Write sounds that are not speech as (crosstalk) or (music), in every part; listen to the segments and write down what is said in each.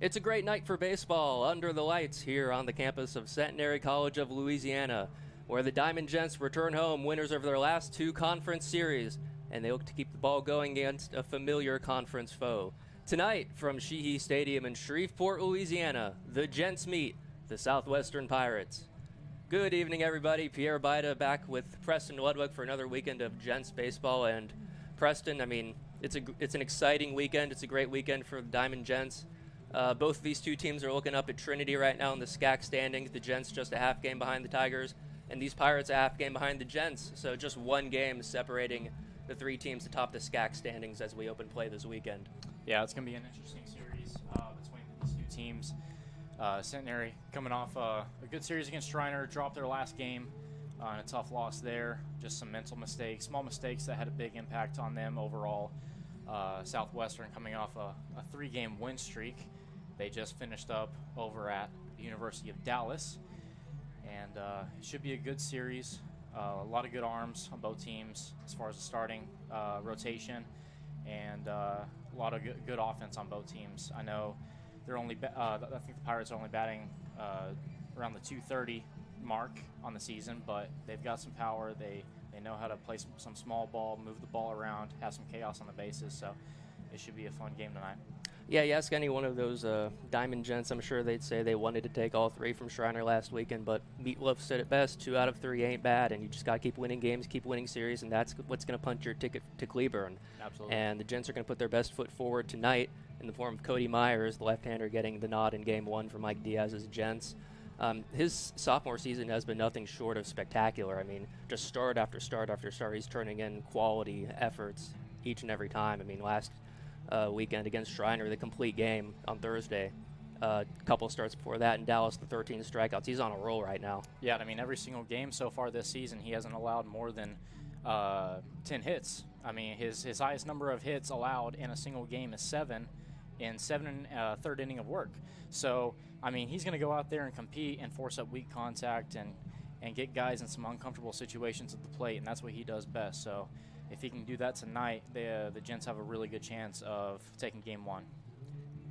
It's a great night for baseball under the lights here on the campus of Centenary College of Louisiana, where the Diamond Gents return home winners of their last two conference series, and they look to keep the ball going against a familiar conference foe. Tonight, from Shehee Stadium in Shreveport, Louisiana, the Gents meet the Southwestern Pirates. Good evening, everybody. Pierre Bida back with Preston Ludwig for another weekend of Gents baseball. And Preston, I mean, it's a it's an exciting weekend. It's a great weekend for the Diamond Gents. Uh, both these two teams are looking up at Trinity right now in the SCAC standings. The Gents just a half game behind the Tigers, and these Pirates a half game behind the Gents. So just one game separating the three teams atop the SCAC standings as we open play this weekend. Yeah, it's going to be an interesting series uh, between these two teams. Uh, Centenary coming off uh, a good series against Schreiner, dropped their last game uh, a tough loss there. Just some mental mistakes, small mistakes that had a big impact on them overall. Uh, Southwestern coming off a, a three game win streak. They just finished up over at the University of Dallas. And uh, it should be a good series. Uh, a lot of good arms on both teams as far as the starting uh, rotation, and uh, a lot of good, offense on both teams. I know they're only, uh, I think the Pirates are only batting uh, around the 230 mark on the season, but they've got some power. They they know how to play some, some small ball, move the ball around, have some chaos on the bases. So it should be a fun game tonight. Yeah, you ask any one of those uh, diamond gents, I'm sure they'd say they wanted to take all three from Schreiner last weekend, but Meatloaf said it best: two out of three ain't bad, and you just got to keep winning games, keep winning series, and that's what's going to punch your ticket to Cleburne. Absolutely. And the Gents are going to put their best foot forward tonight in the form of Cody Myers, the left-hander, getting the nod in Game One for Mike Diaz's Gents. Um, his sophomore season has been nothing short of spectacular. I mean, just start after start after start, he's turning in quality efforts each and every time. I mean, last uh, weekend against Schreiner, the complete game on Thursday. A uh, couple starts before that in Dallas, the 13 strikeouts. He's on a roll right now. Yeah, I mean, every single game so far this season, he hasn't allowed more than uh, 10 hits. I mean, his, his highest number of hits allowed in a single game is seven in seven uh, third inning of work. So, I mean, he's going to go out there and compete and force up weak contact and, and get guys in some uncomfortable situations at the plate, and that's what he does best. So, if he can do that tonight, the uh, the Gents have a really good chance of taking game one.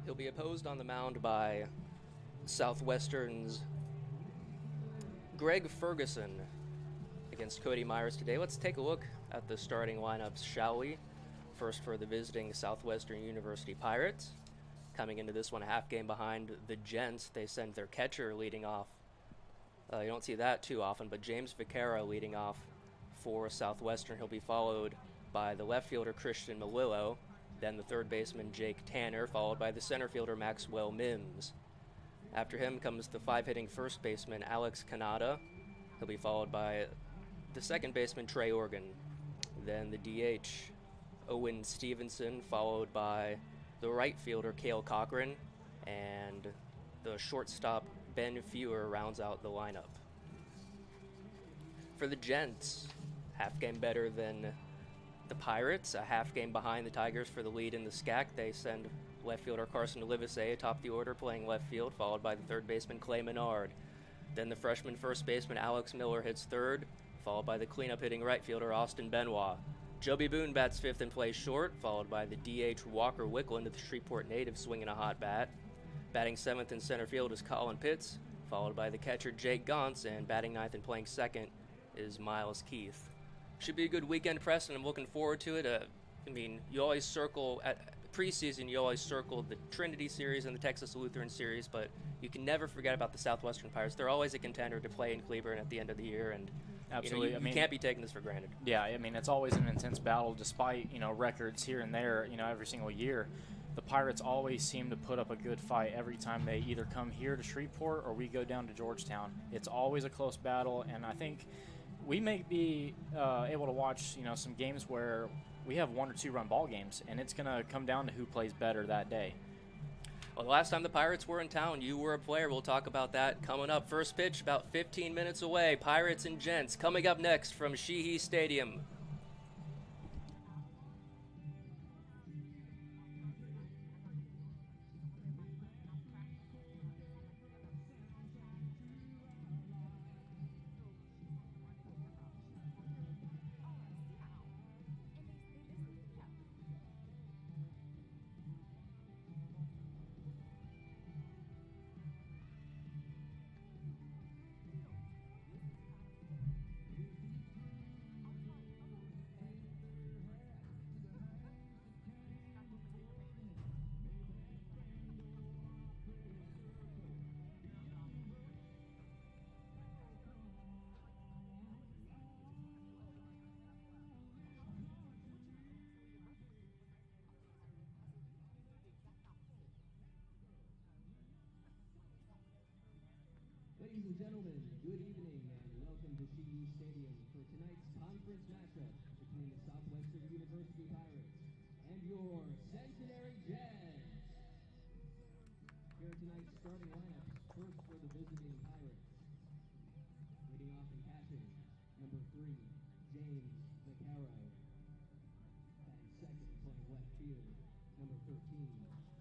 He'll be opposed on the mound by Southwestern's Greg Ferguson against Cody Myers today. Let's take a look at the starting lineups, shall we? First for the visiting Southwestern University Pirates. Coming into this one, a half game behind the Gents, they send their catcher leading off. Uh, you don't see that too often, but James Vaquero leading off for Southwestern. He'll be followed by the left fielder Christian Melillo, then the third baseman Jake Tanner, followed by the center fielder Maxwell Mims. After him comes the five hitting first baseman Alex Canada. He'll be followed by the second baseman Trey Morgan. Then the DH Owen Stevenson, followed by the right fielder Kale Cochran, and the shortstop Ben Fewer rounds out the lineup. For the Gents, half game better than the Pirates, a half game behind the Tigers for the lead in the SCAC. They send left fielder Carson Livesay atop the order playing left field, followed by the third baseman Clay Menard. Then the freshman first baseman Alex Miller hits third, followed by the cleanup hitting right fielder Austin Benoit. Joby Boone bats fifth and plays short, followed by the DH Walker Wickland, of the Shreveport native, swinging a hot bat. Batting seventh in center field is Colin Pitts, followed by the catcher Jake Gauntz, and batting ninth and playing second is Miles Keith should be a good weekend, Preston. I'm looking forward to it. Uh, I mean, you always circle at preseason. You always circle the Trinity series and the Texas Lutheran series, but you can never forget about the Southwestern Pirates. They're always a contender to play in Cleburne at the end of the year, and absolutely, you, know, you, I mean, you can't be taking this for granted. Yeah, I mean, it's always an intense battle, despite you know records here and there. You know, every single year. The Pirates always seem to put up a good fight every time they either come here to Shreveport or we go down to Georgetown. It's always a close battle, and I think we may be uh, able to watch you know some games where we have one or two run ball games, and it's going to come down to who plays better that day. Well, the last time the Pirates were in town, you were a player. We'll talk about that coming up. First pitch, about 15 minutes away. Pirates and Gents coming up next from Shehee Stadium. Ladies and gentlemen, good evening and welcome to CU Stadium for tonight's conference matchup between the Southwestern University Pirates and your Centenary Gents. Here are tonight's starting lineups. First for the visiting Pirates. Leading off and catching, number three, James McCarrow. And second, playing left field, number 13,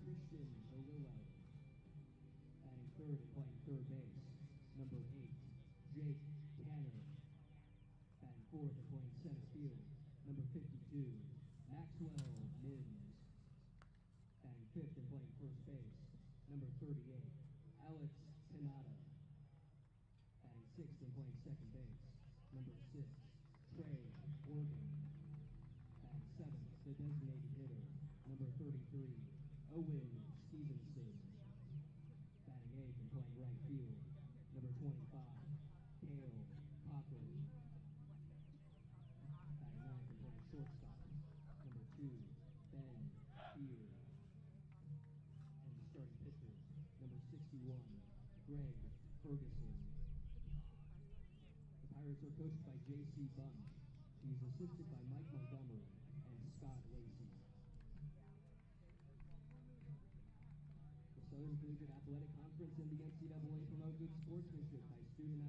Christian Melillo. And third playing third base, number eight, Jake Tanner. Batting fourth and playing center field, number 52, Maxwell Mims. Batting fifth and playing first base, number 38, Alex Tanada. Batting sixth and playing second base, number six, Trey Morgan. Batting seventh, the designated hitter, number 33, Owen Stevenson. Batting eighth and playing right field, number 25, Kale Cochran. Batting ninth and playing shortstop, number two, Ben Beard. And the starting pitcher, number 61, Greg Ferguson. The Pirates are coached by J.C. Bunch. He's assisted by Mike Montgomery and Scott Lacey. The Southern Collegiate Athletic Conference and the NCAA promote good sportsmanship by student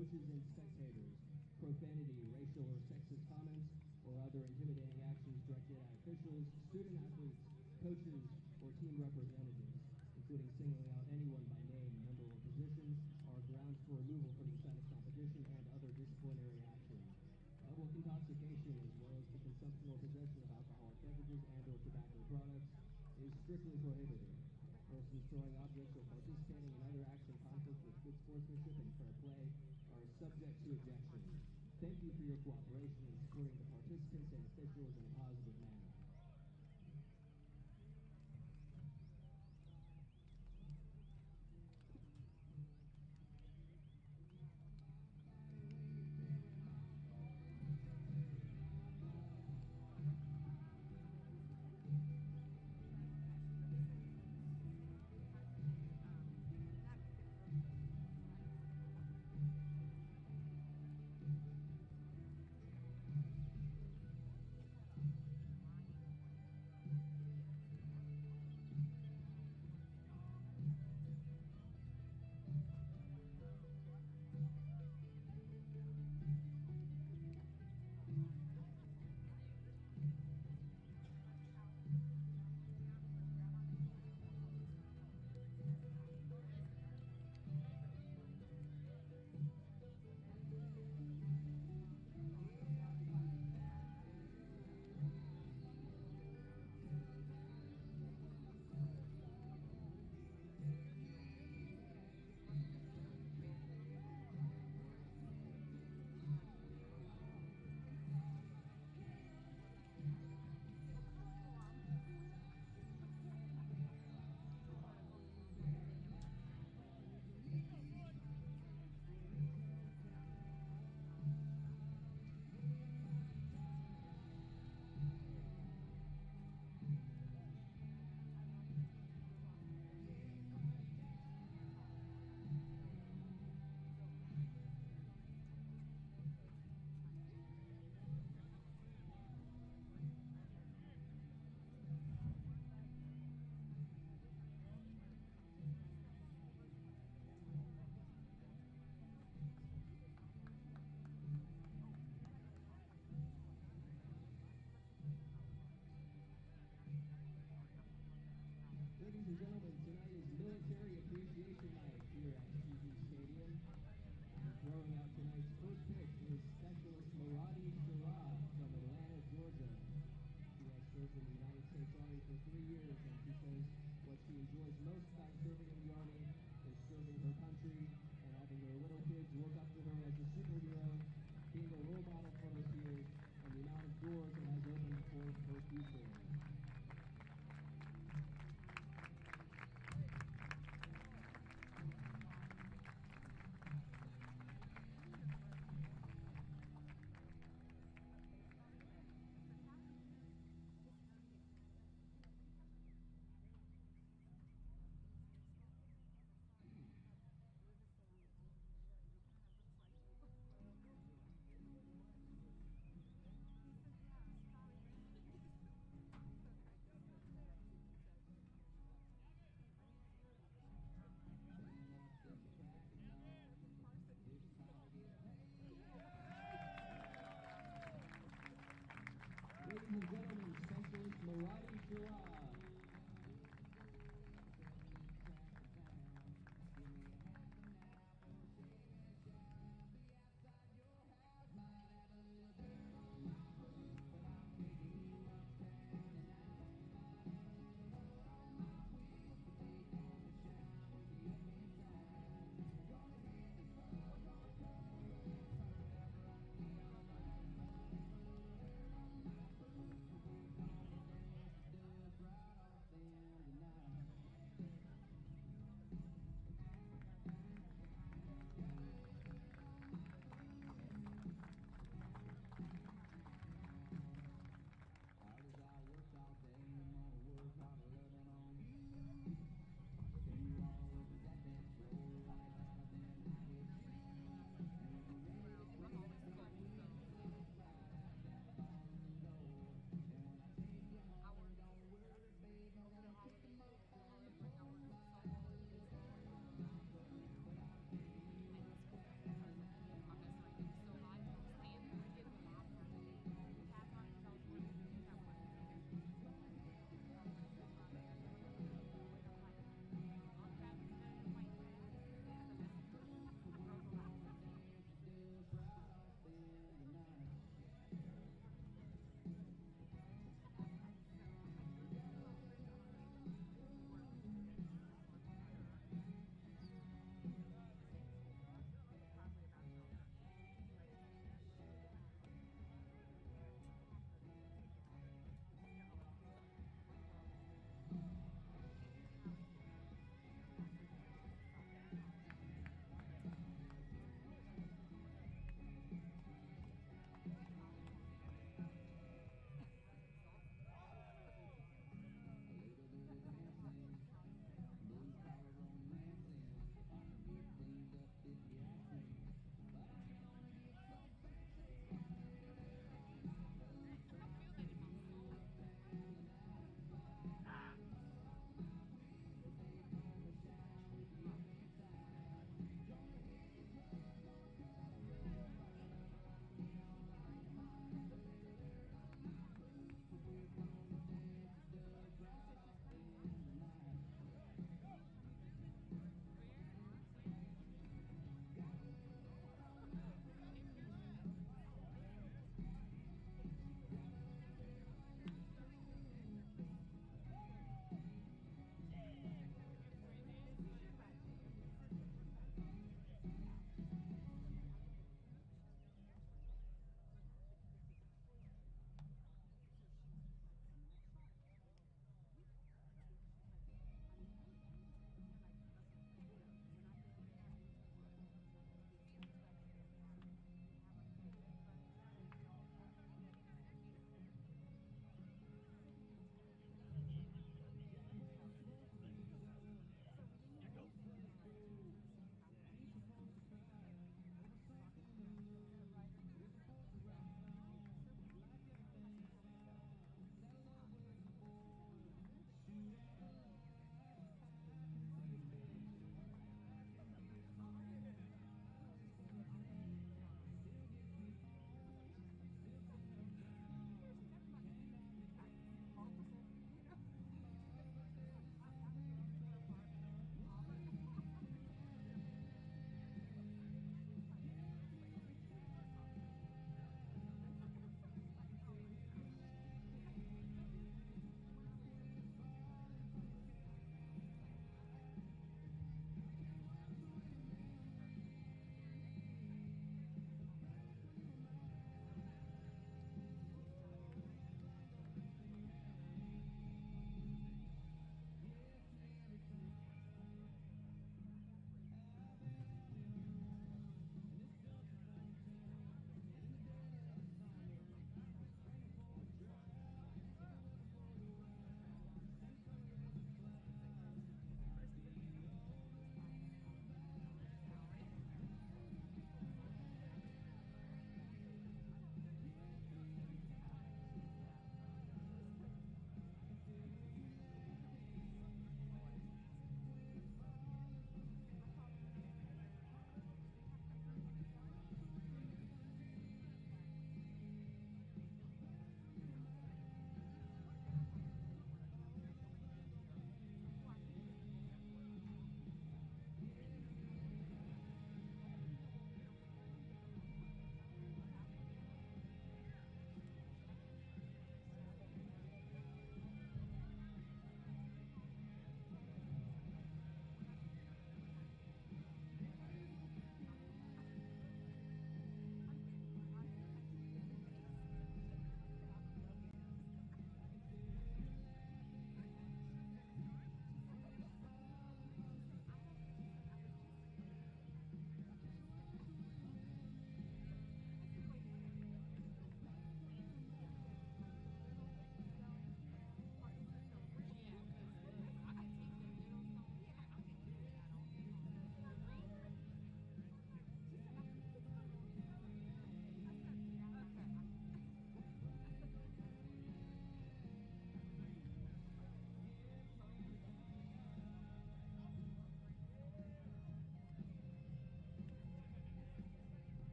coaches, and spectators. Profanity, racial or sexist comments, or other intimidating actions directed at officials, student athletes, coaches, or team representatives, including singling out anyone by name, number, or position, are grounds for removal from the site of competition and other disciplinary action. Public intoxication, as well as the consumption or possession of alcoholic beverages and or tobacco products, is strictly prohibited. Persons throwing objects or participating in other acts in conflict with good sportsmanship and fair play are subject to ejection. Thank you for your cooperation really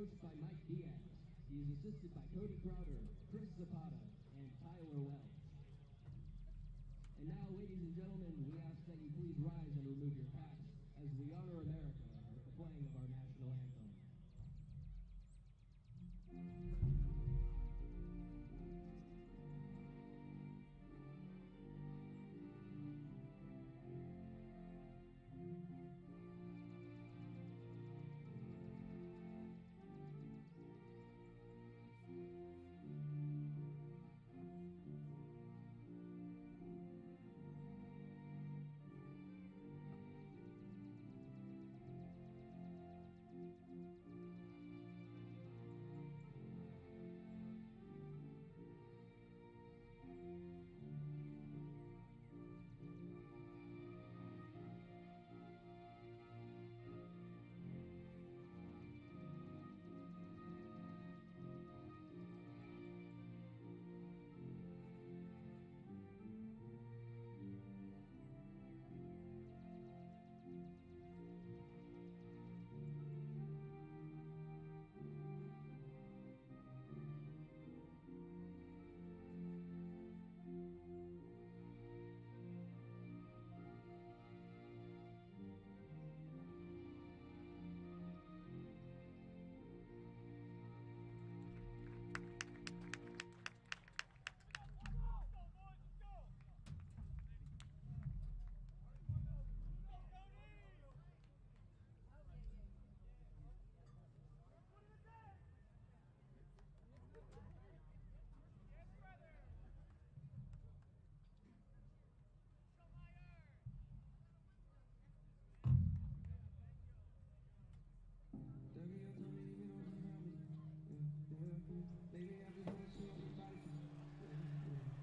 coached by Mike Diaz. He is assisted by Cody Crowder, Chris Zapata,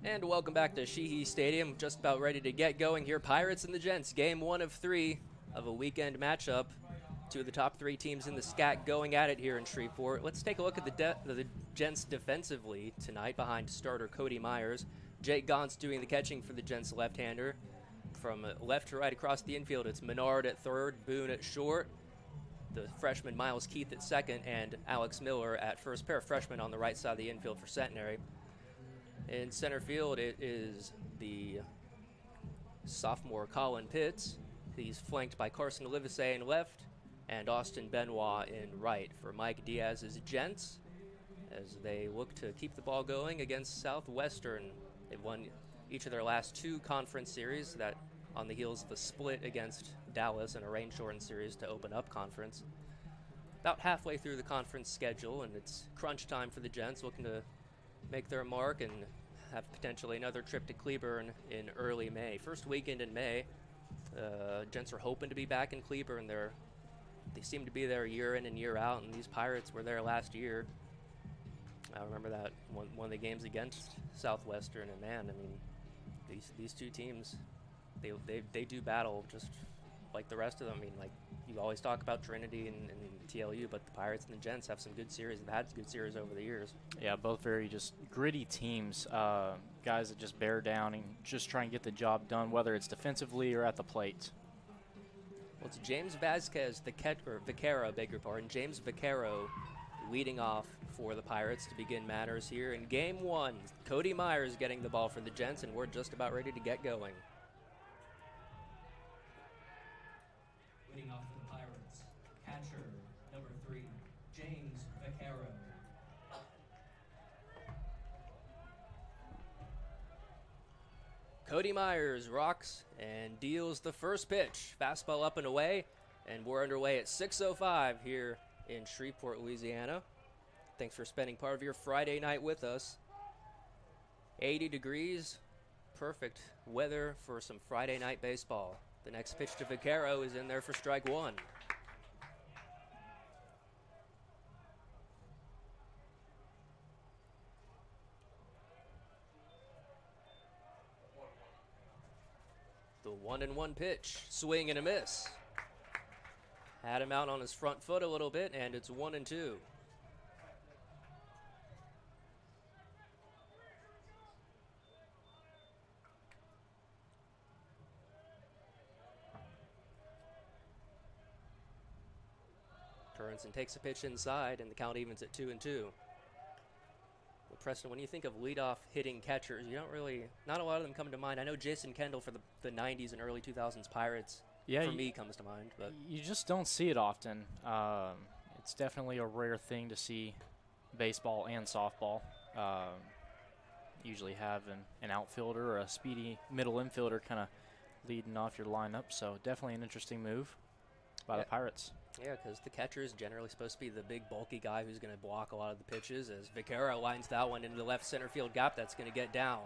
And welcome back to Shehee Stadium. Just about ready to get going here. Pirates and the Gents, game one of three of a weekend matchup. Two of the top three teams in the SCAC going at it here in Shreveport. Let's take a look at the, the Gents defensively tonight behind starter Cody Myers. Jake Gauntz doing the catching for the Gents left-hander. From left to right across the infield, it's Menard at third, Boone at short, the freshman Miles Keith at second, and Alex Miller at first. Pair of freshmen on the right side of the infield for Centenary. In center field, it is the sophomore Colin Pitts. He's flanked by Carson Livesey in left and Austin Benoit in right for Mike Diaz's Gents as they look to keep the ball going against Southwestern. They've won each of their last two conference series that on the heels of a split against Dallas in a rain shortened series to open up conference. About halfway through the conference schedule, and it's crunch time for the Gents looking to make their mark and have potentially another trip to Cleburne in early May. First weekend in May, uh, Gents are hoping to be back in Cleburne. They're, they seem to be there year in and year out, and these Pirates were there last year. I remember that one, one of the games against Southwestern, and man, I mean, these these two teams, they they, they do battle just like the rest of them. I mean, like you always talk about Trinity and, and TLU, but the Pirates and the Gents have some good series. They've had good series over the years. Yeah, both very just gritty teams. Uh, guys that just bear down and just try and get the job done, whether it's defensively or at the plate. Well, it's James Vasquez, the catch, or Vaquero, beg your pardon. James Vaquero leading off for the Pirates to begin matters here in game one. Cody Myers getting the ball for the Gents, and we're just about ready to get going. Leading off for the Pirates, catcher number three, James Vaquero. Cody Myers rocks and deals the first pitch. Fastball up and away, and we're underway at 6.05 here in Shreveport, Louisiana. Thanks for spending part of your Friday night with us. 80 degrees, perfect weather for some Friday night baseball. The next pitch to Vaquero is in there for strike one. One and one pitch, swing and a miss. Had him out on his front foot a little bit, and it's one and two. Turns and takes a pitch inside, and the count evens at two and two. Preston, when you think of leadoff hitting catchers, you don't really, not a lot of them come to mind. I know Jason Kendall for the, the 90s and early 2000s Pirates, Yeah, for you- me, comes to mind. But You just don't see it often. Um, it's definitely a rare thing to see baseball and softball. Um, usually have an, an outfielder or a speedy middle infielder kind of leading off your lineup. So definitely an interesting move by Yeah. the Pirates. Yeah, because the catcher is generally supposed to be the big, bulky guy who's going to block a lot of the pitches. As Vaquero lines that one into the left center field gap, that's going to get down.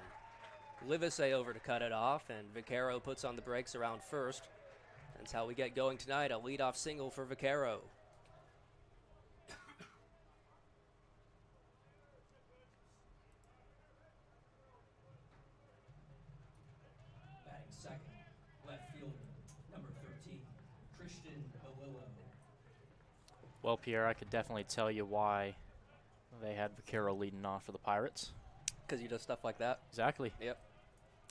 Livesey over to cut it off, and Vaquero puts on the brakes around first. That's how we get going tonight. A leadoff single for Vaquero. Batting second, left fielder, number 13, Christian Melillo. Well, Pierre, I could definitely tell you why they had Vaquero leading off for the Pirates. Because he does stuff like that. Exactly. Yep.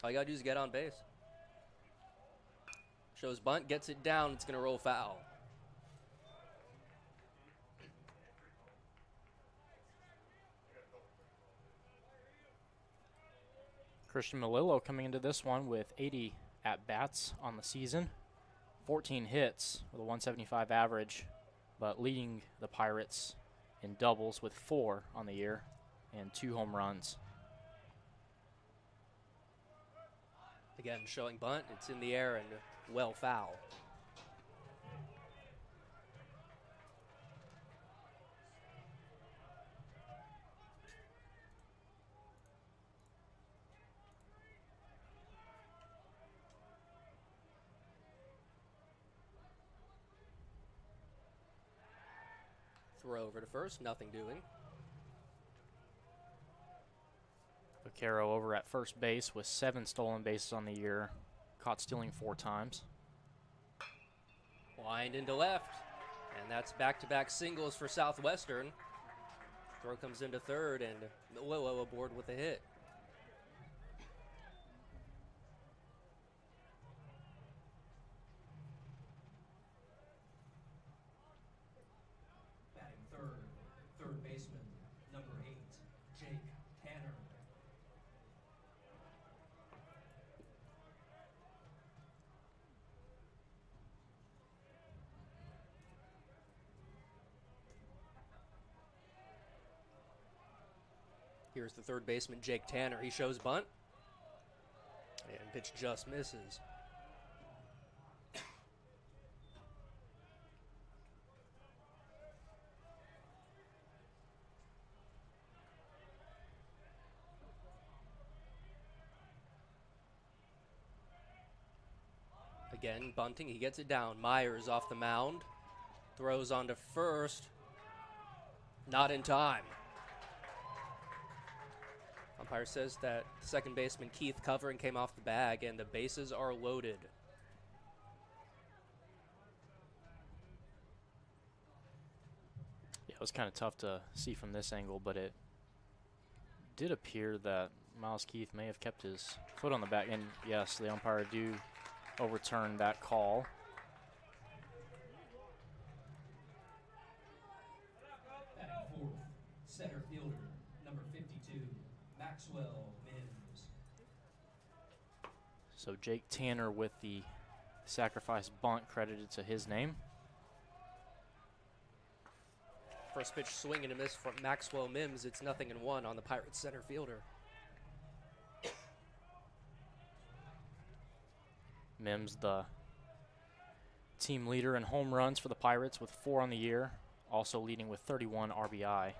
All you got to do is get on base. Shows bunt, gets it down, it's going to roll foul. Christian Melillo coming into this one with 80 at bats on the season, 14 hits with a 175 average, but leading the Pirates in doubles with four on the year and two home runs. Again, showing bunt, it's in the air and well foul. Throw over to first, nothing doing. Vaquero over at first base with seven stolen bases on the year, caught stealing four times. Wind into left. And that's back to back singles for Southwestern. Throw comes into third, and Willow aboard with a hit. Batting third, third baseman, number eight, Jake Tanner. Here's the third baseman, Jake Tanner. He shows bunt. And pitch just misses. Again, bunting. He gets it down. Myers off the mound. Throws on to first. Not in time. Umpire says that second baseman Keith covering came off the bag and the bases are loaded. Yeah, it was kind of tough to see from this angle, but it did appear that Miles Keith may have kept his foot on the back. And yes, the umpire do overturn that call. Batting fourth, center fielder, number 52, Maxwell Mims. So Jake Tanner with the sacrifice bunt credited to his name. First pitch swing and a miss from Maxwell Mims. It's nothing in one on the Pirates center fielder. Mims, the team leader in home runs for the Pirates with four on the year, also leading with 31 RBI.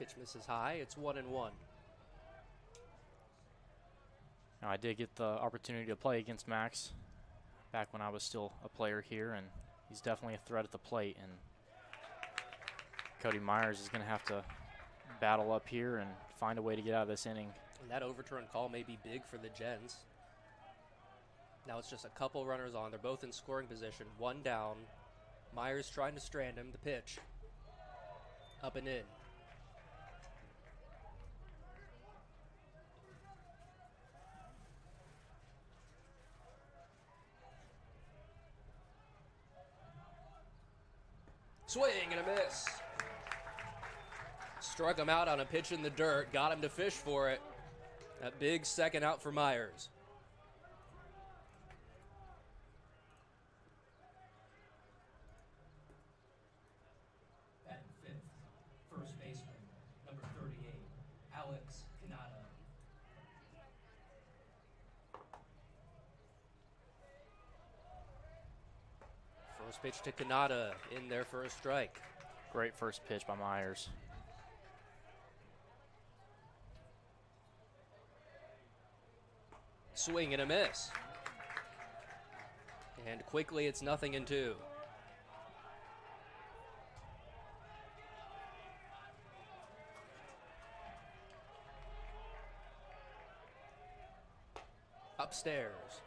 Pitch misses high. It's one and one. Now, I did get the opportunity to play against Max back when I was still a player here, and he's definitely a threat at the plate. And Cody Myers is going to have to battle up here and find a way to get out of this inning. And that overturn call may be big for the Gents. Now it's just a couple runners on. They're both in scoring position. One down. Myers trying to strand him. The pitch. Up and in. Swing and a miss. Struck him out on a pitch in the dirt. Got him to fish for it. That big second out for Myers. Batting fifth, first baseman, number 38, Alex Kanata. First pitch to Kanata in there for a strike. Great first pitch by Myers. Swing and a miss. And quickly it's nothing in two. Upstairs.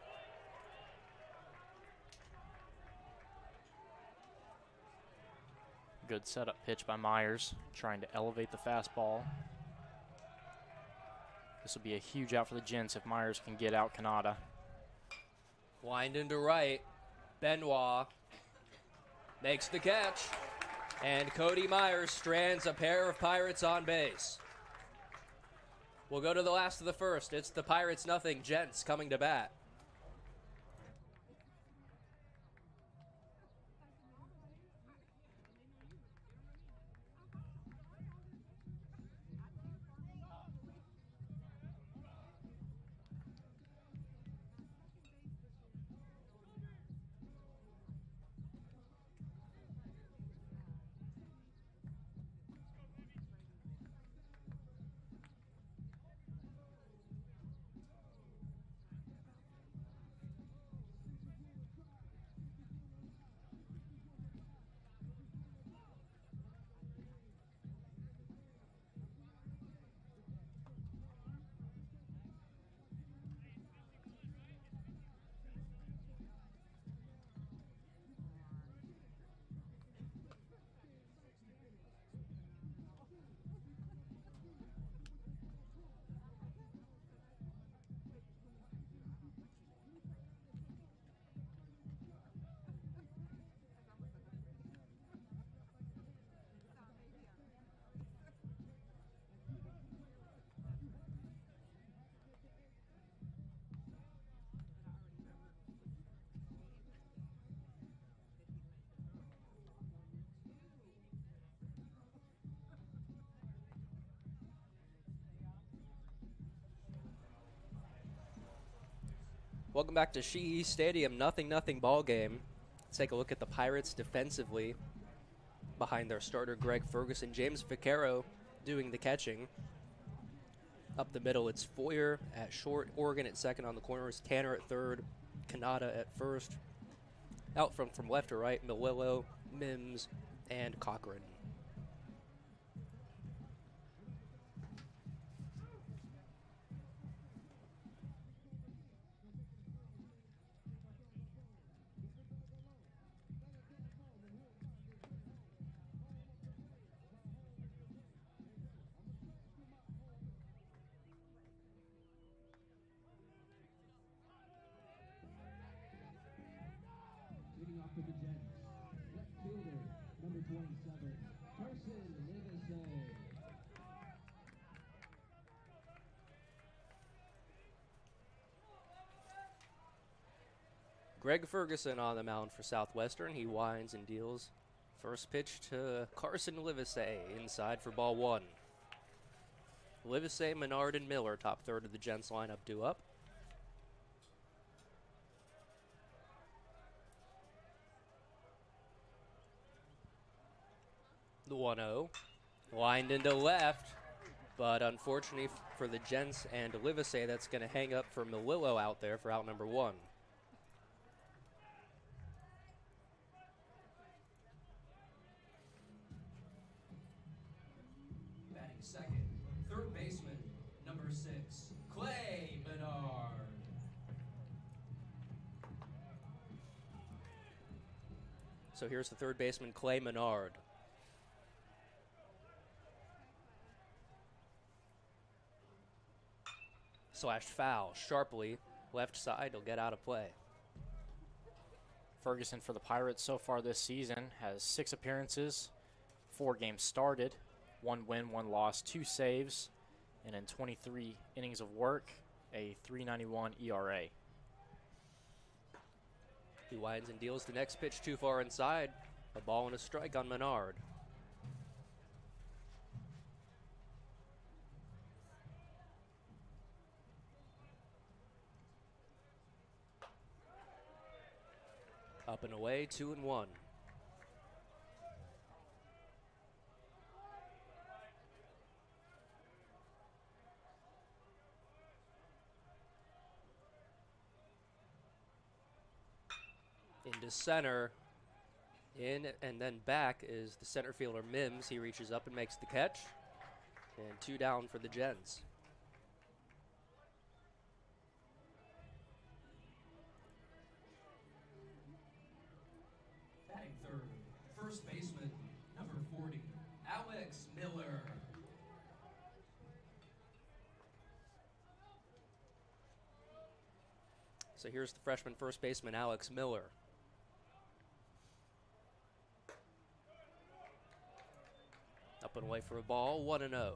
Good setup pitch by Myers, trying to elevate the fastball. This will be a huge out for the Gents if Myers can get out Kanata. Winding to right. Benoit makes the catch. And Cody Myers strands a pair of Pirates on base. We'll go to the last of the first. It's the Pirates nothing. Gents coming to bat. Welcome back to Shehee Stadium. Nothing, nothing ball game. Let's take a look at the Pirates defensively. Behind their starter Greg Ferguson, James Vaquero doing the catching. Up the middle, it's Foyer at short, Morgan at second on the corners, Tanner at third, Kanata at first. Out from from left to right, Melillo, Mims, and Cochran. Greg Ferguson on the mound for Southwestern. He winds and deals. First pitch to Carson Livesey inside for ball one. Livesey, Menard, and Miller, top third of the Gents lineup, due up. The 1 0. Lined into left, but unfortunately for the Gents and Livesey, that's going to hang up for Melillo out there for out number one. So here's the third baseman, Clay Menard. Slashed foul sharply, left side. He'll get out of play. Ferguson for the Pirates so far this season has six appearances, four games started, one win, one loss, two saves, and in 23 innings of work, a 391 ERA. He winds and deals the next pitch too far inside. A ball and a strike on Menard. Up and away, two and one. Into center. In and then back is the center fielder Mims. He reaches up and makes the catch. And two down for the Gents. Batting third, first baseman, number 40, Alex Miller. So here's the freshman first baseman Alex Miller. Up and away for a ball, 1 and oh. 0.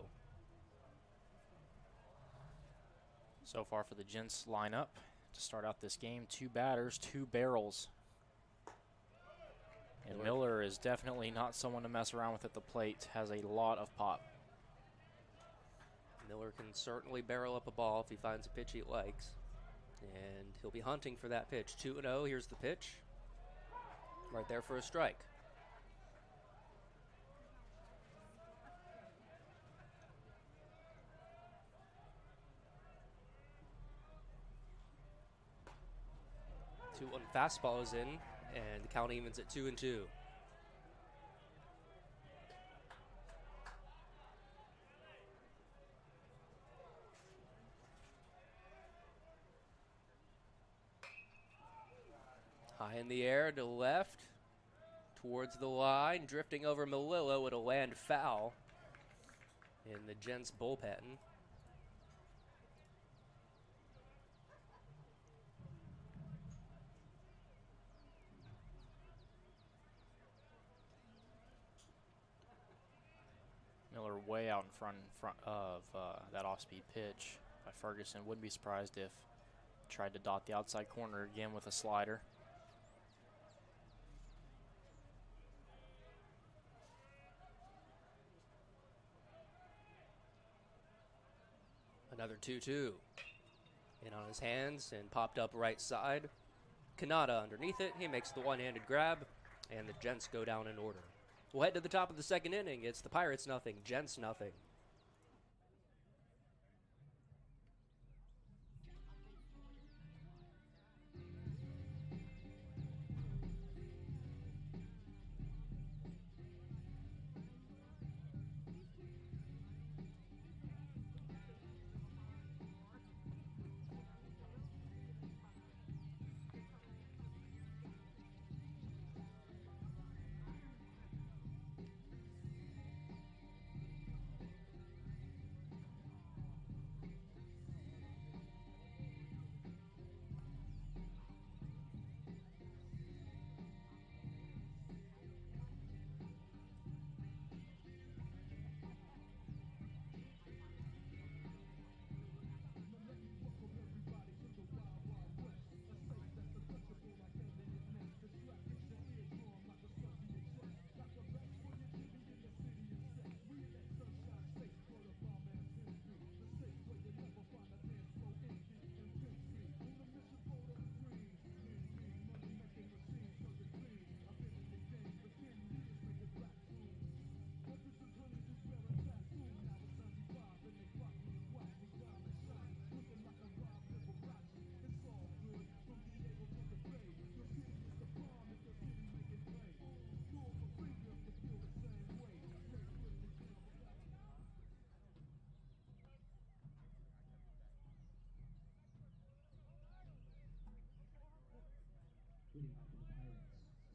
So far for the Gents lineup to start out this game, two batters, two barrels. And Miller. Is definitely not someone to mess around with at the plate, has a lot of pop. Miller can certainly barrel up a ball if he finds a pitch he likes. And he'll be hunting for that pitch. 2 and 0. Here's the pitch. Right there for a strike. Two one fastball is in, and the count evens at two and two. High in the air to left, towards the line, drifting over Melillo. It'll land foul in the Gents bullpen. Miller way out in front, in front of uh, that off-speed pitch by Ferguson. Wouldn't be surprised if tried to dot the outside corner again with a slider. Another 2 2. In on his hands and popped up right side. Kanata underneath it. He makes the one handed grab, and the Gents go down in order. We'll head to the top of the second inning. It's the Pirates nothing, Gents nothing.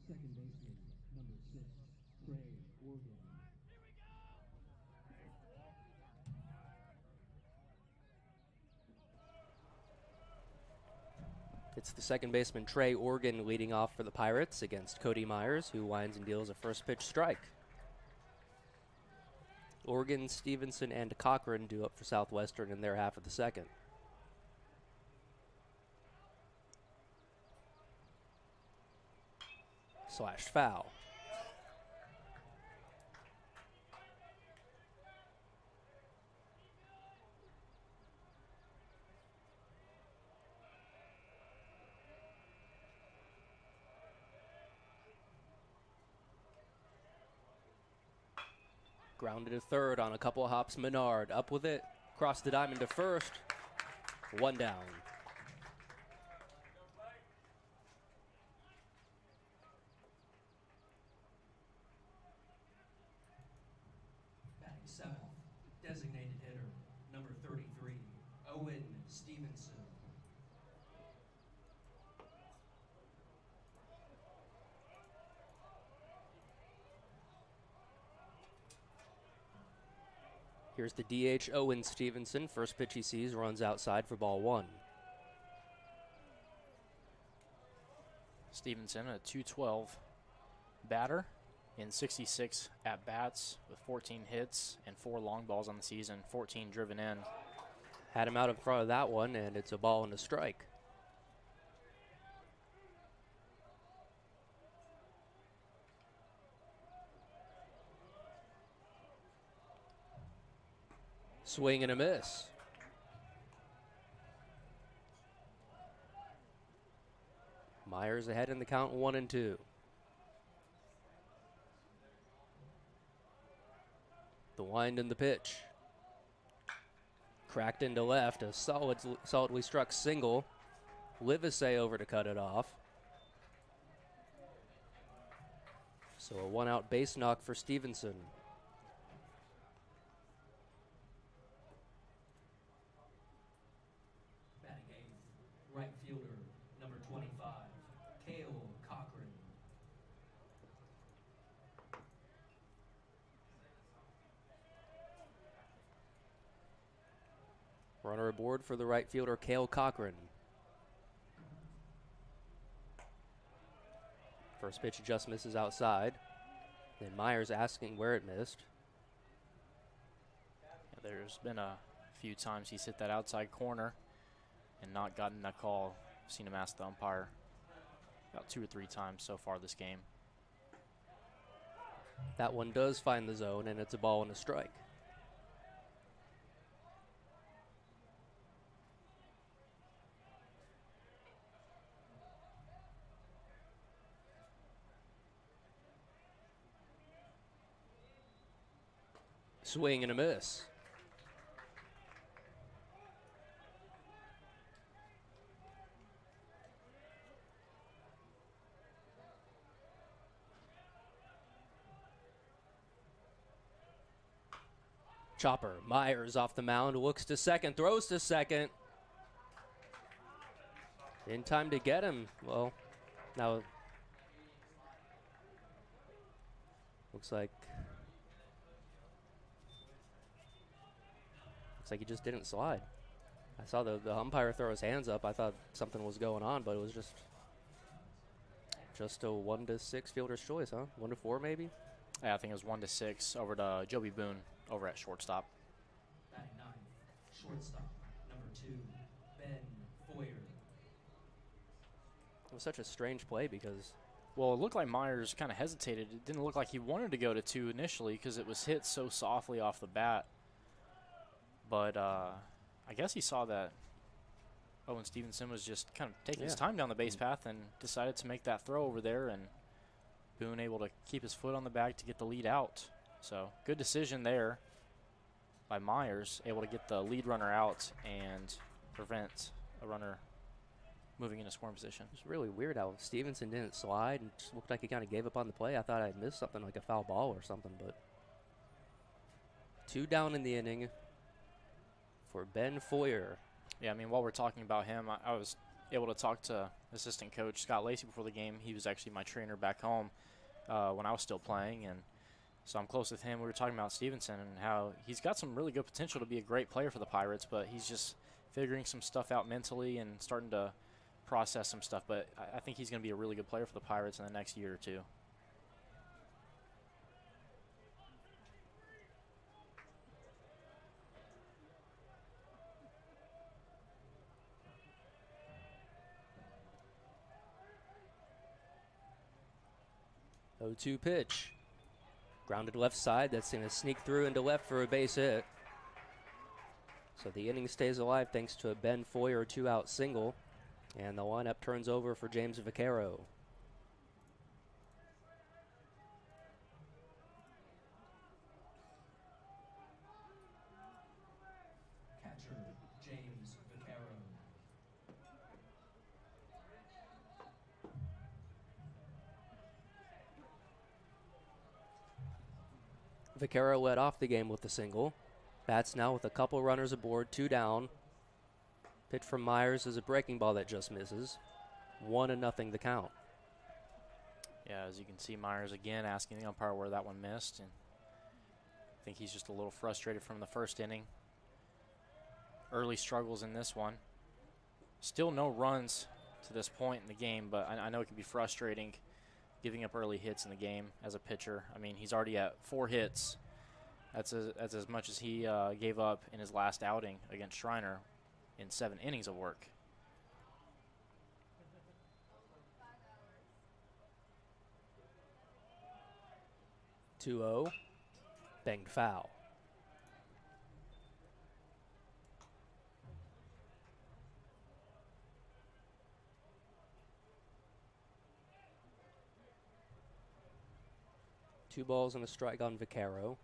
second baseman, number six, It's the second baseman Trey Morgan leading off for the Pirates against Cody Myers, who winds and deals a first pitch strike. Morgan, Stevenson, and Cochran due up for Southwestern in their half of the second. Slash foul. Grounded to third on a couple of hops. Menard up with it. Cross the diamond to first. One down. Batting seventh, designated hitter, number 33, Owen Stevenson. Here's the DH Owen Stevenson. First pitch he sees runs outside for ball one. Stevenson, a 212 batter in 66 at bats with 14 hits and four long balls on the season, 14 driven in. Had him out in front of that one, and it's a ball and a strike. Swing and a miss. Myers ahead in the count one and two. The wind and the pitch. Cracked into left, a solid, solidly struck single. Livesey over to cut it off. So a one out base knock for Stevenson. Batting eighth, right fielder, number 25, Cale Cochran. Runner aboard for the right fielder, Cale Cochran. First pitch just misses outside. Then Myers asking where it missed. Yeah, there's been a few times he's hit that outside corner and not gotten that call. Seen him ask the umpire about two or three times so far this game. That one does find the zone, and it's a ball and a strike. Swing and a miss. Chopper, Myers off the mound, looks to second, throws to second. In time to get him. Well, now looks like like he just didn't slide. I saw the, the umpire throw his hands up. I thought something was going on, but it was just just a one to six fielder's choice, huh? One to four maybe. Yeah, I think it was one to six over to Joby Boone over at shortstop. Batting ninth, shortstop, number two, Ben Foyer. It was such a strange play because Well, it looked like Myers kind of hesitated. It didn't look like he wanted to go to two initially because it was hit so softly off the bat. But uh, I guess he saw that Owen Stevenson was just kind of taking his time down the base path and decided to make that throw over there. And Boone able to keep his foot on the bag to get the lead out. So good decision there by Myers, able to get the lead runner out and prevent a runner moving into scoring position. It's really weird how Stevenson didn't slide and just looked like he kind of gave up on the play. I thought I missed something like a foul ball or something, but two down in the inning for Ben Foyer. Yeah, I mean, while we're talking about him, I, I was able to talk to assistant coach Scott Lacey before the game. He was actually my trainer back home uh, when I was still playing, and So I'm close with him. We were talking about Stevenson and how he's got some really good potential to be a great player for the Pirates, but he's just figuring some stuff out mentally and starting to process some stuff. But I, I think he's going to be a really good player for the Pirates in the next year or two. O Oh, two pitch. Grounded left side. That's going to sneak through into left for a base hit. So the inning stays alive thanks to a Ben Foyer two out single. And the lineup turns over for James Vaquero. Vaquero led off the game with a single. Bats now with a couple runners aboard, two down. Pitch from Myers is a breaking ball that just misses. One and nothing the count. Yeah, as you can see, Myers again asking the umpire where that one missed, and I think he's just a little frustrated from the first inning. Early struggles in this one. Still no runs to this point in the game, but I, I know it can be frustrating giving up early hits in the game as a pitcher. I mean, he's already at four hits. That's as, that's as much as he uh, gave up in his last outing against Schreiner in seven innings of work. Two zero. Banged foul. Two balls and a strike on Vaquero.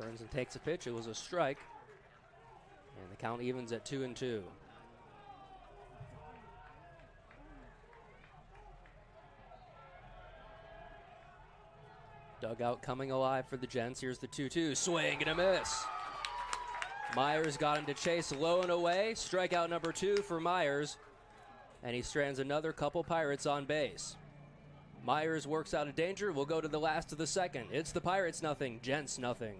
Turns and takes a pitch. It was a strike. And the count evens at two and two. Dugout coming alive for the Gents. Here's the 2 2. Swing and a miss. Myers got him to chase low and away. Strikeout number two for Myers. And he strands another couple Pirates on base. Myers works out of danger. We'll go to the last of the second. It's the Pirates nothing, Gents nothing.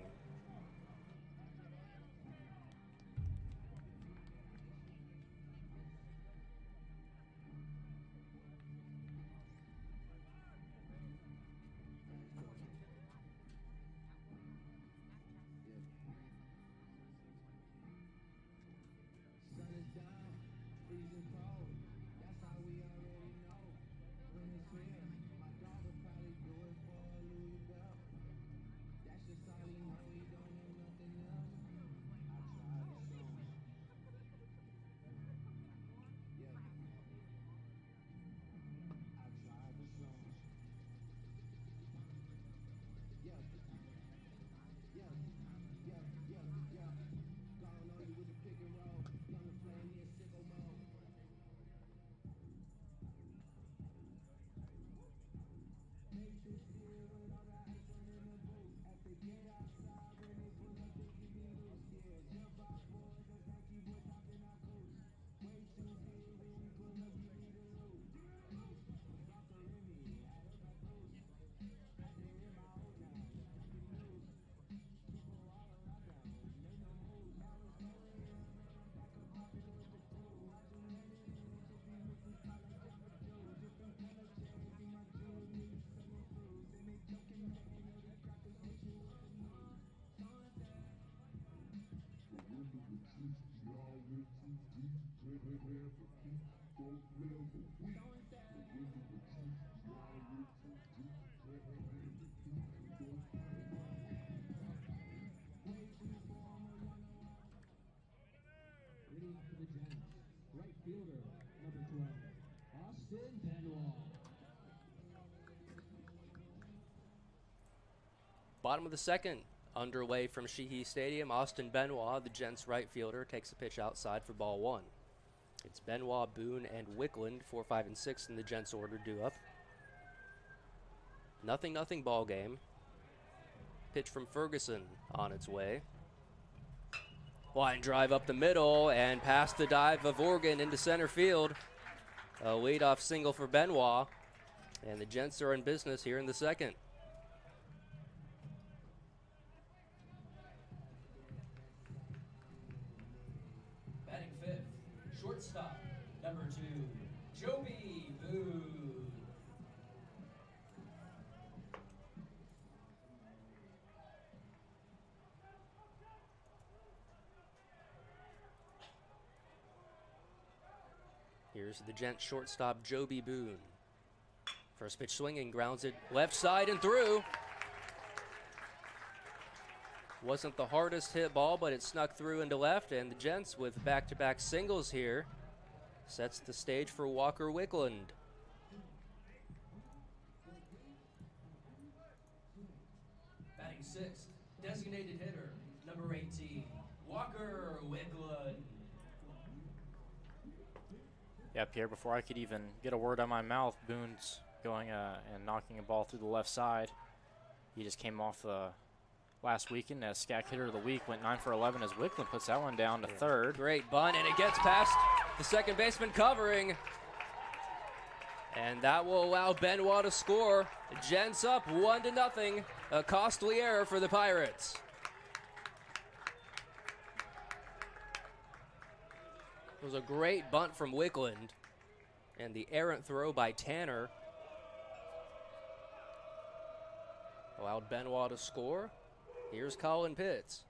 Bottom of the second, underway from Shehee Stadium. Austin Benoit, the Gents right fielder, takes a pitch outside for ball one. It's Benoit, Boone, and Wickland, four, five, and six in the Gents order due up. Nothing, nothing ball game. Pitch from Ferguson on its way. Line drive up the middle and past the dive of Morgan into center field. A leadoff single for Benoit. And the Gents are in business here in the second. The Gent shortstop, Joby Boone. First pitch swinging, grounds it left side and through. Wasn't the hardest hit ball, but it snuck through into left, and the Gents with back to back singles here sets the stage for Walker Wickland. Batting sixth, designated hitter, number 18, Walker Wickland. Yeah, Pierre, before I could even get a word out of my mouth, Boone's going uh, and knocking a ball through the left side. He just came off uh, last weekend as SCAC hitter of the week, went 9 for 11 as Wickland puts that one down to third. Great bunt, and it gets past the second baseman covering. And that will allow Benoit to score. Gents up one to nothing. A costly error for the Pirates. It was a great bunt from Wickland. And the errant throw by Tanner allowed Benoit to score. Here's Colin Pitts.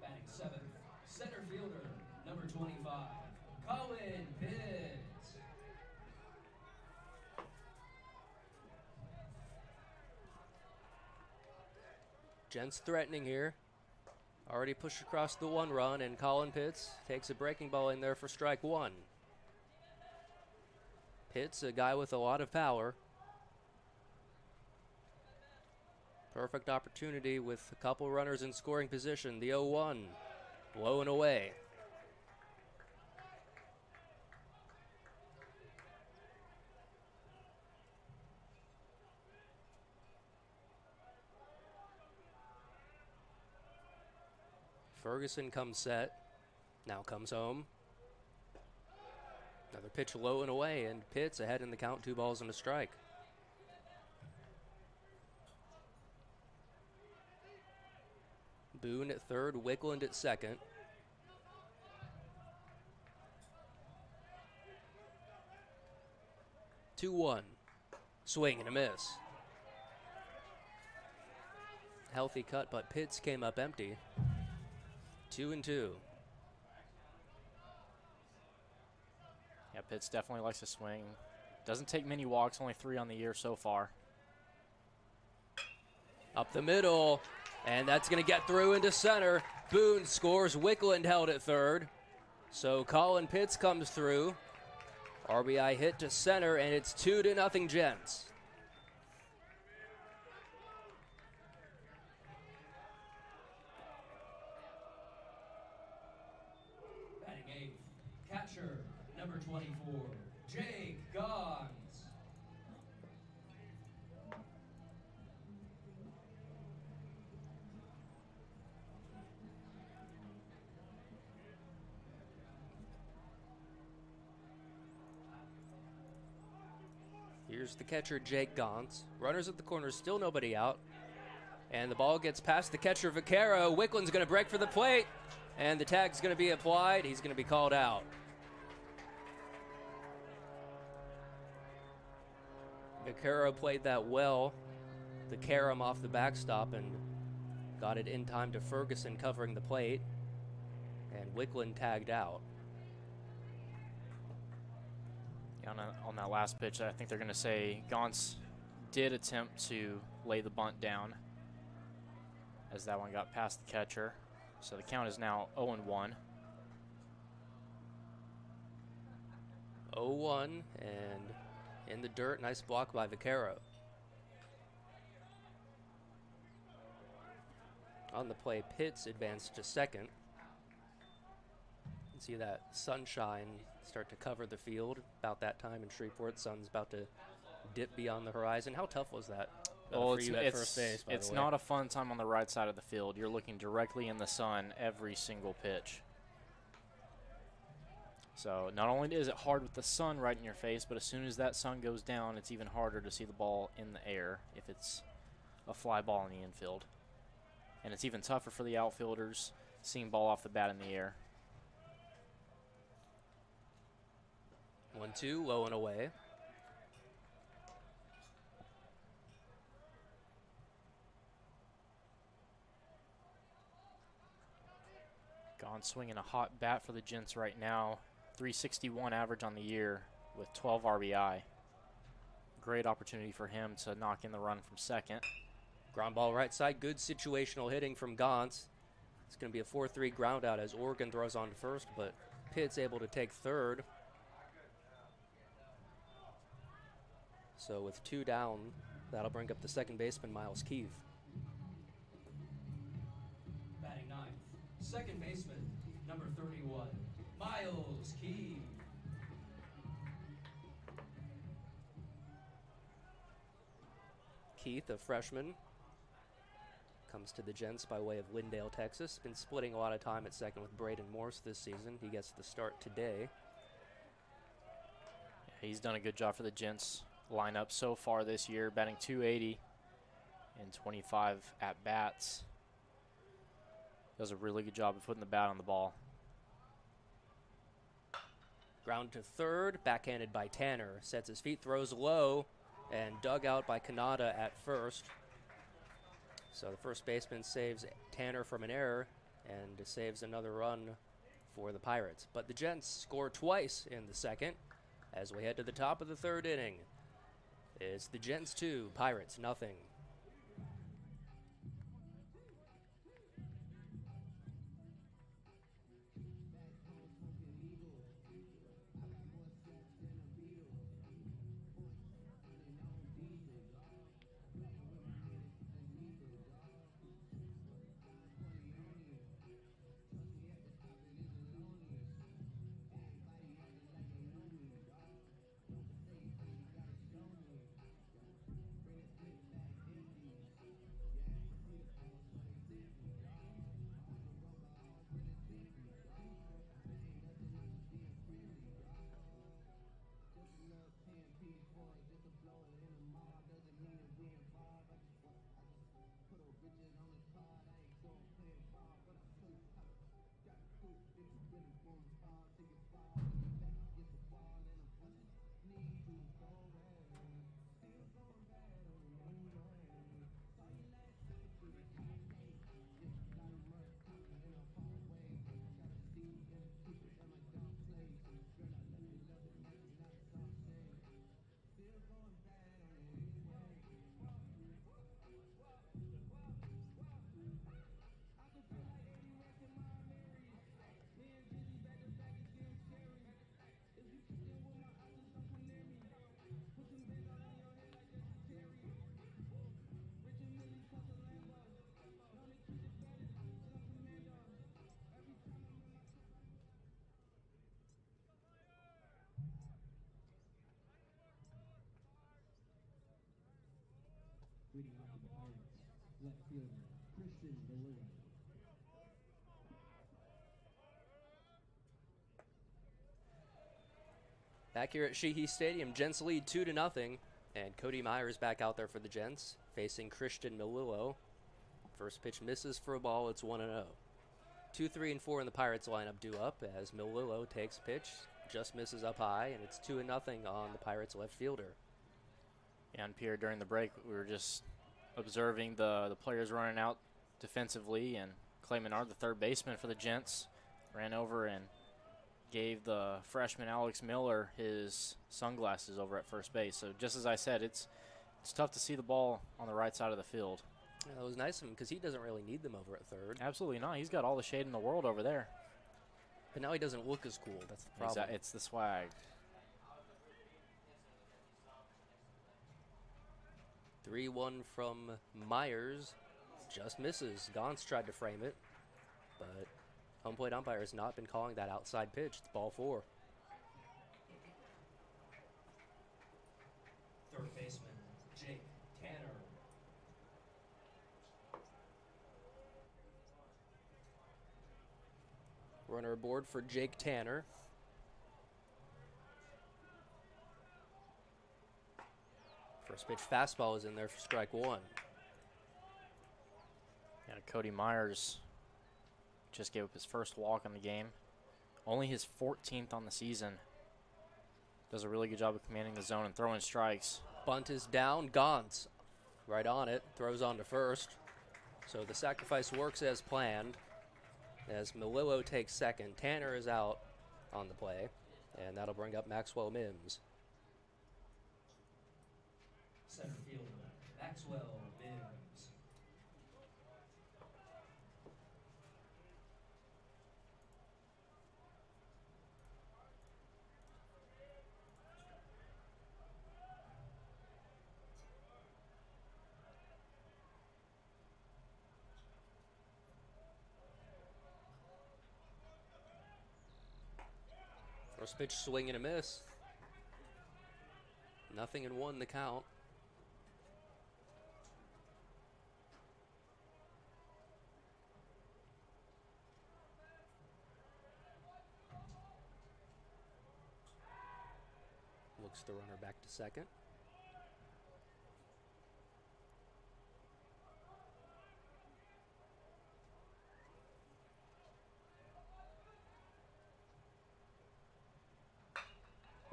Batting seventh, center fielder, number 25, Colin Pitts. Gents threatening here. Already pushed across the one run, and Colin Pitts takes a breaking ball in there for strike one. Pitts, a guy with a lot of power. Perfect opportunity with a couple runners in scoring position. The 0 1, low and away. Ferguson comes set. Now comes home. Another pitch low and away, and Pitts ahead in the count, two balls and a strike. Boone at third, Wickland at second. Two one. Swing and a miss. Healthy cut, but Pitts came up empty. Two and two. Yeah, Pitts definitely likes to swing. Doesn't take many walks, only three on the year so far. Up the middle, and that's going to get through into center. Boone scores. Wickland held at third. So Colin Pitts comes through. RBI hit to center, and it's two to nothing Gents. Batting eighth, catcher, number 24, Jake Gauntz. The catcher, Jake Gauntz. Runners at the corner, still nobody out. And the ball gets past the catcher, Vaquero. Wickland's going to break for the plate, and the tag's going to be applied. He's going to be called out. Vaquero played that well. The carom off the backstop and got it in time to Ferguson covering the plate. And Wickland tagged out. Yeah, on, a, on that last pitch, I think they're going to say Gauntz did attempt to lay the bunt down as that one got past the catcher. So the count is now 0 1. 0 1 and in the dirt. Nice block by Vaquero. On the play, Pitts advanced to second. You can see that sunshine start to cover the field about that time in Shreveport. Sun's about to dip beyond the horizon. How tough was that? uh, well, for it's, you at it's, first base. It's not a fun time on the right side of the field. You're looking directly in the sun every single pitch. So not only is it hard with the sun right in your face, but as soon as that sun goes down, it's even harder to see the ball in the air if it's a fly ball in the infield. And it's even tougher for the outfielders seeing ball off the bat in the air. One two low and away. Gone swinging a hot bat for the Gents right now. 361 average on the year with 12 RBI. Great opportunity for him to knock in the run from second. Ground ball right side. Good situational hitting from Gauntz. It's going to be a 4 3 ground out as Morgan throws on to first, but Pitt's able to take third. So with two down, that'll bring up the second baseman, Miles Keith. Batting ninth, second baseman, number 31, Miles Key. Keith, a freshman, comes to the Gents by way of Lindale, Texas. Been splitting a lot of time at second with Braden Morse this season. He gets the start today. He's done a good job for the Gents lineup so far this year, batting 280 and 25 at bats. Does a really good job of putting the bat on the ball. Ground to third, backhanded by Tanner. Sets his feet, throws low, and dug out by Kanata at first. So the first baseman saves Tanner from an error and saves another run for the Pirates. But the Gents score twice in the second as we head to the top of the third inning. It's the Gents 2, Pirates nothing. Left fielder Christian Valera. Back here at Shehee Stadium, Gents lead two to nothing, and Cody Myers back out there for the Gents, facing Christian Melillo. First pitch misses for a ball. It's one and zero. Two, three, and four in the Pirates lineup due up as Melillo takes pitch, just misses up high, and it's two and nothing on the Pirates left fielder. And Pierre, during the break, we were just observing the, the players running out defensively, and Clay Menard, the third baseman for the Gents, ran over and gave the freshman Alex Miller his sunglasses over at first base. So just as I said, it's it's tough to see the ball on the right side of the field. Yeah, that was nice of him because he doesn't really need them over at third. Absolutely not. He's got all the shade in the world over there. But now he doesn't look as cool. That's the problem. It's the swag. 3 1 from Myers. Just misses. Gons tried to frame it, but home plate umpire has not been calling that outside pitch. It's ball four. Third baseman, Jake Tanner. Runner aboard for Jake Tanner. First pitch fastball is in there for strike one. And Cody Myers just gave up his first walk in the game. Only his 14th on the season. Does a really good job of commanding the zone and throwing strikes. Bunt is down. Gons right on it. Throws on to first. So the sacrifice works as planned. As Melillo takes second. Tanner is out on the play. And that'll bring up Maxwell Mims. Center fielder, Maxwell Mims. First pitch swing and a miss. Nothing in one the count. Looks the runner back to second.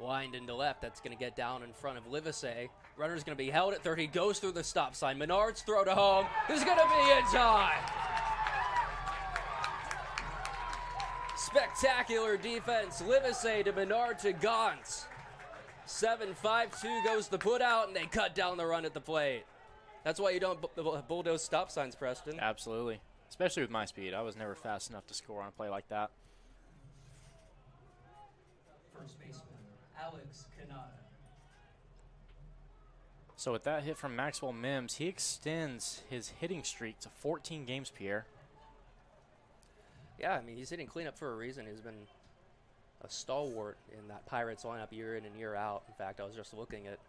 Wind into left. That's going to get down in front of Livesey. Runner's going to be held at third. He goes through the stop sign. Menard's throw to home This is going to be in time. Spectacular defense. Livesey to Menard to Gauntz. 7 5 2 goes the put out, and they cut down the run at the plate. That's why you don't bu- bu- bulldoze stop signs, Preston. Absolutely. Especially with my speed. I was never fast enough to score on a play like that. First baseman, Alex Kanata. So with that hit from Maxwell Mims, he extends his hitting streak to 14 games, Pierre. Yeah, I mean, he's hitting cleanup for a reason. He's been a stalwart in that Pirates lineup year in and year out. In fact, I was just looking at,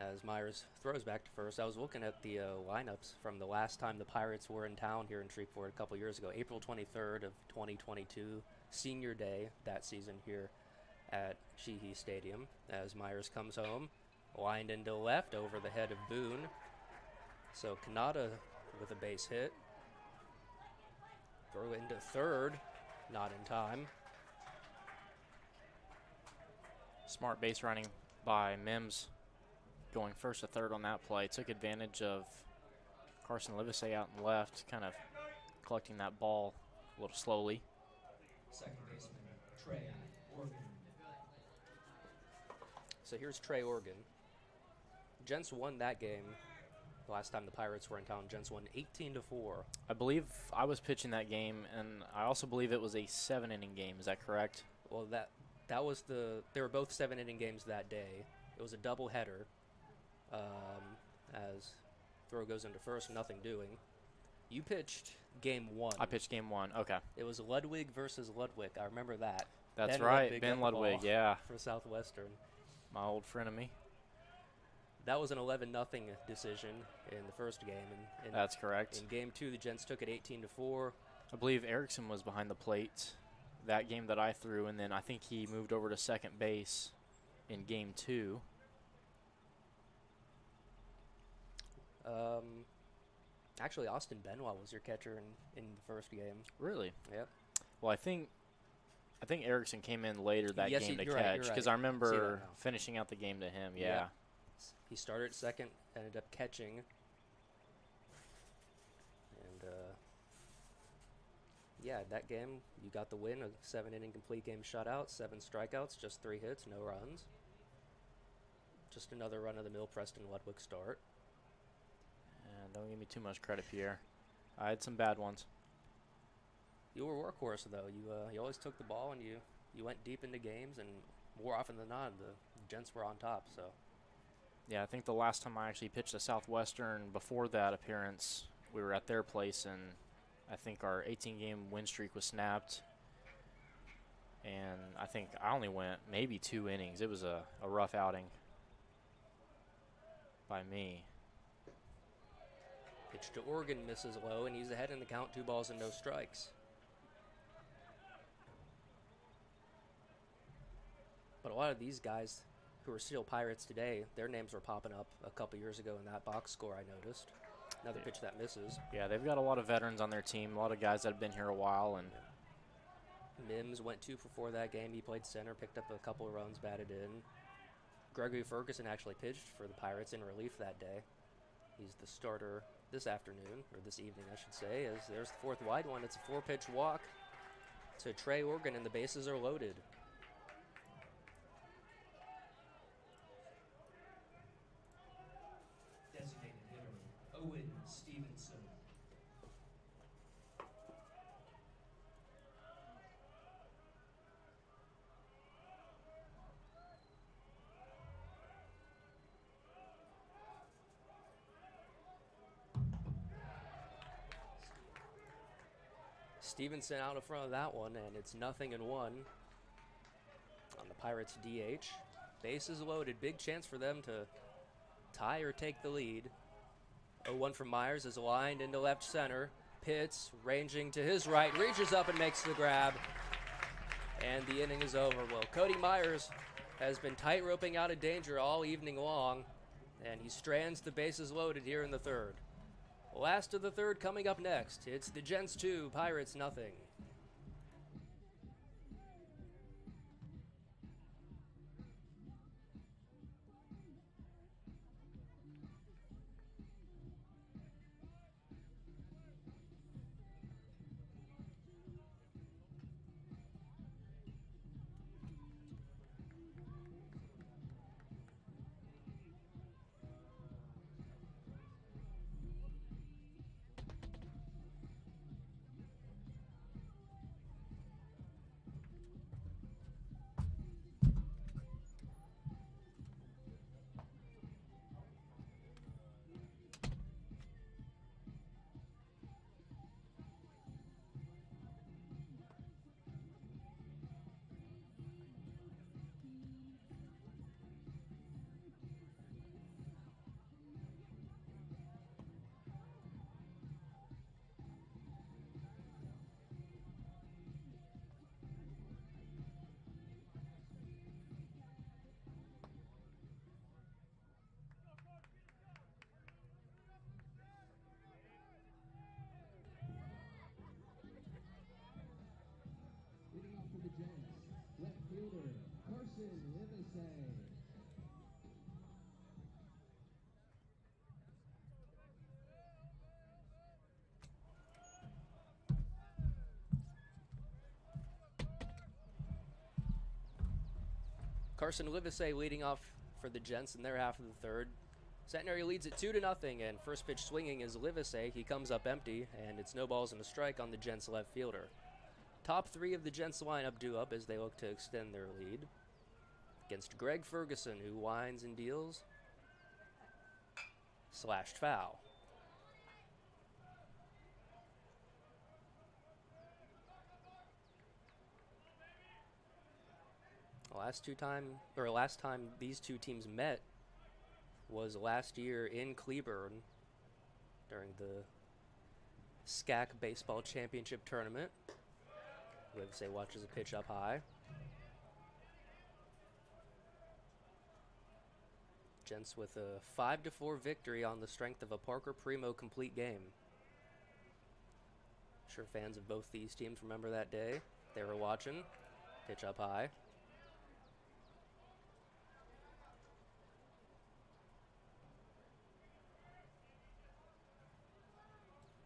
as Myers throws back to first, I was looking at the uh, lineups from the last time the Pirates were in town here in Shreveport a couple years ago, April 23rd of 2022, senior day that season here at Shehee Stadium. As Myers comes home, lined into left over the head of Boone. So Kanata with a base hit. Throw into third, not in time. Smart base running by Mims going first to third on that play. Took advantage of Carson Livesey out and left, kind of collecting that ball a little slowly. Second baseman, Trey Morgan. So here's Trey Morgan. Gents won that game the last time the Pirates were in town. Gents won 18 to 4. I believe I was pitching that game, and I also believe it was a seven inning game. Is that correct? Well, that that was the they were both seven inning games that day. It was a double header. Um, as throw goes into first, nothing doing. You pitched game one. I pitched game one. Okay. It was Ludwig versus Ludwig. I remember that. That's Ben right. Ludwig Ben Ludwig. Yeah. For Southwestern. My old friend of me. That was an 11 nothing decision in the first game. And in, That's correct. in game two, the Gents took it 18 to 4. I believe Erickson was behind the plate that game that I threw, and then I think he moved over to second base in game two. Um, actually, Austin Benoit was your catcher in, in the first game. Really? Yep. Well, I think I think Erickson came in later that Yes, game to right, catch because right. I remember finishing out the game to him. Yeah. Yeah. He started second, ended up catching. And, uh, yeah, that game, you got the win. A seven inning complete game shutout, seven strikeouts, just three hits, no runs. Just another run of the mill Preston Ludwig start. And don't give me too much credit, Pierre. I had some bad ones. You were a workhorse though. You uh, you always took the ball and you you went deep into games, and more often than not, the Gents were on top. So Yeah, I think the last time I actually pitched a Southwestern before that appearance, we were at their place, and I think our 18 game win streak was snapped. And I think I only went maybe two innings. It was a, a rough outing by me. Pitch to Morgan misses low, and he's ahead in the count, two balls and no strikes. But a lot of these guys who are still Pirates today, their names were popping up a couple years ago in that box score I noticed. Another Yeah. pitch that misses. Yeah, they've got a lot of veterans on their team, a lot of guys that have been here a while, and Mims went two for four that game. He played center, picked up a couple of runs, batted in. Gregory Ferguson actually pitched for the Pirates in relief that day. He's the starter this afternoon, or this evening, I should say, as there's the fourth wide one. It's a four pitch walk to Trey Morgan, and the bases are loaded. Designated hitter, Owen Stevenson. Stevenson out in front of that one, and it's nothing in one on the Pirates DH. Bases loaded. Big chance for them to tie or take the lead. 0 1 from Myers is lined into left center. Pitts ranging to his right, reaches up and makes the grab. And the inning is over. Well, Cody Myers has been tight roping out of danger all evening long, and he strands the bases loaded here in the third. Last of the third coming up next. It's the Gents 2, Pirates nothing. Carson Livesey. Leading off for the Gents in their half of the third. Centenary leads it two to nothing, and first pitch swinging is Livesey. He comes up empty, and it's no balls and a strike on the Gents left fielder. Top three of the Gents lineup do up as they look to extend their lead against Greg Ferguson, who winds and deals. Slashed foul. Last two time or last time these two teams met was last year in Cleburne during the SCAC baseball championship tournament. Livesey watches a pitch up high. With a 5 to 4 victory on the strength of a Parker Primo complete game. Sure fans of both these teams remember that day. They were watching. Pitch up high.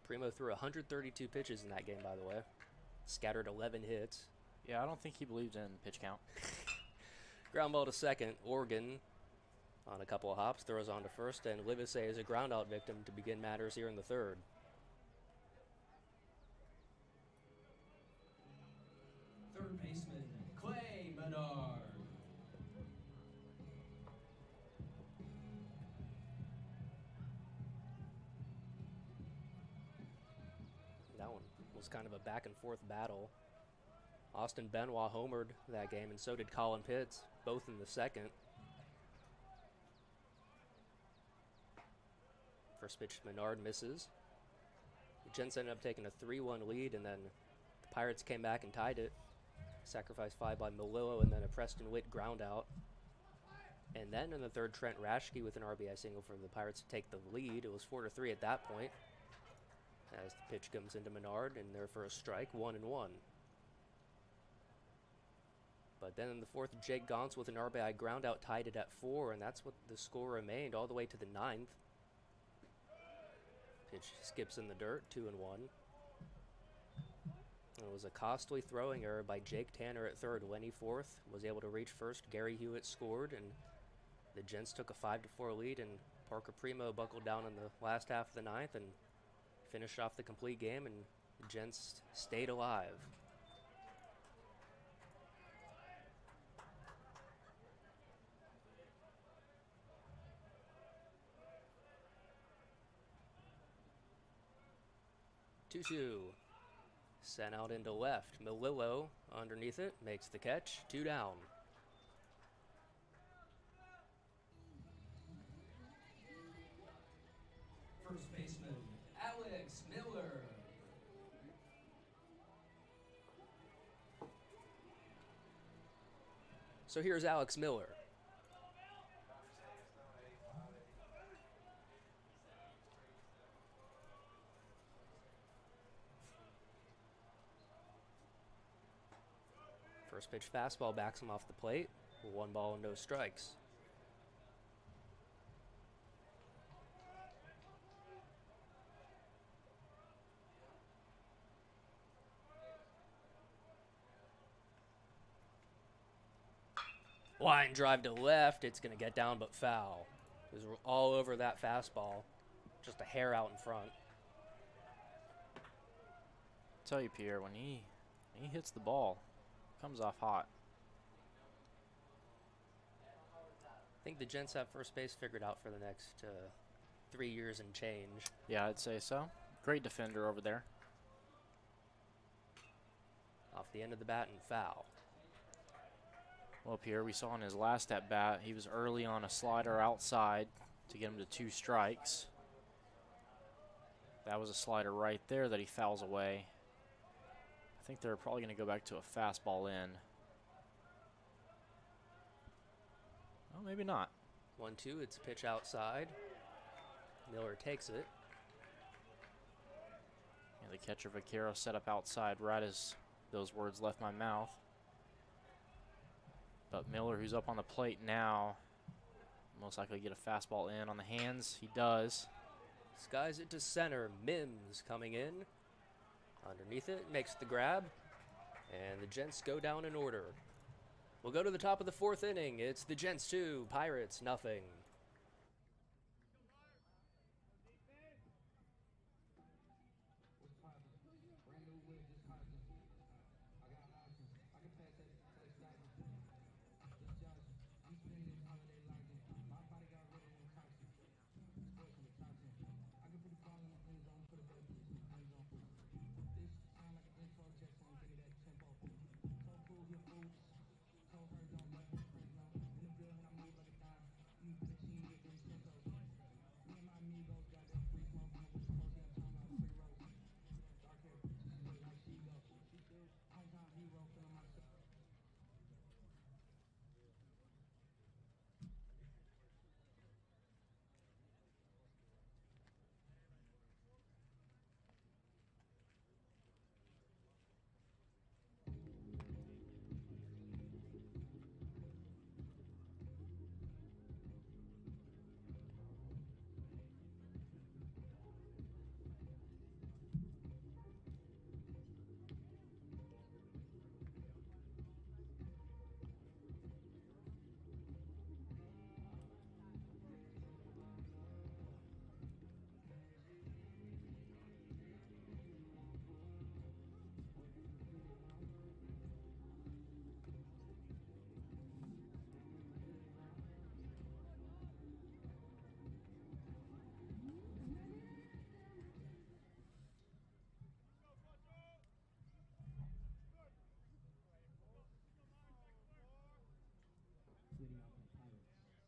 Primo threw 132 pitches in that game, by the way. Scattered 11 hits. yeah, I don't think he believed in pitch count. (laughs) Ground ball to second. Morgan on a couple of hops throws on to first, and Livesey is a ground out victim to begin matters here in the third. Third baseman, Clay Menard. That one was kind of a back and forth battle. Austin Benoit homered that game, and so did Colin Pitts, both in the second. First pitch, Menard misses. The ended up taking a 3 1 lead, and then the Pirates came back and tied it. Sacrifice fly by Melillo and then a Preston Witt ground out. And then in the third, Trent Rashke with an RBI single for the Pirates to take the lead. It was four to three at that point. As the pitch comes into Menard and there for a strike, one and one. But then in the fourth, Jake Gauntz with an RBI ground out tied it at four, and that's what the score remained all the way to the ninth. Pitch skips in the dirt, two and one. It was a costly throwing error by Jake Tanner at third. Lenny fourth was able to reach first. Gary Hewitt scored, and the Gents took a five to four lead. And Parker Primo buckled down in the last half of the ninth and finished off the complete game. And the Gents stayed alive. Two two. Sent out into left. Melillo underneath it makes the catch. Two down. First baseman, Alex Miller. So here's Alex Miller. First pitch fastball backs him off the plate. One ball and no strikes. Line drive to left. It's going to get down but foul. It was all over that fastball. Just a hair out in front. tell you, Pierre, when he when he hits the ball, comes off hot. I think the Gents have first base figured out for the next uh, three years and change. Yeah, I'd say so. Great defender over there. Off the end of the bat and foul. Well, Pierre, we saw in his last at bat, he was early on a slider outside to get him to two strikes. That was a slider right there that he fouls away. I think they're probably going to go back to a fastball in. Well, maybe not. One two. It's a pitch outside. Miller takes it. And the catcher Vaquero set up outside right as those words left my mouth. But Miller, who's up on the plate now, most likely get a fastball in on the hands. He does. Skies it to center. Mims coming in. Underneath it, makes the grab. And the Gents go down in order. We'll go to the top of the fourth inning. It's the Gents 2, Pirates nothing.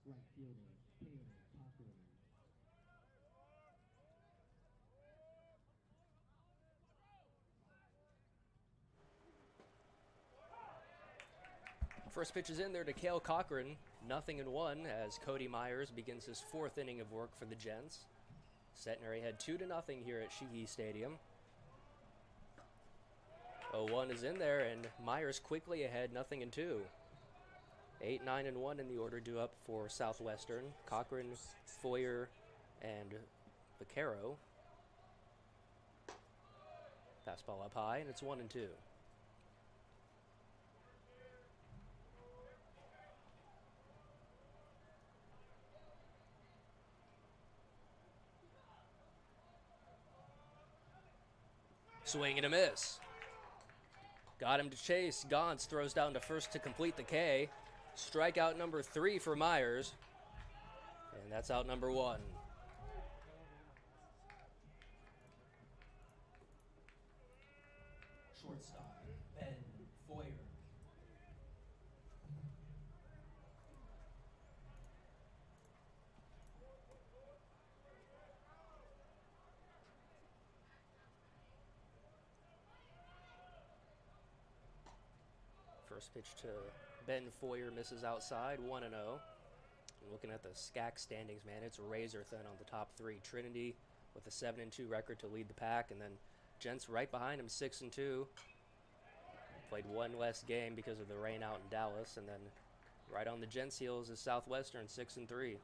Right fielder, Cochran. First pitch is in there to Kale Cochran. Nothing in one as Cody Myers begins his fourth inning of work for the Gents. Centenary had two to nothing here at Shehee Stadium. 0-1 is in there, and Myers quickly ahead, nothing in two. 8, 9, and 1 in the order due up for Southwestern. Cochran, Foyer, and Vaquero. Fastball up high, and it's 1 and 2. Swing and a miss. Got him to chase. Gauntz throws down to first to complete the K. Strikeout number three for Myers. And that's out number one. Shortstop, Ben Foyer. First pitch to Ben Foyer misses outside, 1 0. Looking at the SCAC standings, man, it's razor thin on the top three. Trinity with a 7 and 2 record to lead the pack, and then Gents right behind him, 6 and 2. Played one less game because of the rain out in Dallas, and then right on the Gents' heels is Southwestern, 6 and 3.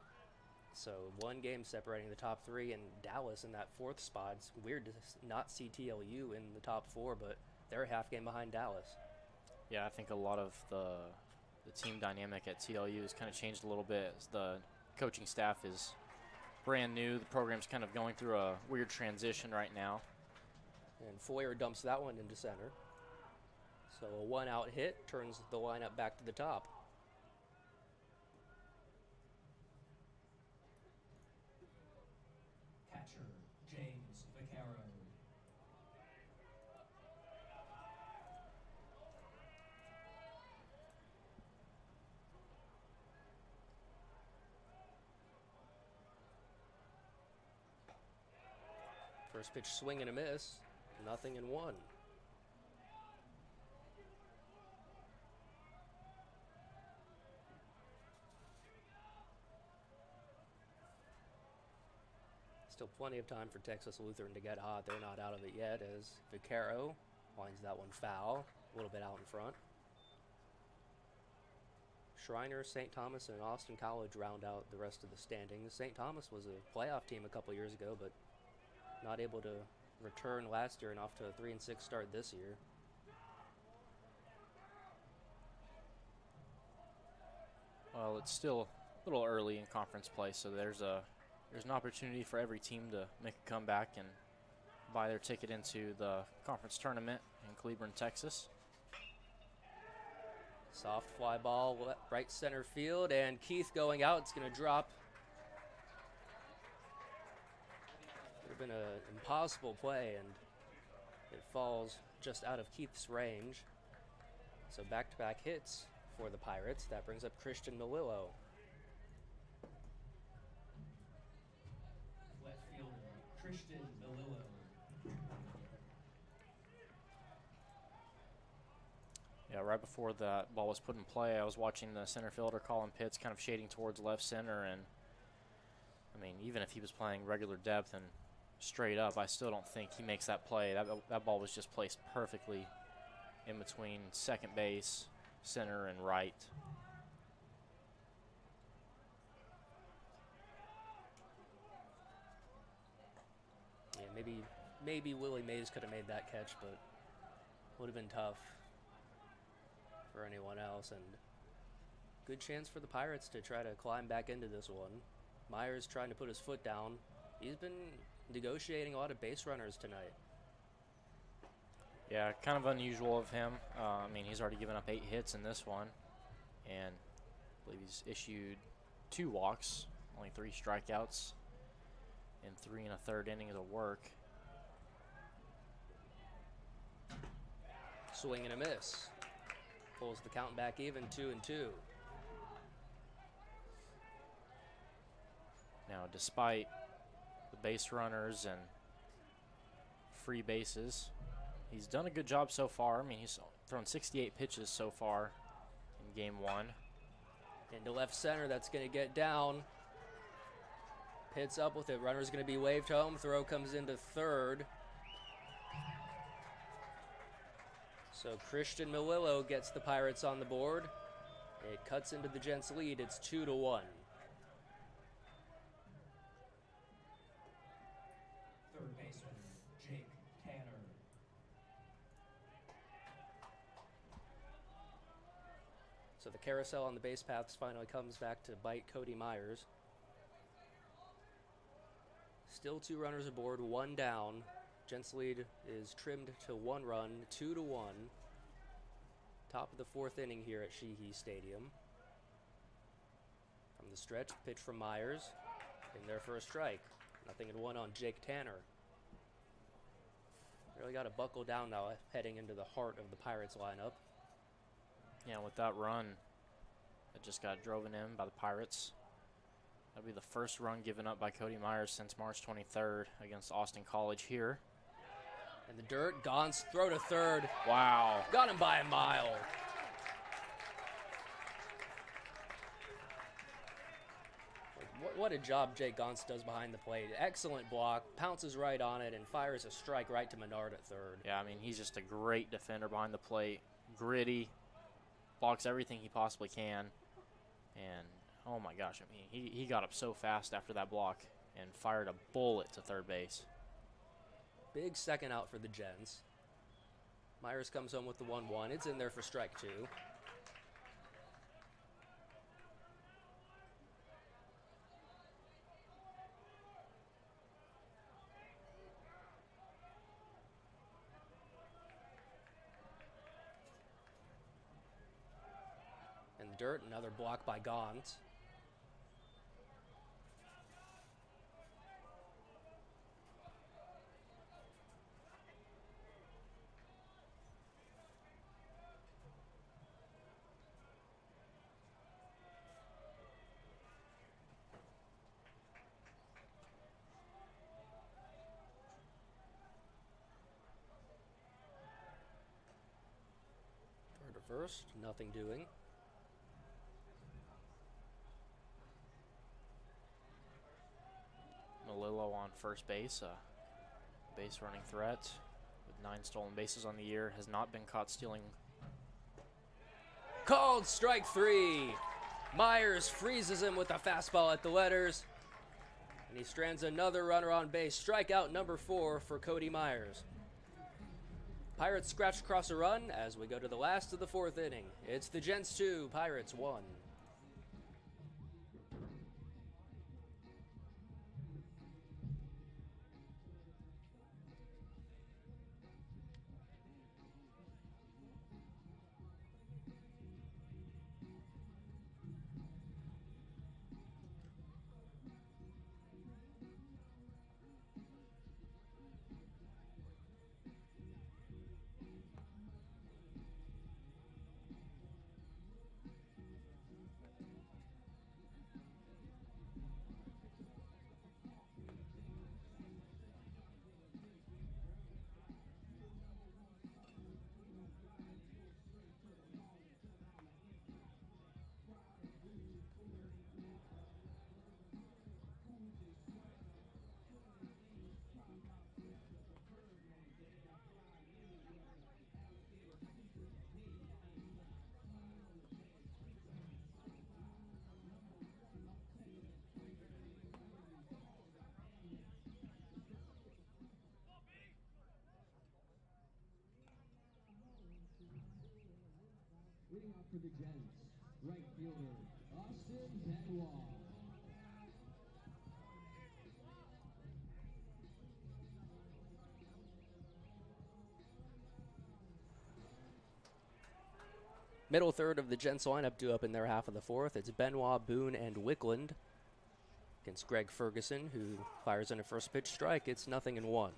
So one game separating the top three, and Dallas in that fourth spot. It's weird to not see TLU in the top four, but they're a half game behind Dallas. Yeah, I think a lot of the the team dynamic at TLU has kind of changed a little bit. The coaching staff is brand new. The program's kind of going through a weird transition right now. And Foyer dumps that one into center. So a one out hit turns the lineup back to the top. Catcher, James Vaquero. First pitch swing and a miss. Nothing in one. Still plenty of time for Texas Lutheran to get hot. They're not out of it yet as Vaquero winds that one foul, a little bit out in front. Schreiner, St. Thomas, and Austin College round out the rest of the standings. St. Thomas was a playoff team a couple years ago, but not able to return last year and off to a 3 and 6 start this year. Well, it's still a little early in conference play, so there's a there's an opportunity for every team to make a comeback and buy their ticket into the conference tournament in Cleburne, Texas. Soft fly ball, right center field, and Keith going out. It's going to drop. Have been an impossible play, and it falls just out of Keith's range. So back to back hits for the Pirates. That brings up Christian Melillo. Left fielder, Christian Melillo. Yeah, right before that ball was put in play, I was watching the center fielder Colin Pitts kind of shading towards left center, and I mean, even if he was playing regular depth and straight up, I still don't think he makes that play. That that ball was just placed perfectly in between second base, center, and right. Yeah, maybe maybe Willie Mays could have made that catch, but would have been tough for anyone else. And good chance for the Pirates to try to climb back into this one. Myers trying to put his foot down. He's been negotiating a lot of base runners tonight. Yeah, kind of unusual of him. Uh, I mean, he's already given up eight hits in this one, and I believe he's issued two walks, only three strikeouts, in three and a third innings of work. Swing and a miss. Pulls the count back even, two and two. Now, despite the base runners and free bases, he's done a good job so far. I mean, he's thrown 68 pitches so far in game one. Into left center, that's going to get down. Pitts up with it. Runner's going to be waved home. Throw comes into third. So Christian Melillo gets the Pirates on the board. It cuts into the Gents' lead. It's two to one. Third baseman, Jake Tanner. So the carousel on the base paths finally comes back to bite Cody Myers. Still two runners aboard, one down. Gents lead is trimmed to one run, two to one. Top of the fourth inning here at Shehee Stadium. From the stretch, pitch from Myers. In there for a strike. Nothing in one on Jake Tanner. Really got to buckle down now heading into the heart of the Pirates lineup. Yeah, with that run that just got driven in by the Pirates. That'll be the first run given up by Cody Myers since March 23rd against Austin College here. In the dirt, Gauntz throw to third. Wow. Got him by a mile. What, what a job Jake Gauntz does behind the plate. Excellent block, pounces right on it, and fires a strike right to Menard at third. Yeah, I mean, he's just a great defender behind the plate. Gritty, blocks everything he possibly can. And, oh my gosh, I mean, he, he got up so fast after that block and fired a bullet to third base. Big second out for the Gents. Myers comes home with the 1 1. It's in there for strike two. Dirt, another block by Gauntz. First, nothing doing. Melillo on first base, a base running threat with nine stolen bases on the year, has not been caught stealing. Called strike three. Myers freezes him with a fastball at the letters. And he strands another runner on base. Strikeout number four for Cody Myers. Pirates scratch across a run as we go to the last of the fourth inning. It's the Gents 2, Pirates 1. Leading off for the right fielder, Austin Benoit. Middle third of the Gents lineup due up in their half of the fourth. It's Benoit, Boone, and Wickland against Greg Ferguson, who fires in a first pitch strike. It's nothing in one.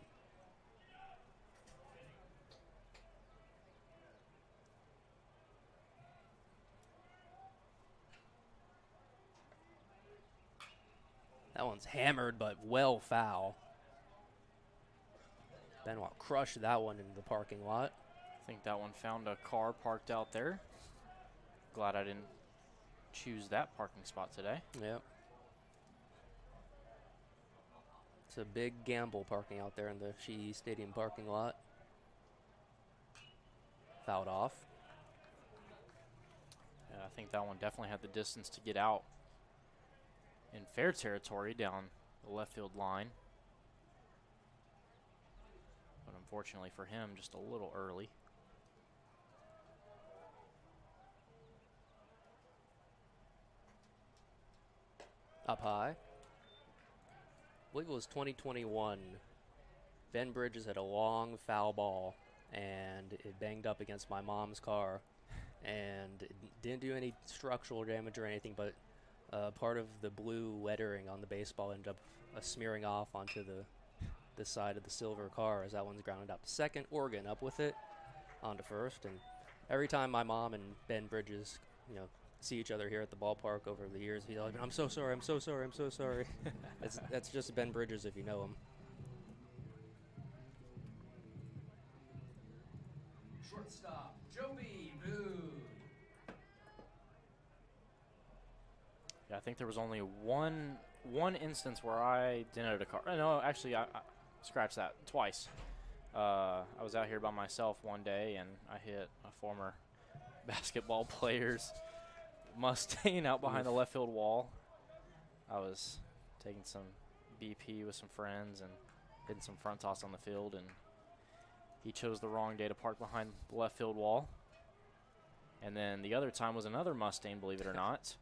Hammered, but well foul. Benoit crushed that one into the parking lot. I think that one found a car parked out there. Glad I didn't choose that parking spot today. Yep. It's a big gamble parking out there in the Shea Stadium parking lot. Fouled off. Yeah, I think that one definitely had the distance to get out in fair territory down the left field line. But unfortunately for him, just a little early. Up high. I believe it was 2021. Ben Bridges had a long foul ball and it banged up against my mom's car and it didn't do any structural damage or anything, but uh, part of the blue lettering on the baseball ended up uh, smearing off onto the the side of the silver car as that one's grounded up to second. Morgan up with it onto first, and every time my mom and Ben Bridges, you know, see each other here at the ballpark over the years, he's like, "I'm so sorry, I'm so sorry, I'm so sorry." (laughs) that's that's just Ben Bridges if you know him. Shortstop, Joby Boone. Yeah, I think there was only one one instance where I denoted a car. uh, No, actually, I, I scratch that twice. Uh, I was out here by myself one day and I hit a former (laughs) basketball player's Mustang out behind the left field wall. I was taking some BP with some friends and hitting some front toss on the field, and he chose the wrong day to park behind the left field wall. And then the other time was another Mustang, believe it or (laughs) not.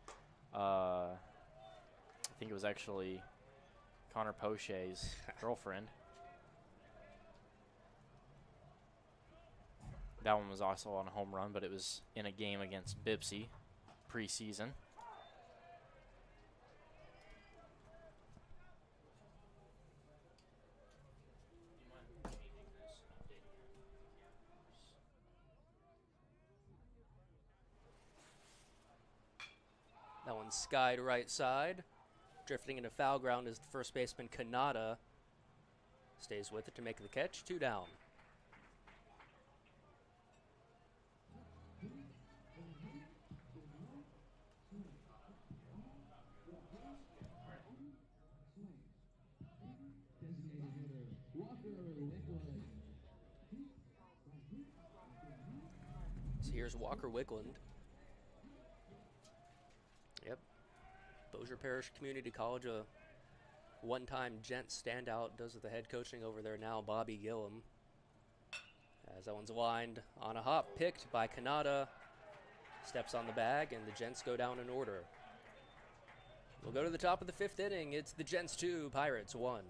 Uh, I think it was actually Connor Poche's (laughs) girlfriend. That one was also on a home run, but it was in a game against Bipsy preseason. That one skied right side. Drifting into foul ground is the first baseman Kanata. Stays with it to make the catch. Two down. So here's Walker Wickland. Yep. Bossier Parish Community College, a one-time gent standout, does the head coaching over there now, Bobby Gillum. As that one's lined on a hop, picked by Kanata. Steps on the bag, and the Gents go down in order. We'll go to the top of the fifth inning. It's the Gents 2, Pirates 1.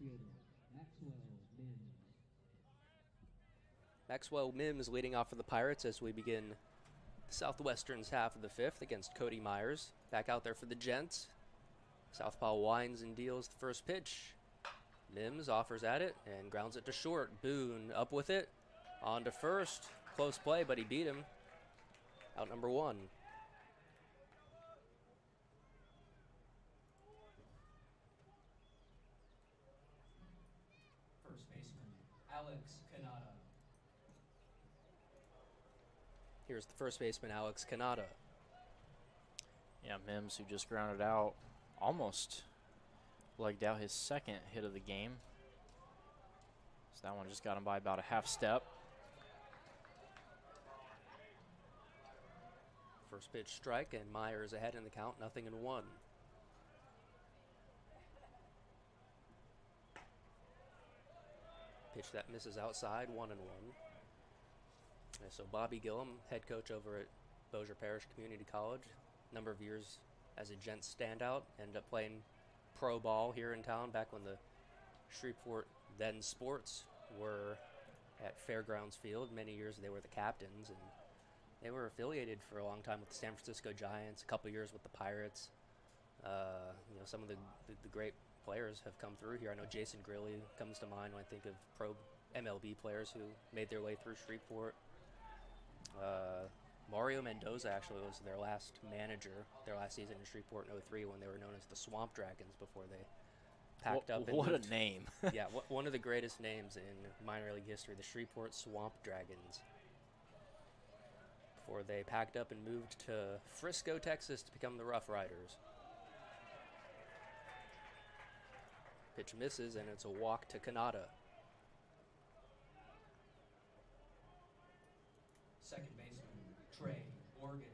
Maxwell Mims. Maxwell Mims leading off for the Pirates as we begin Southwestern's half of the fifth against Cody Myers. Back out there for the Gents. Southpaw winds and deals the first pitch. Mims offers at it and grounds it to short. Boone up with it. On to first. Close play, but he beat him. Out number one. First baseman, Alex Kanata. Here's the first baseman, Alex Kanata. Yeah, Mims, who just grounded out, almost legged out his second hit of the game. So that one just got him by about a half step. First pitch strike, and Myers ahead in the count, nothing in one. Pitch that misses outside, one and one. So Bobby Gillum, head coach over at Bossier Parish Community College, number of years as a gent standout, ended up playing pro ball here in town back when the Shreveport then sports were at Fairgrounds Field. Many years they were the captains and they were affiliated for a long time with the San Francisco Giants, a couple years with the Pirates. Uh, you know, some of the, the, the great players have come through here. I know Jason Grilli comes to mind when I think of pro MLB players who made their way through Shreveport. Uh, Mario Mendoza actually was their last manager, their last season in Shreveport in 03 when they were known as the Swamp Dragons before they packed Wha- up. and what moved- a name. (laughs) (laughs) yeah, wha- one of the greatest names in minor league history, the Shreveport Swamp Dragons. Before they packed up and moved to Frisco, Texas to become the Rough Riders. Pitch misses, and it's a walk to Kanata. Second baseman, Trey Morgan.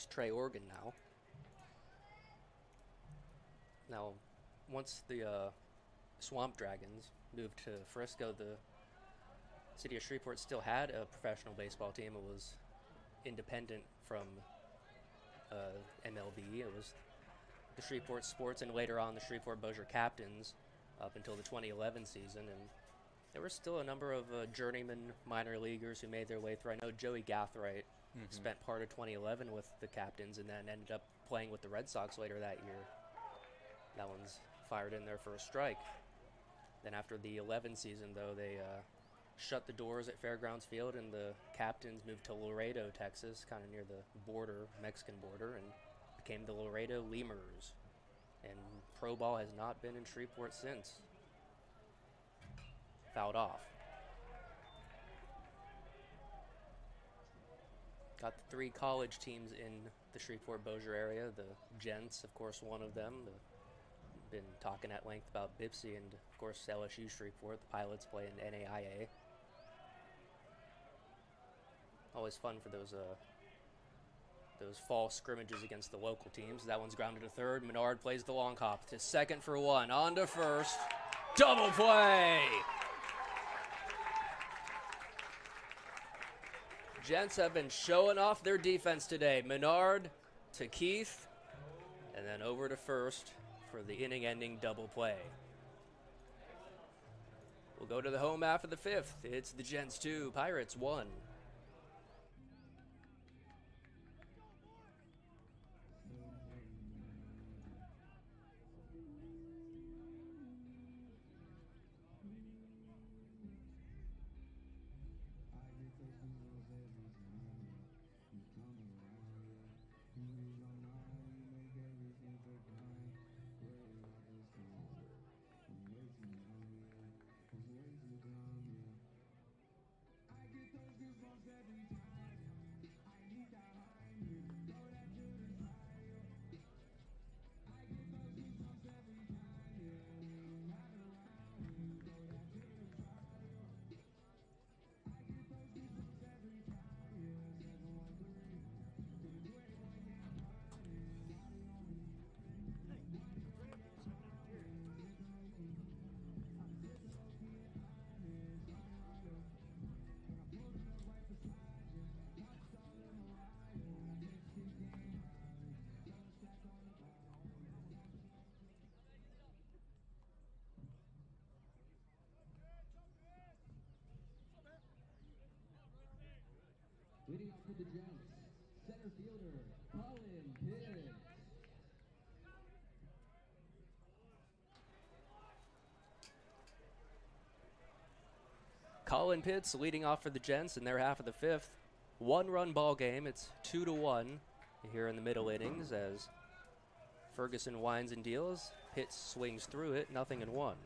There's Trey Morgan now. Now, once the uh, Swamp Dragons moved to Frisco, the city of Shreveport still had a professional baseball team. It was independent from uh, MLB. It was the Shreveport Sports and later on the Shreveport Bossier Captains up until the 2011 season. And there were still a number of uh, journeyman minor leaguers who made their way through. I know Joey Gathright spent part of 2011 with the Captains and then ended up playing with the Red Sox later that year. That one's fired in there for a strike. Then after the 11 season, though, they uh, shut the doors at Fairgrounds Field, and the Captains moved to Laredo, Texas, kind of near the border, Mexican border, and became the Laredo Lemurs. And pro ball has not been in Shreveport since. Fouled off. Got the three college teams in the Shreveport Bossier area. The Gents, of course, one of them. The, been talking at length about Bipsy and, of course, LSU Shreveport. The Pilots play in NAIA. Always fun for those uh, those fall scrimmages against the local teams. That one's grounded to third. Menard plays the long hop to second for one. On to first. Double play. Gents have been showing off their defense today. Menard to Keith, and then over to first for the inning ending double play. We'll go to the home half of the fifth. It's the Gents 2, Pirates 1. Leading off for the Gents, center fielder Colin Pitts. Colin Pitts leading off for the Gents in their half of the fifth. One run ball game. It's two to one here in the middle innings as Ferguson winds and deals. Pitts swings through it, nothing in one.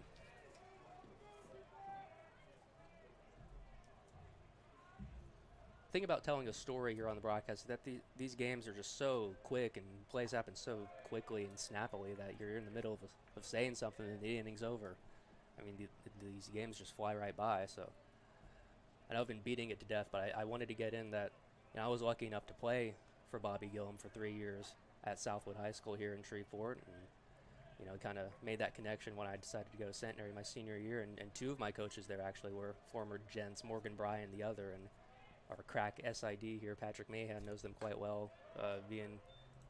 Thing about telling a story here on the broadcast is that the, these games are just so quick and plays happen so quickly and snappily that you're in the middle of, of saying something and the inning's over. I mean, the, the, these games just fly right by. So I know I've been beating it to death, but I, I wanted to get in that. You know, I was lucky enough to play for Bobby Gillum for three years at Southwood High School here in Shreveport, and you know, kind of made that connection when I decided to go to Centenary my senior year. And, and two of my coaches there actually were former Gents, Morgan Bryan, the other, and our crack SID here, Patrick Mahan, knows them quite well, uh, being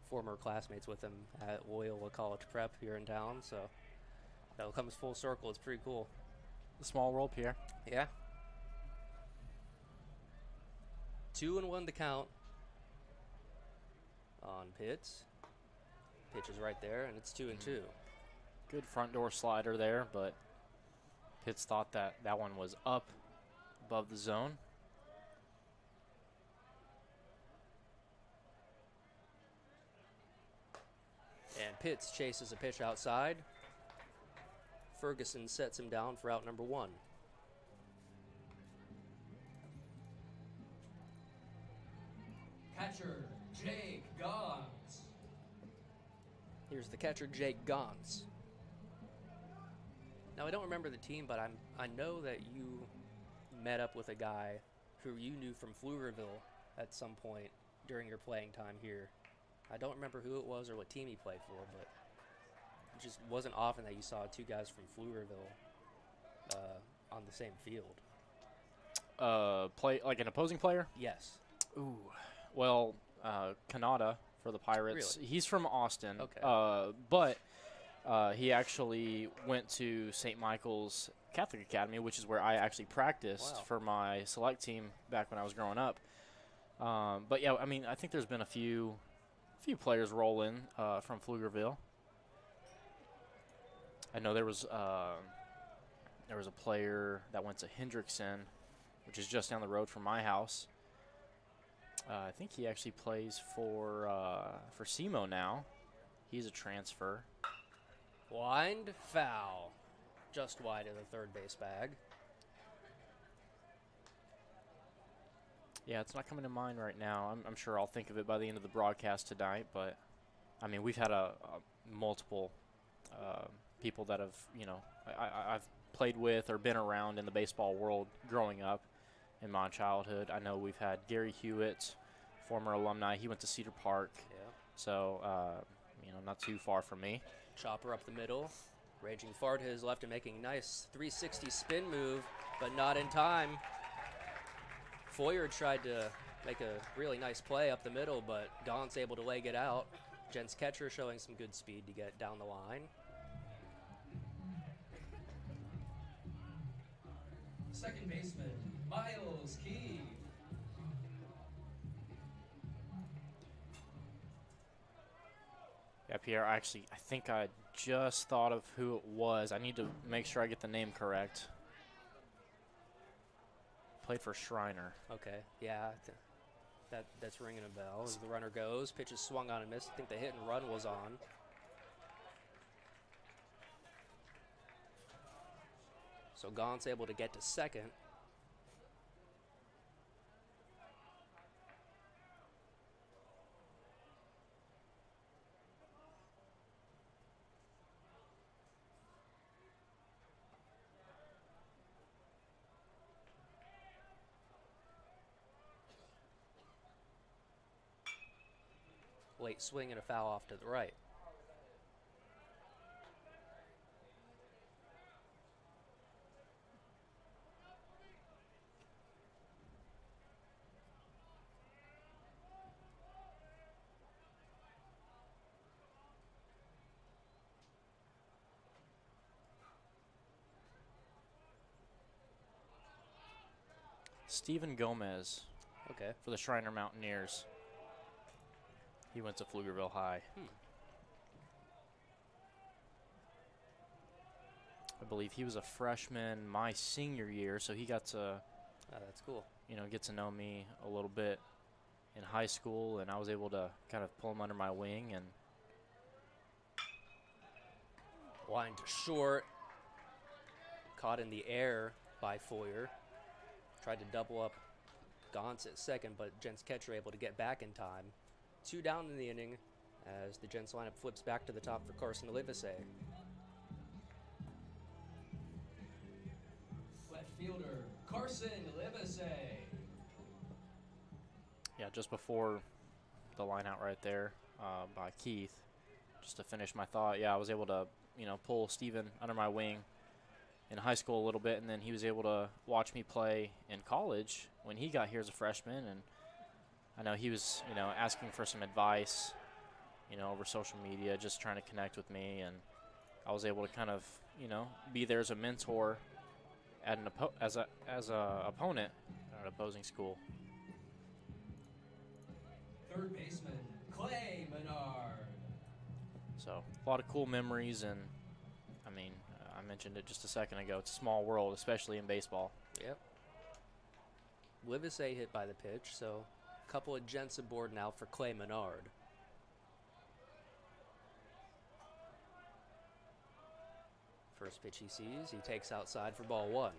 former classmates with him at Loyola College Prep here in town. So that comes full circle. It's pretty cool. The small world, Pierre. Yeah. Two and one to count on Pitts. Pitch is right there, and it's two and two. Good front door slider there, but Pitts thought that that one was up above the zone. And Pitts chases a pitch outside. Ferguson sets him down for out number one. Catcher, Jake Gauntz. Here's the catcher, Jake Gauntz. Now I don't remember the team, but I'm I know that you met up with a guy who you knew from Pflugerville at some point during your playing time here. I don't remember who it was or what team he played for, but it just wasn't often that you saw two guys from Pflugerville uh, on the same field. Uh, play like an opposing player. Yes. Ooh. Well, uh, Kanata for the Pirates. Really? He's from Austin. Okay. Uh, but uh, he actually went to St. Michael's Catholic Academy, which is where I actually practiced Wow. for my select team back when I was growing up. Um, but yeah, I mean, I think there's been a few, few players roll in uh, from Pflugerville. I know there was uh, there was a player that went to Hendrickson, which is just down the road from my house. Uh, I think he actually plays for uh, for SEMO now. He's a transfer. Wind foul. Just wide of the third base bag. Yeah, it's not coming to mind right now. I'm, I'm sure I'll think of it by the end of the broadcast tonight. But I mean, we've had a, a multiple uh, people that have you know I, I, I've played with or been around in the baseball world growing up in my childhood. I know we've had Gary Hewitt, former alumni. He went to Cedar Park, Yeah. so uh, you know not too far from me. Chopper up the middle. Raging far to his left and making a nice 360 spin move, but not in time. Foyer tried to make a really nice play up the middle, but Gauntz able to leg it out. Gents catcher showing some good speed to get down the line. Second baseman, Miles Key. Yeah, Pierre. I Actually, I think I just thought of who it was. I need to make sure I get the name correct. Played for Schreiner. Okay, yeah, that that's ringing a bell. As the runner goes, pitch is swung on and missed. I think the hit and run was on. So Gauntz able to get to second. Late swing and a foul off to the right. Stephen Gomez. Okay. for the Schreiner Mountaineers. He went to Pflugerville High. Hmm. I believe he was a freshman my senior year, so he got to Oh, that's cool. you know get to know me a little bit in high school, and I was able to kind of pull him under my wing and Line to short. Caught in the air by Foyer. Tried to double up Gauntz at second, but Gents catcher able to get back in time. Two down in the inning as the Gents lineup flips back to the top for Carson Livesey. Left fielder Carson Livesey. yeah, just before the line out right there uh, by Keith, just to finish my thought, yeah, I was able to, you know, pull Steven under my wing in high school a little bit, and then he was able to watch me play in college when he got here as a freshman, and I know he was, you know, asking for some advice, you know, over social media, just trying to connect with me, and I was able to kind of, you know, be there as a mentor at an oppo- as a as a opponent at an opposing school. Third baseman Clay Menard. So a lot of cool memories, and I mean, uh, I mentioned it just a second ago. It's a small world, especially in baseball. Yep. Livesey hit by the pitch, so a couple of Gents aboard now for Clay Menard. First pitch he sees, he takes outside for ball one.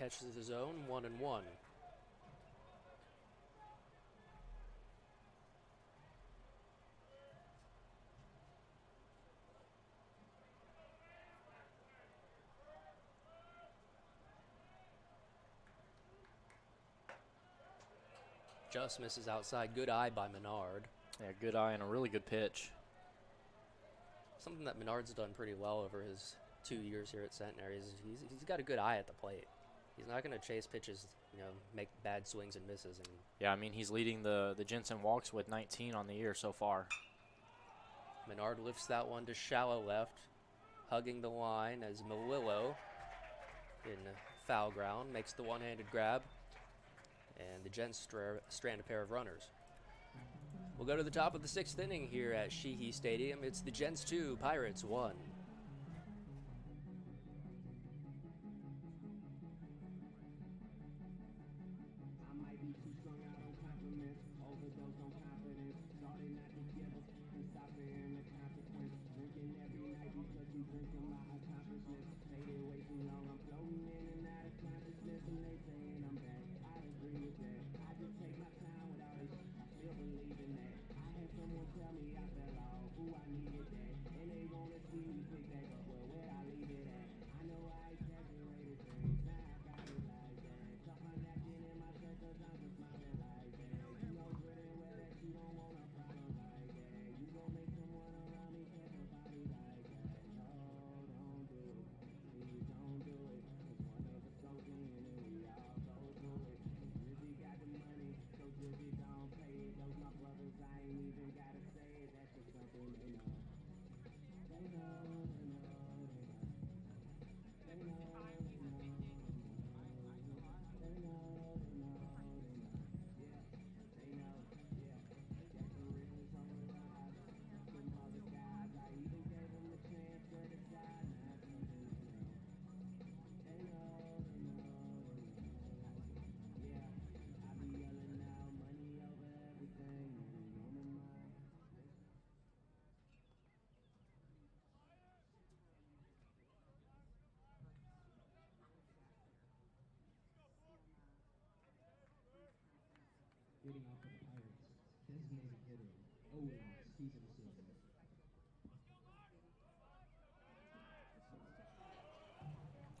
Catches his own, one and one. Just misses outside. Good eye by Menard. Yeah, good eye and a really good pitch. Something that Menard's done pretty well over his two years here at Centenary is he's, he's got a good eye at the plate he's not going to chase pitches, you know, make bad swings and misses. And yeah, I mean he's leading the the Jensen walks with 19 on the year so far. Menard lifts that one to shallow left, hugging the line as Melillo in foul ground makes the one-handed grab, and the Gents strand a pair of runners. We'll go to the top of the sixth inning here at Shehee Stadium. It's the Gents 2, Pirates 1. Leading off for the Pirates, designated hitter, Owen Stevenson.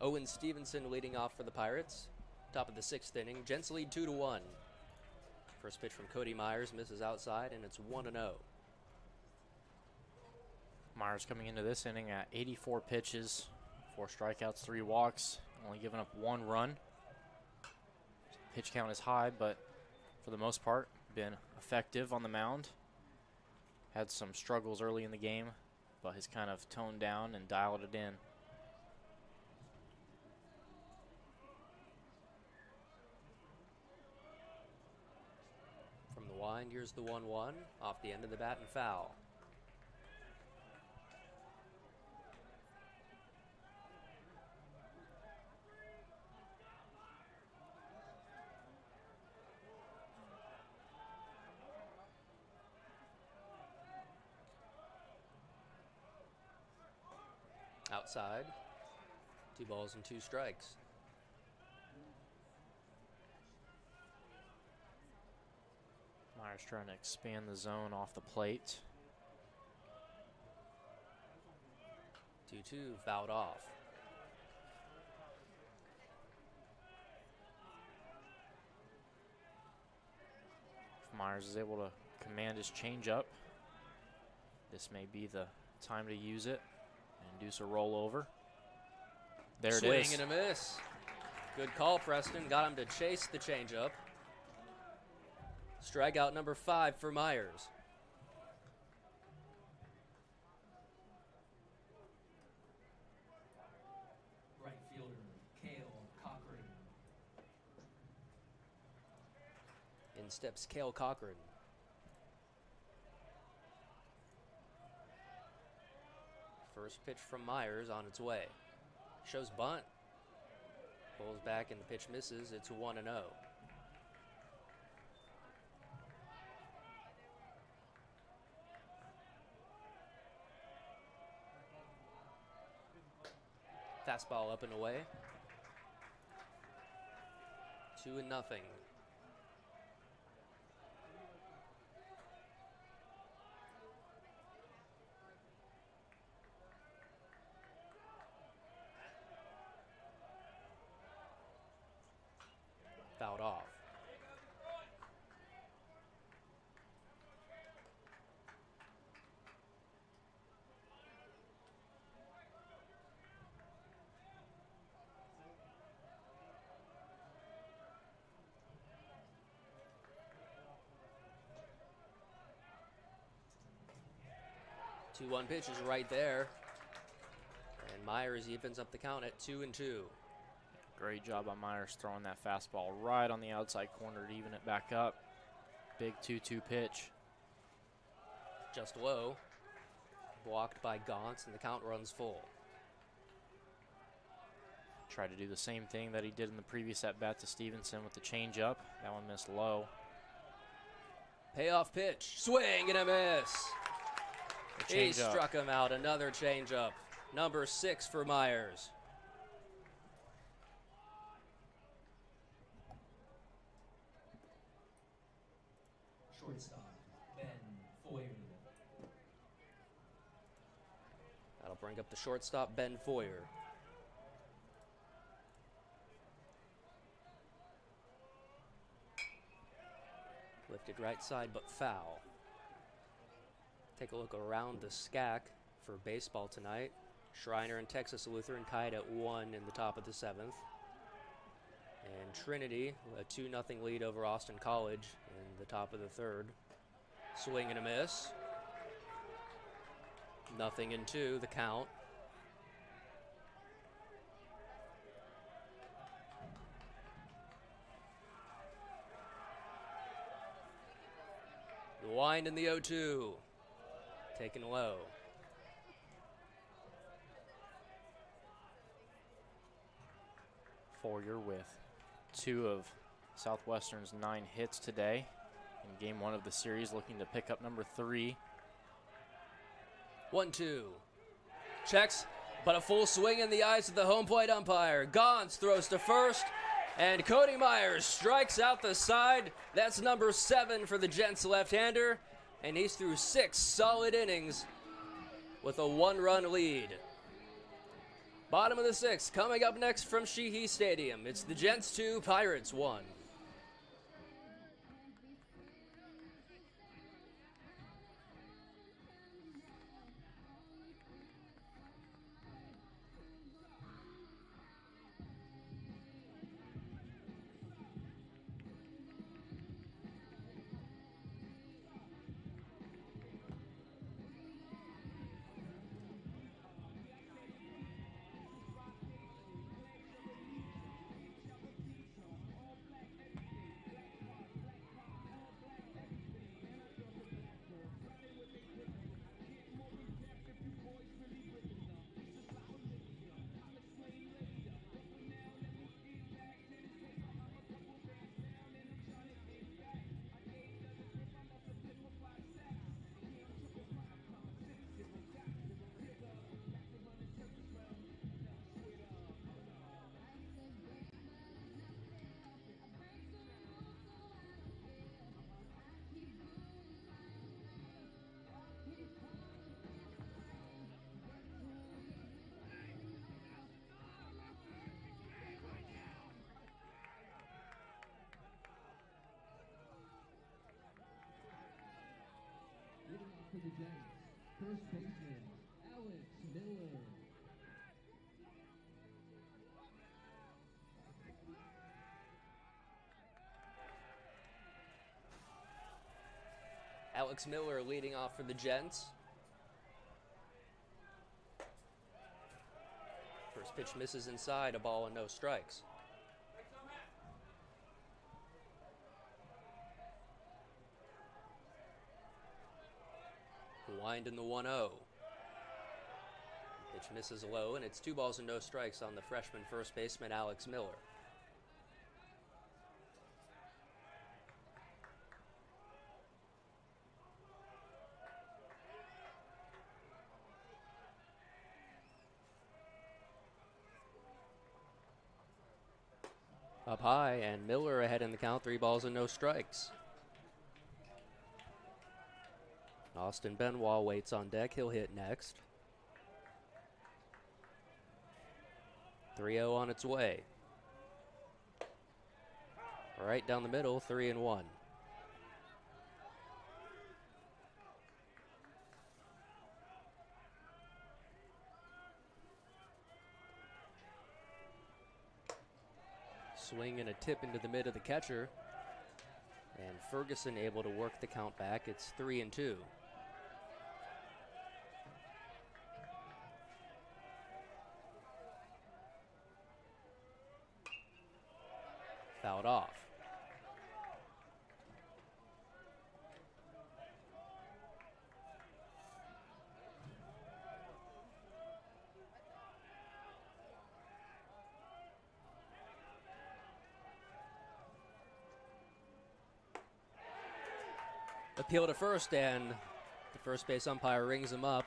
Owen Stevenson leading off for the Pirates. Top of the sixth inning. Gents lead two to one. First pitch from Cody Myers misses outside, and it's one and oh. zero. Myers coming into this inning at 84 pitches, four strikeouts, three walks, only giving up one run. pitch count is high, but for the most part, been effective on the mound. Had some struggles early in the game, but has kind of toned down and dialed it in. From the wind, here's the 1 1 off the end of the bat and foul. Outside, two balls and two strikes. Myers trying to expand the zone off the plate. 2 2, fouled off. If Myers is able to command his changeup, this may be the time to use it induce a rollover. There Swing it is. and a miss. Good call, Preston. Got him to chase the changeup. Strikeout number five for Myers. Right fielder, Kale Cochran. In steps Kale Cochran. First pitch from Myers on its way. Shows bunt. Pulls back and the pitch misses. It's 1 0. Fastball up and away. Two and nothing. Fouled off. Two one pitch is right there. And Myers evens up the count at two and two. Great job by Myers throwing that fastball right on the outside corner to even it back up. Big 2 2 pitch. Just low. Blocked by Gauntz, and the count runs full. Tried to do the same thing that he did in the previous at bat to Stevenson with the changeup. That one missed low. Payoff pitch. Swing and a miss. The He changeup. struck him out. Another changeup. Number six for Myers. Shortstop, Ben Foyer. That'll bring up the shortstop, Ben Foyer. Lifted right side, but foul. Take a look around the SCAC for baseball tonight. Schreiner and Texas Lutheran tied at one in the top of the seventh. And Trinity, a 2 0 lead over Austin College in the top of the third. Swing and a miss. Nothing in two, the count. The wind in the 0 2. Taken low. Foyer with two of Southwestern's nine hits today in game one of the series, looking to pick up number three. 1 2. Checks, but a full swing in the eyes of the home plate umpire. Gauntz throws to first, and Cody Myers strikes out the side. That's number seven for the Gents left hander, and he's through six solid innings with a one run lead. Bottom of the sixth, coming up next from Shehee Stadium. It's the Gents 2, Pirates 1. First baseman Alex Miller. Alex Miller leading off for the Gents. First pitch misses inside, a ball and no strikes. In the 1 0. Pitch misses low, and it's two balls and no strikes on the freshman first baseman Alex Miller. Up high, and Miller ahead in the count, three balls and no strikes. Austin Benoit waits on deck. He'll hit next. 3 0 on its way. Right down the middle, 3 and 1. Swing and a tip into the mid of the catcher. And Ferguson able to work the count back. It's 3 and 2. Fouled off. Appeal to first, and the first base umpire rings him up.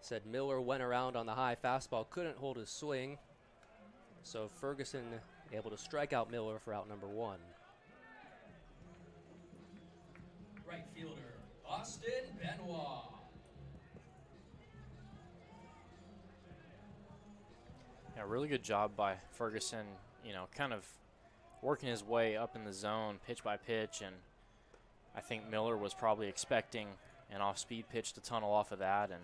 Said Miller went around on the high fastball, couldn't hold his swing. So Ferguson able to strike out Miller for out number one. Right fielder, Austin Benoit. Yeah, really good job by Ferguson. You know, kind of working his way up in the zone, pitch by pitch, and I think Miller was probably expecting an off-speed pitch to tunnel off of that, and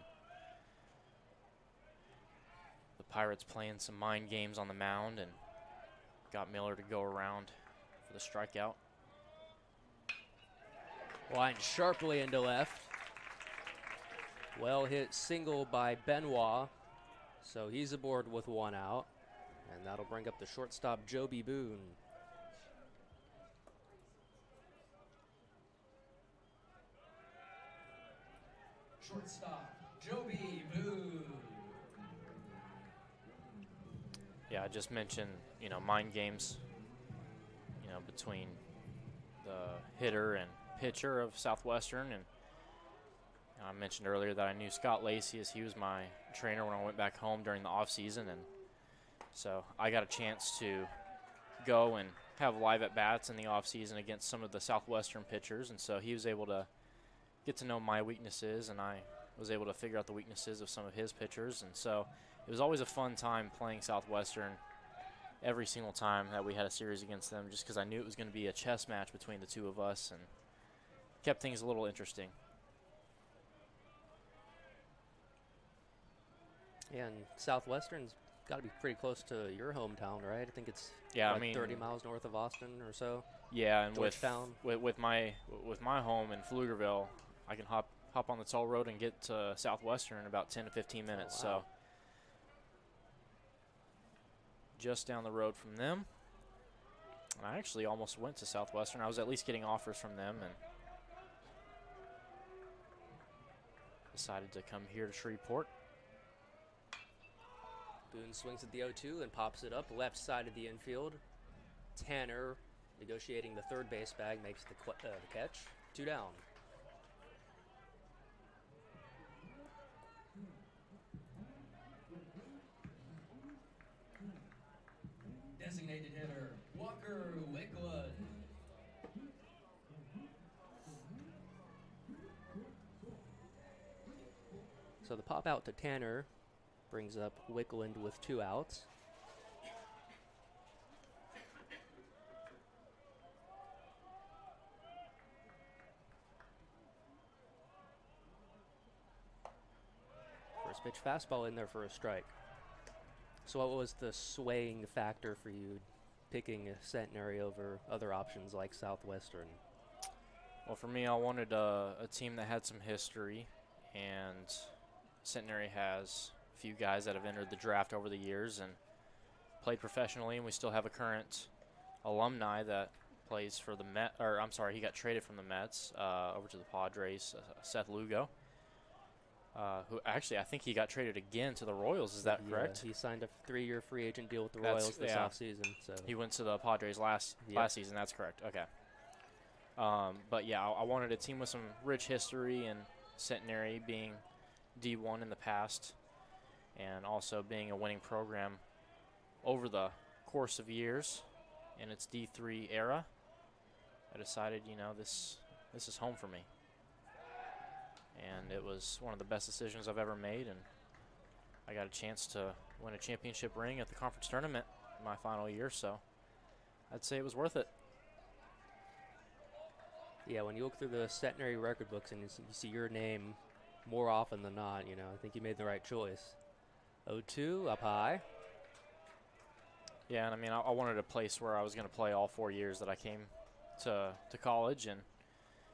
the Pirates playing some mind games on the mound and got Miller to go around for the strikeout. Line sharply into left. Well hit single by Benoit. So he's aboard with one out. And that'll bring up the shortstop, Joby Boone. Shortstop, Joby Boone. Yeah, I just mentioned, you know, mind games, you know, between the hitter and pitcher of Southwestern. And I mentioned earlier that I knew Scott Lacey as he was my trainer when I went back home during the off season. And so I got a chance to go and have live at bats in the off season against some of the Southwestern pitchers. And so he was able to get to know my weaknesses, and I was able to figure out the weaknesses of some of his pitchers. And so it was always a fun time playing Southwestern every single time that we had a series against them, just because I knew it was going to be a chess match between the two of us, and kept things a little interesting. And Southwestern's got to be pretty close to your hometown, right? I think it's Yeah, I like mean- 30 miles north of Austin or so. Yeah, and with, with with my with my home in Pflugerville, I can hop hop on the toll road and get to Southwestern in about 10 to 15 minutes. wow. So just down the road from them. And I actually almost went to Southwestern. I was at least getting offers from them and decided to come here to Shreveport. Boone swings at the 0 2 and pops it up left side of the infield. Tanner, negotiating the third base bag, makes the, uh, the catch. Two down. Pop out to Tanner. Brings up Wickland with two outs. First pitch fastball in there for a strike. So, what was the swaying factor for you picking a Centenary over other options like Southwestern? Well, for me, I wanted a, a team that had some history and Centenary has a few guys that have entered the draft over the years and played professionally, and we still have a current alumni that plays for the Met. Or I'm sorry, he got traded from the Mets uh, over to the Padres. Uh, Seth Lugo, uh, who actually I think he got traded again to the Royals. Is that Yeah, correct? He signed a three-year free agent deal with the That's- Royals this yeah. offseason. So He went to the Padres last Yep. last season. That's correct. Okay. Um, but yeah, I, I wanted a team with some rich history and Centenary being D1 in the past, and also being a winning program over the course of years in its D3 era. I decided, you know, this this is home for me, and it was one of the best decisions I've ever made, and I got a chance to win a championship ring at the conference tournament my final year, so I'd say it was worth it. Yeah, when you look through the centenary record books and you see your name more often than not, you know, I think you made the right choice. 0-2 up high. Yeah, and I mean, I, I wanted a place where I was going to play all four years that I came to to college, and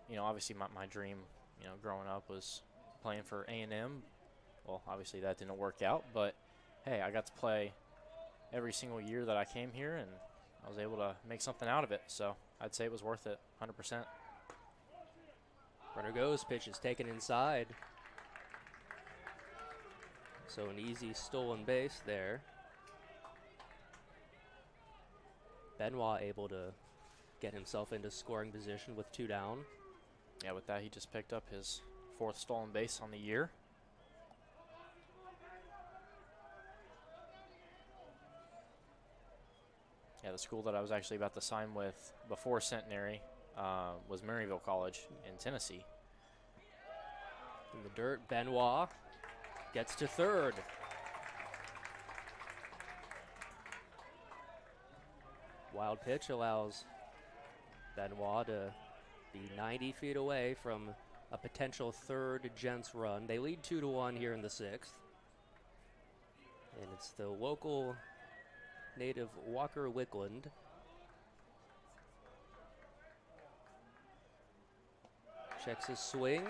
you know, obviously my, my dream, you know, growing up was playing for A and M. Well, obviously that didn't work out, but hey, I got to play every single year that I came here, and I was able to make something out of it. So I'd say it was worth it, 100%. Runner goes, pitch is taken inside. So an easy stolen base there. Benoit able to get himself into scoring position with two down. Yeah, with that, he just picked up his fourth stolen base on the year. Yeah, the school that I was actually about to sign with before Centenary uh, was Maryville College in Tennessee. In the dirt, Benoit gets to third. Wild pitch allows Benoit to be 90 feet away from a potential third gents run. They lead 2 to 1 here in the sixth. And it's the local native Walker Wickland. Checks his swing.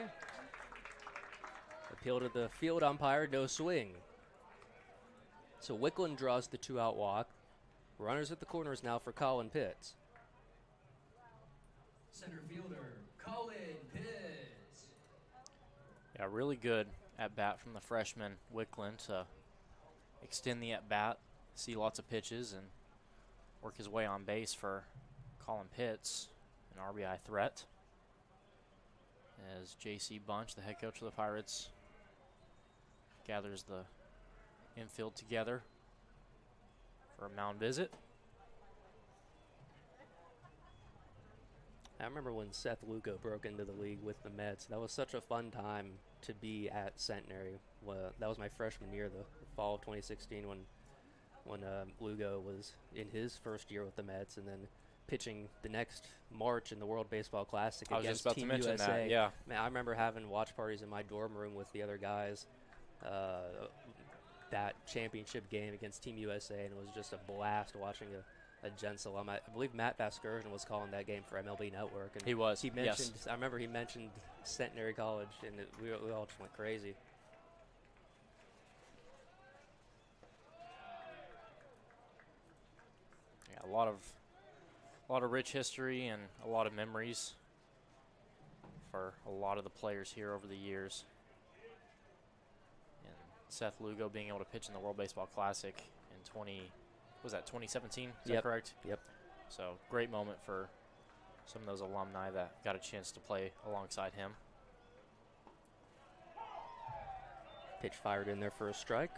Appeal to the field umpire, no swing. So Wickland draws the two out walk. Runners at the corners now for Colin Pitts. Center fielder, Colin Pitts. Yeah, really good at bat from the freshman Wickland to extend the at bat, see lots of pitches, and work his way on base for Colin Pitts, an RBI threat. As J.C. Bunch, the head coach of the Pirates, gathers the infield together for a mound visit. I remember when Seth Lugo broke into the league with the Mets. That was such a fun time to be at Centenary. Well, that was my freshman year, the fall of 2016, when when uh, Lugo was in his first year with the Mets, and then pitching the next March in the World Baseball Classic I was against just about Team to mention USA. that. Yeah, Man, I remember having watch parties in my dorm room with the other guys. Uh, that championship game against Team USA, and it was just a blast watching a, a alum. I, I believe Matt Vasgersian was calling that game for MLB Network, and he was. he yes. mentioned. I remember he mentioned Centenary College, and it, we, we all just went crazy. Yeah, a lot of a lot of rich history and a lot of memories for a lot of the players here over the years. Seth Lugo being able to pitch in the World Baseball Classic in 20 was that 2017? Is that correct? Yep. So great moment for some of those alumni that got a chance to play alongside him. Pitch fired in there for a strike.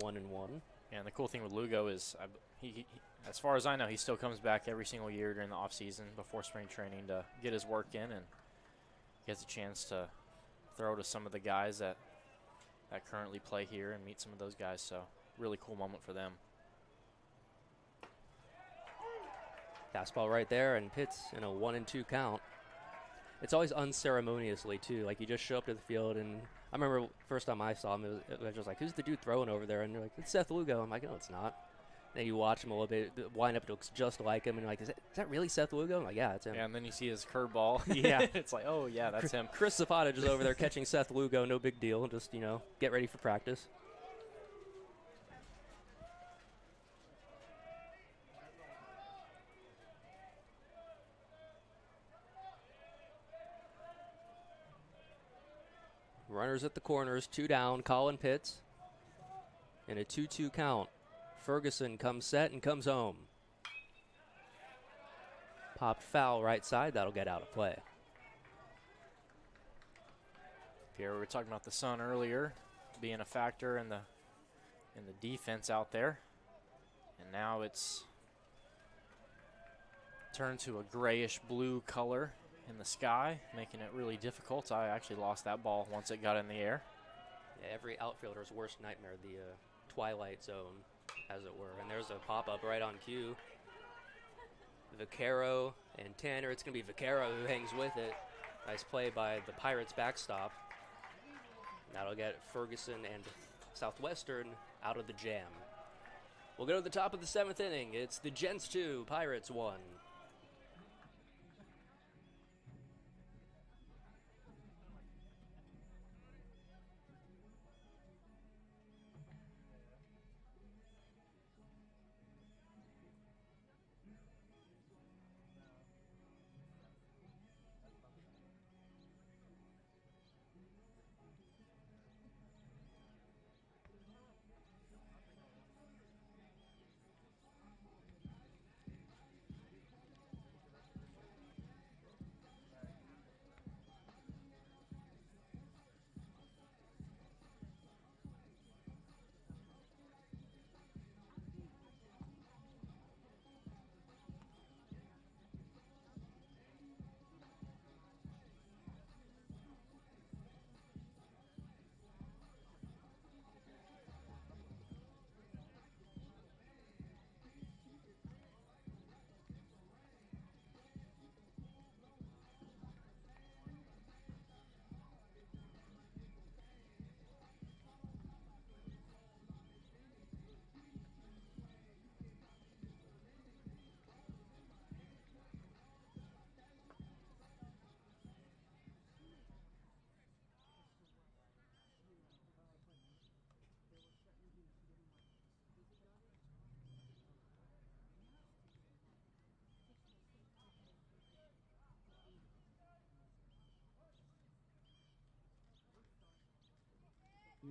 One and one. And the cool thing with Lugo is, I he, he, as far as I know, he still comes back every single year during the off season before spring training to get his work in, and gets a chance to throw to some of the guys that that currently play here and meet some of those guys. So really cool moment for them. Fastball right there, and Pitts in a one and two count. it's always unceremoniously too. Like you just show up to the field, and I remember first time I saw him, it was, it was just like, "Who's the dude throwing over there?" And they're like, "It's Seth Lugo." I'm like, "No, it's not." Then you watch him a little bit, the lineup looks just like him, and you're like, "Is that, is that really Seth Lugo?" I'm like, "Yeah, it's him." Yeah, and then you see his curveball. (laughs) Yeah. (laughs) it's like, oh yeah, that's him. Chris Zapata just over there (laughs) catching Seth Lugo, no big deal. Just you know, get ready for practice. Runners at the corners, two down. Colin Pitts in a 2 2 count. Ferguson comes set and comes home. Popped foul right side. That'll get out of play. Here we were talking about the sun earlier being a factor in the in the defense out there, and now it's turned to a grayish blue color in the sky, making it really difficult. I actually lost that ball once it got in the air. Yeah, every outfielder's worst nightmare, the uh, twilight zone, as it were. And there's a pop up right on cue. Vaquero and Tanner. It's going to be Vaquero who hangs with it. Nice play by the Pirates backstop. That'll get Ferguson and Southwestern out of the jam. We'll go to the top of the seventh inning. It's the Gents 2, Pirates 1.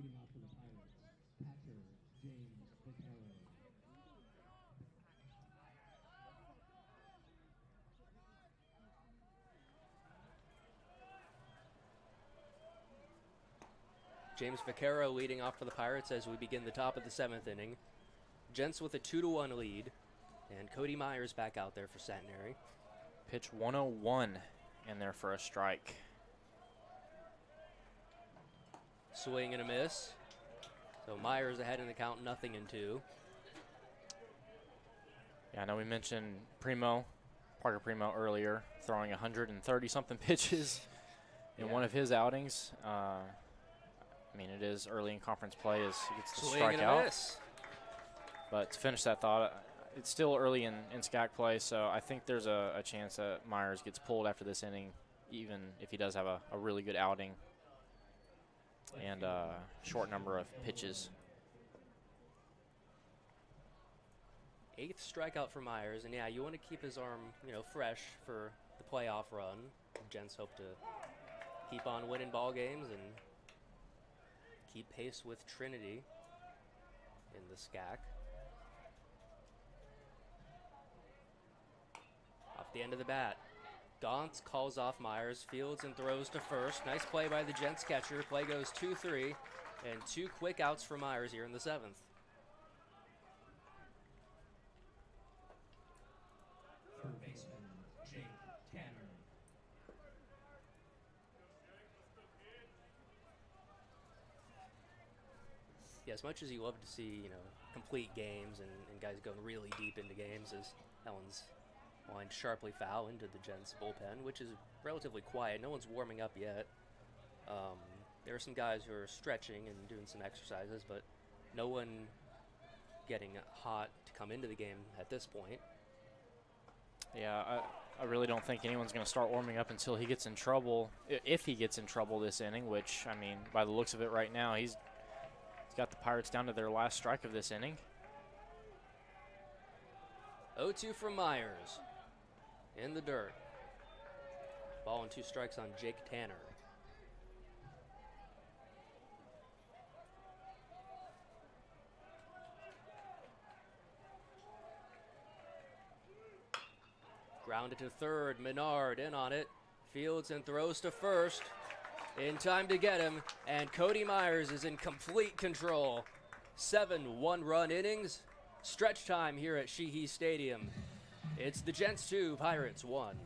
Leading off for the Pirates, catcher James Vaquero. James Vaquero leading off for the Pirates as we begin the top of the seventh inning. Gents with a 2 to 1 lead. And Cody Myers back out there for Centenary. Pitch 101 in there for a strike. Swing and a miss. So Myers ahead in the count, nothing in two. Yeah, I know we mentioned Primo, Parker Primo earlier, throwing 130 something (laughs) pitches in Yeah. one of his outings. Uh, I mean, it is early in conference play as he gets to Swing strike and a miss. But to finish that thought, it's still early in, in SCAC play, so I think there's a, a chance that Myers gets pulled after this inning, even if he does have a, a really good outing and a short number of pitches. Eighth strikeout for Myers, and yeah, you want to keep his arm, you know, fresh for the playoff run. Gents hope to keep on winning ball games and keep pace with Trinity in the SCAC. Off the end of the bat, Gauntz calls off Myers, fields and throws to first. Nice play by the Gents catcher. Play goes 2 3, and two quick outs for Myers here in the seventh. Third baseman, Jake Tanner. Yeah, as much as you love to see, you know, complete games and, and guys going really deep into games, as Ellen's lined sharply foul into the Gents bullpen, which is relatively quiet. No one's warming up yet. Um, there are some guys who are stretching and doing some exercises, but no one getting hot to come into the game at this point. Yeah, I, I really don't think anyone's going to start warming up until he gets in trouble. If he gets in trouble this inning, which, I mean, by the looks of it right now, he's, he's got the Pirates down to their last strike of this inning. 0 2 from Myers. In the dirt. Ball and two strikes on Jake Tanner. Grounded to third. Menard in on it. Fields and throws to first. In time to get him. And Cody Myers is in complete control. Seven one run innings. Stretch time here at Shehee Stadium. It's the Gents 2, Pirates 1.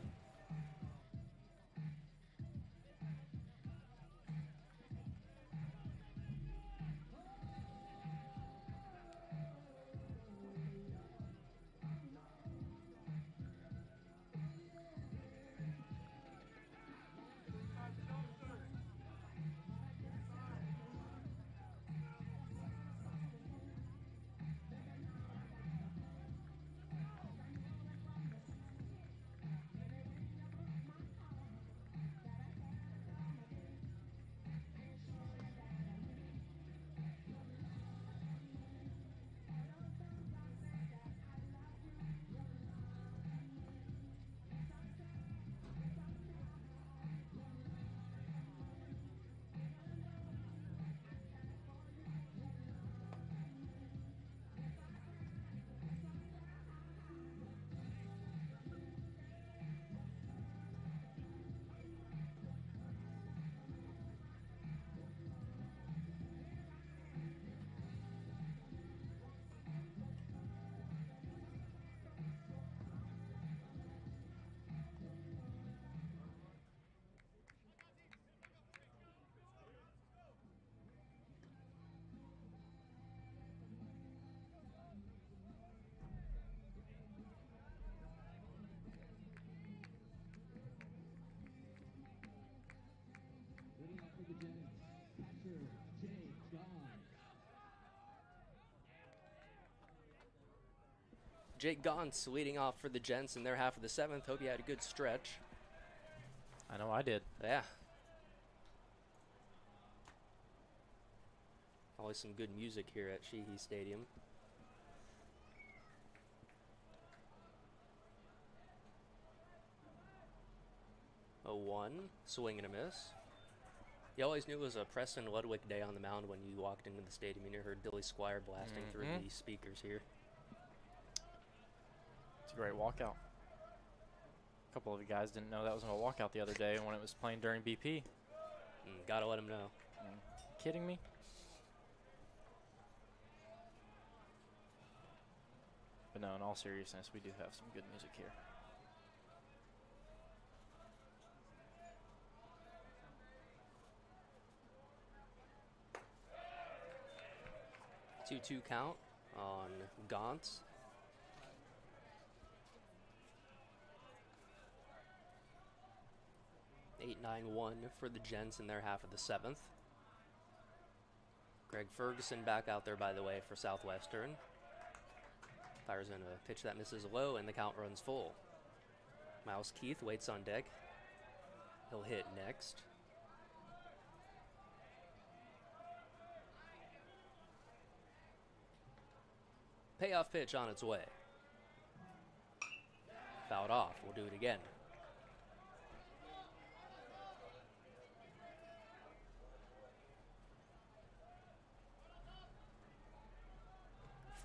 Jake Gauntz leading off for the Gents in their half of the seventh. Hope you had a good stretch. I know I did. Yeah. Always some good music here at Shehee Stadium. A one, swing and a miss. You always knew it was a Preston Ludwig day on the mound when you walked into the stadium and you heard Billy Squier blasting through Mhm. the speakers here. Great walkout. A couple of you guys didn't know that was a walkout the other day when it was playing during BP. Mm, gotta let him know. Kidding me? But no, in all seriousness, we do have some good music here. Two-two count on Gauntz. Eight nine one for the Gents in their half of the seventh. Greg Ferguson back out there, by the way, for Southwestern. Fires in a pitch that misses low, and the count runs full. Miles Keith waits on deck. He'll hit next. Payoff pitch on its way. Fouled off. We'll do it again.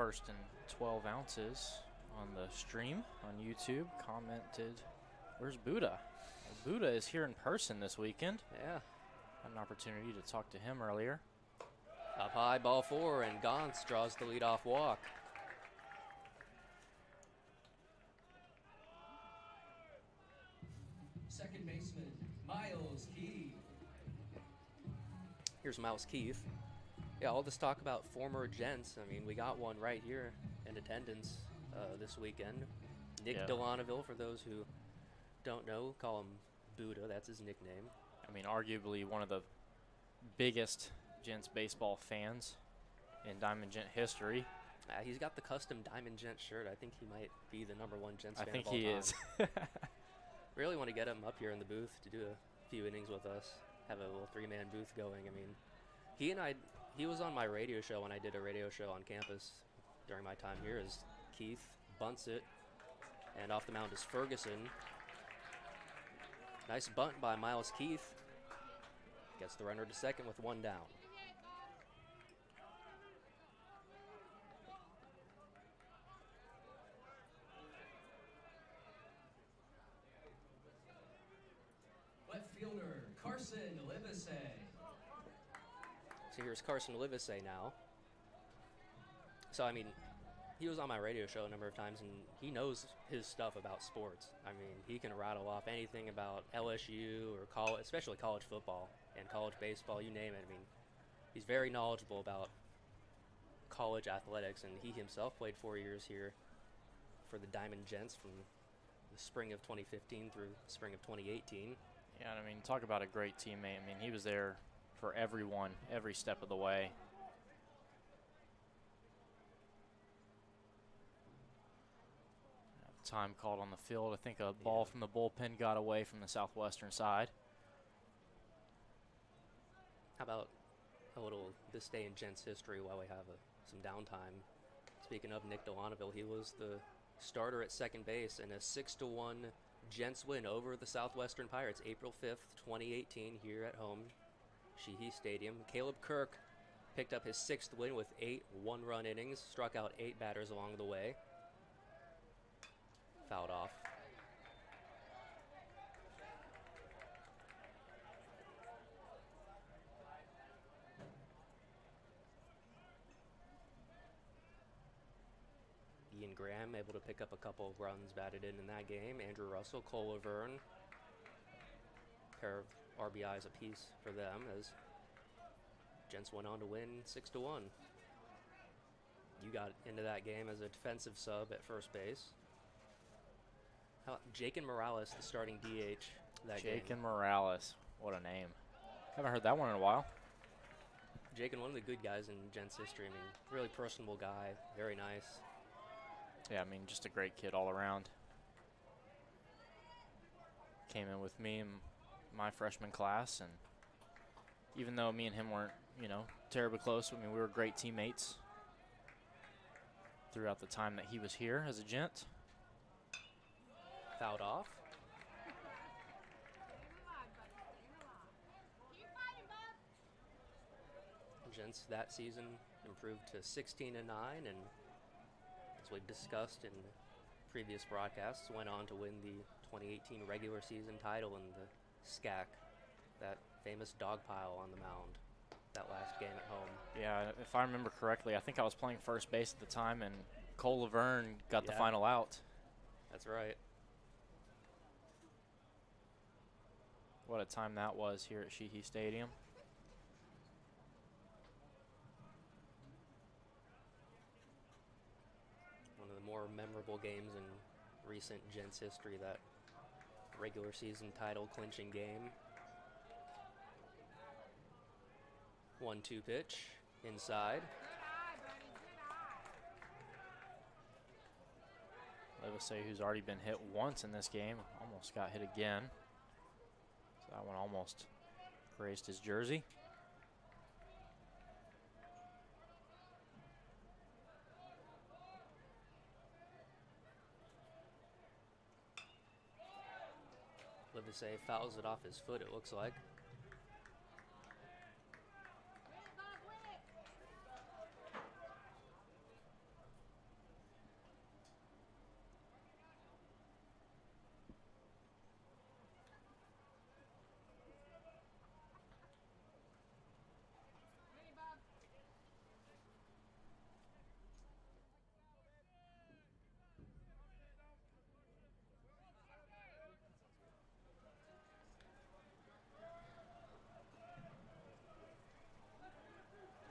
First and 12 ounces on the stream on YouTube commented, Where's Buddha? Well, Buddha is here in person this weekend. Yeah. Had an opportunity to talk to him earlier. Up high, ball four, and Gauntz draws the leadoff walk. Second baseman, Miles Keith. Here's Miles Keith. Yeah, all this talk about former gents. I mean, we got one right here in attendance uh, this weekend. Nick Yeah. Delanaville, for those who don't know, call him Buddha, that's his nickname. I mean, arguably one of the biggest Gents baseball fans in Diamond Gent history. Uh, he's got the custom Diamond Gent shirt. I think he might be the number one Gents I fan think of all he time. is. (laughs) (laughs) Really want to get him up here in the booth to do a few innings with us. Have a little three-man booth going. I mean, he and I, he was on my radio show when I did a radio show on campus during my time here. Is Keith bunts it, and off the mound is Ferguson. Nice bunt by Miles Keith. Gets the runner to second with one down. Left fielder Carson Livesey. So here's Carson Livesey now. So I mean, he was on my radio show a number of times, and he knows his stuff about sports. I mean, he can rattle off anything about LSU or college, especially college football and college baseball, you name it. I mean, he's very knowledgeable about college athletics, and he himself played four years here for the Diamond Gents from the spring of 2015 through spring of 2018. Yeah, I mean, talk about a great teammate. I mean, he was there for everyone every step of the way. Uh, Time called on the field. I think a ball from the bullpen got away from the southwestern side. How about a little this day in Gents history while we have a, some downtime? Speaking of Nick Delonaville, he was the starter at second base in a six to one Gents win over the Southwestern Pirates, April fifth, 2018, here at home, Shehee Stadium. Caleb Kirk picked up his sixth win with eight one-run innings, struck out eight batters along the way. Fouled off. Ian Graham able to pick up a couple of runs batted in in that game. Andrew Russell, Cole Laverne, pair of RBIs apiece for them as Gents went on to win six to one. You got into that game as a defensive sub at first base. How and Morales, the starting DH that Jake game. and Morales. What a name. Haven't heard that one in a while. Jake and one of the good guys in Gents history. I mean, really personable guy, very nice. Yeah, I mean, just a great kid all around. Came in with me in my freshman class, and even though me and him weren't, you know, terribly close, I mean, we were great teammates throughout the time that he was here as a gent. Fouled off. Gents that season improved to 16 and 9, and as we've discussed in previous broadcasts, went on to win the 2018 regular season title and the SCAC, that famous dog pile on the mound, that last game at home. Yeah, if I remember correctly, I think I was playing first base at the time, and Cole Laverne got the final out. That's right. What a time that was here at Shehee Stadium. One of the more memorable games in recent Gents history, that regular season title clinching game. One two pitch inside. Livesey, who's already been hit once in this game, almost got hit again. So that one almost grazed his jersey. Livesey fouls it off his foot, it looks like.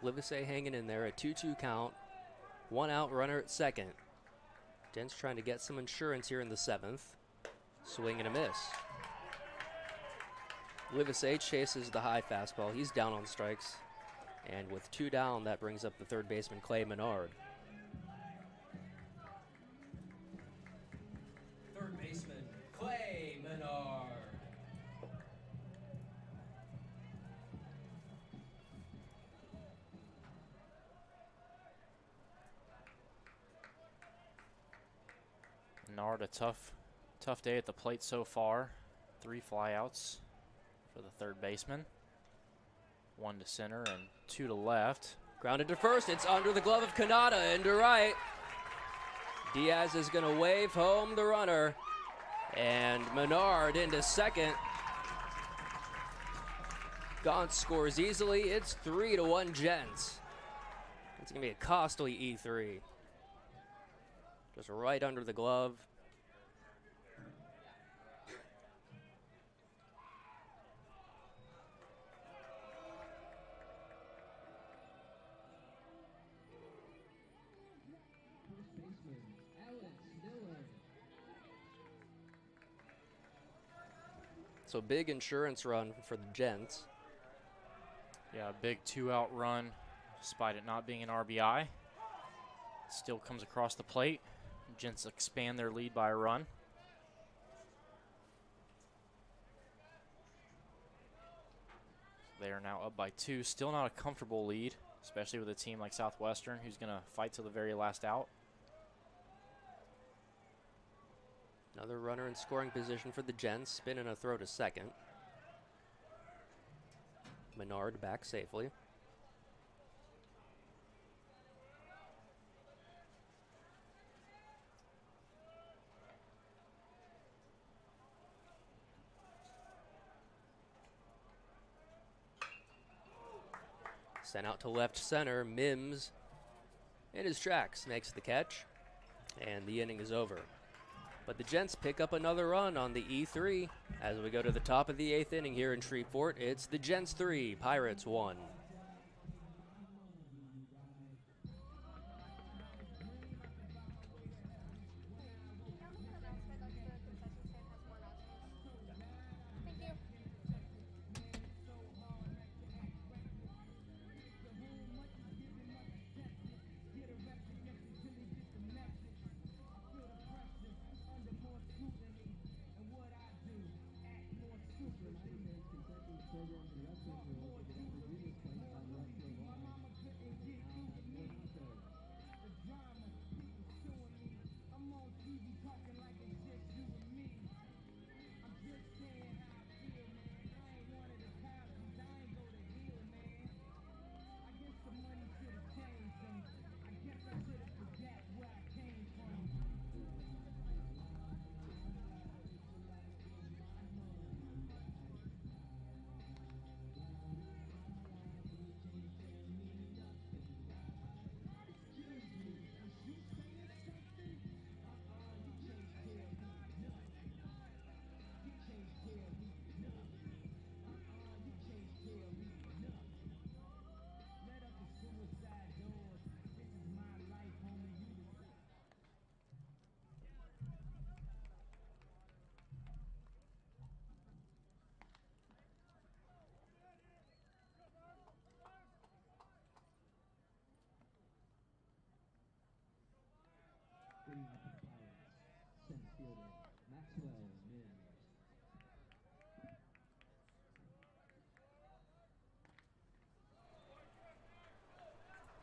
Livesey hanging in there, a 2 2 count. One out runner at second. Gents trying to get some insurance here in the seventh. Swing and a miss. Livesey chases the high fastball. He's down on strikes. And with two down, that brings up the third baseman, Clay Menard. A tough, tough day at the plate so far. Three flyouts for the third baseman. One to center and two to left. Grounded to first. It's under the glove of Kanata into right. Diaz is going to wave home the runner. And Menard into second. Gauntz scores easily. It's three to one Gents. It's going to be a costly E3. Just right under the glove. Alex. So big insurance run for the Gents. Yeah, big two-out run, despite it not being an RBI. Still comes across the plate. Gents expand their lead by a run. They are now up by two. Still not a comfortable lead, especially with a team like Southwestern, who's going to fight to the very last out. Another runner in scoring position for the Gents. Spin and a throw to second. Menard back safely. Sent out to left center. Mims in his tracks makes the catch. And the inning is over. But the Gents pick up another run on the E3 as we go to the top of the eighth inning here in Shreveport. It's the Gents 3, Pirates 1.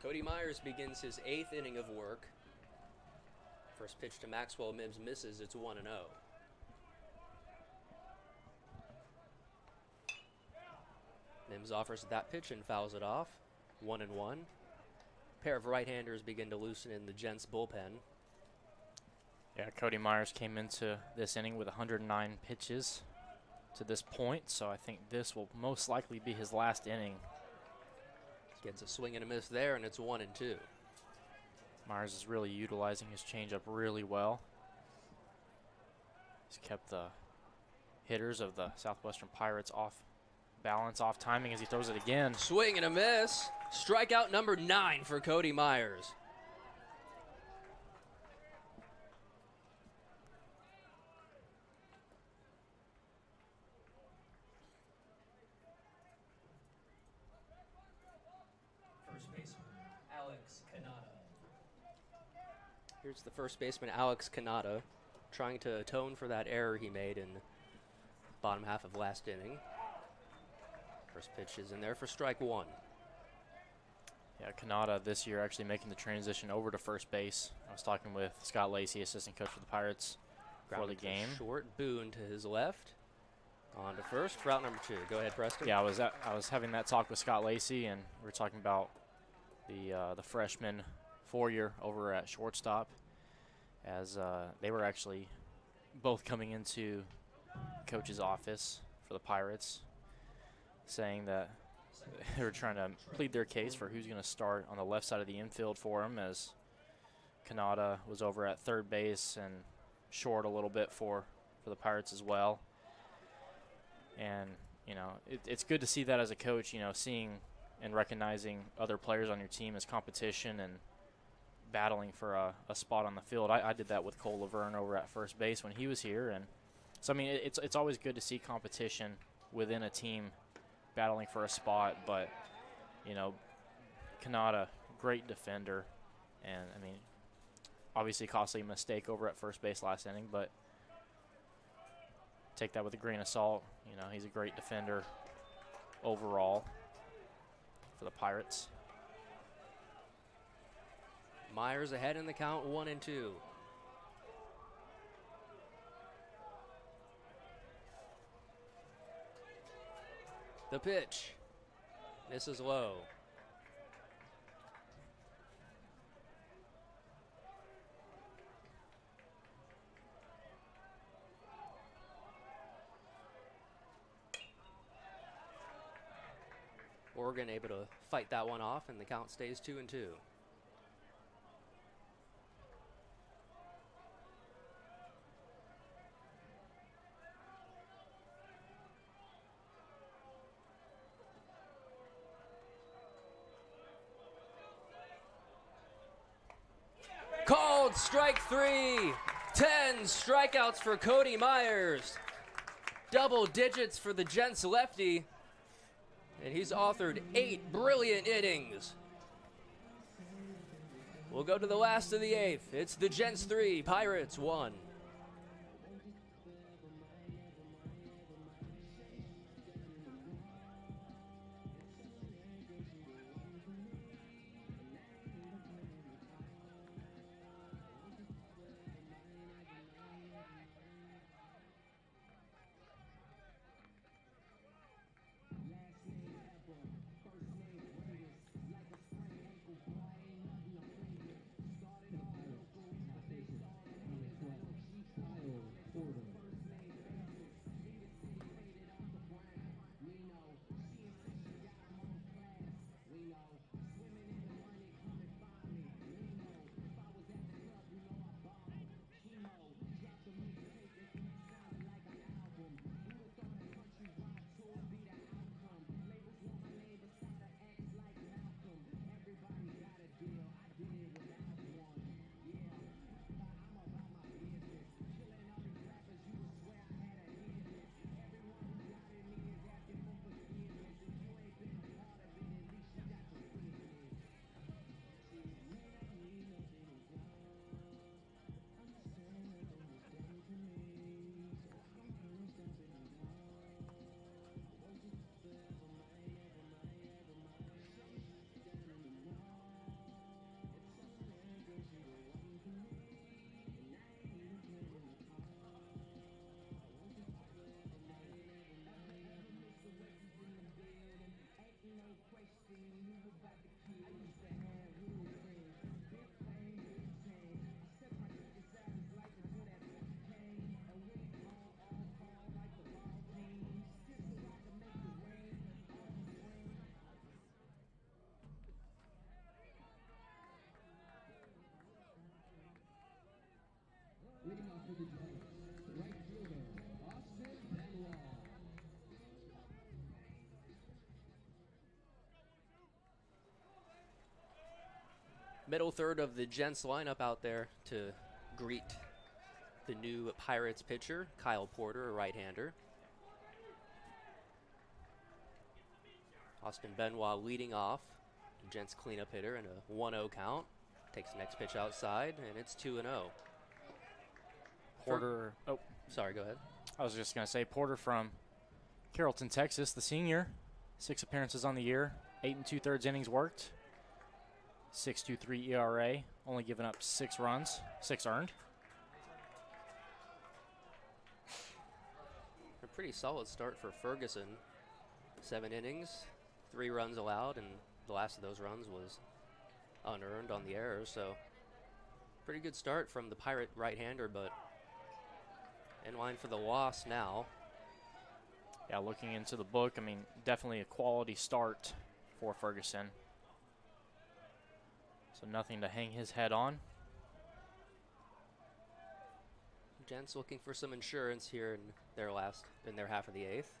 Cody Myers begins his eighth inning of work. First pitch to Maxwell Mims misses. It's 1 0. Mims offers that pitch and fouls it off. 1 and 1. Pair of right handers begin to loosen in the Gents bullpen. Yeah, Cody Myers came into this inning with 109 pitches to this point, so I think this will most likely be his last inning. Gets a swing and a miss there, and it's 1 and 2. Myers is really utilizing his changeup really well. He's kept the hitters of the Southwestern Pirates off balance, off timing as he throws it again. Swing and a miss. Strikeout number nine for Cody Myers. Here's the first baseman, Alex Kanata, trying to atone for that error he made in bottom half of last inning. First pitch is in there for strike one. Yeah, Kanata this year actually making the transition over to first base. I was talking with Scott Lacey, assistant coach for the Pirates, for the game. Short Boone to his left. On to first, route number two. Go ahead, Preston. Yeah, I was at, I was having that talk with Scott Lacey, and we were talking about the uh, the freshman four year over at shortstop, as uh, they were actually both coming into coach's office for the Pirates, saying that (laughs) they were trying to plead their case for who's going to start on the left side of the infield for him, as Kanata was over at third base and short a little bit for for the Pirates as well. And you know it, it's good to see that as a coach you know seeing and recognizing other players on your team as competition and battling for a, a spot on the field I, I did that with Cole Laverne over at first base when he was here and so I mean it, it's it's always good to see competition within a team battling for a spot but you know Kanata great defender and I mean obviously costly mistake over at first base last inning but take that with a grain of salt. You know, he's a great defender overall for the Pirates. Myers ahead in the count, one and two. The pitch. Misses low. Morgan able to fight that one off, and the count stays two and two. Called strike three. Ten strikeouts for Cody Myers. Double digits for the Gents lefty. And he's authored eight brilliant innings. We'll go to the last of the eighth. It's the Gents three, Pirates one. Leading off for the Giants, right fielder, Austin. Middle third of the Gents lineup out there to greet the new Pirates pitcher, Kyle Porter, a right hander. Austin Benoit leading off, Gents cleanup hitter, and a 1 0 count. Takes the next pitch outside, and it's 2 and 0. Porter. Oh, Sorry, go ahead. I was just going to say Porter from Carrollton, Texas, the senior. Six appearances on the year, eight and two thirds innings worked, 6.23 ERA, only giving up six runs, six earned. A pretty solid start for Ferguson. Seven innings, three runs allowed, and the last of those runs was unearned on the error. So, pretty good start from the Pirate right-hander, but in line for the loss now. Yeah, looking into the book, I mean, definitely a quality start for Ferguson. So nothing to hang his head on. Gents looking for some insurance here in their last, in their half of the eighth.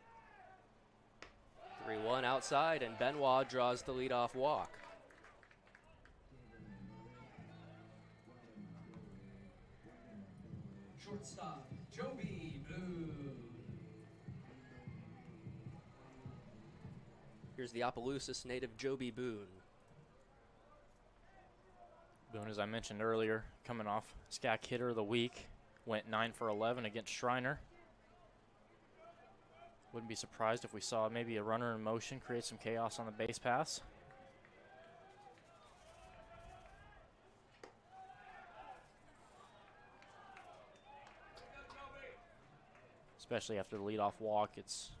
3-1 outside, and Benoit draws the leadoff walk. Shortstop, Here's the Opelousas native Joby Boone. Boone, as I mentioned earlier, coming off SCAC hitter of the week, went 9 for 11 against Schreiner. Wouldn't be surprised if we saw maybe a runner in motion create some chaos on the base pass. Especially after the leadoff walk, it's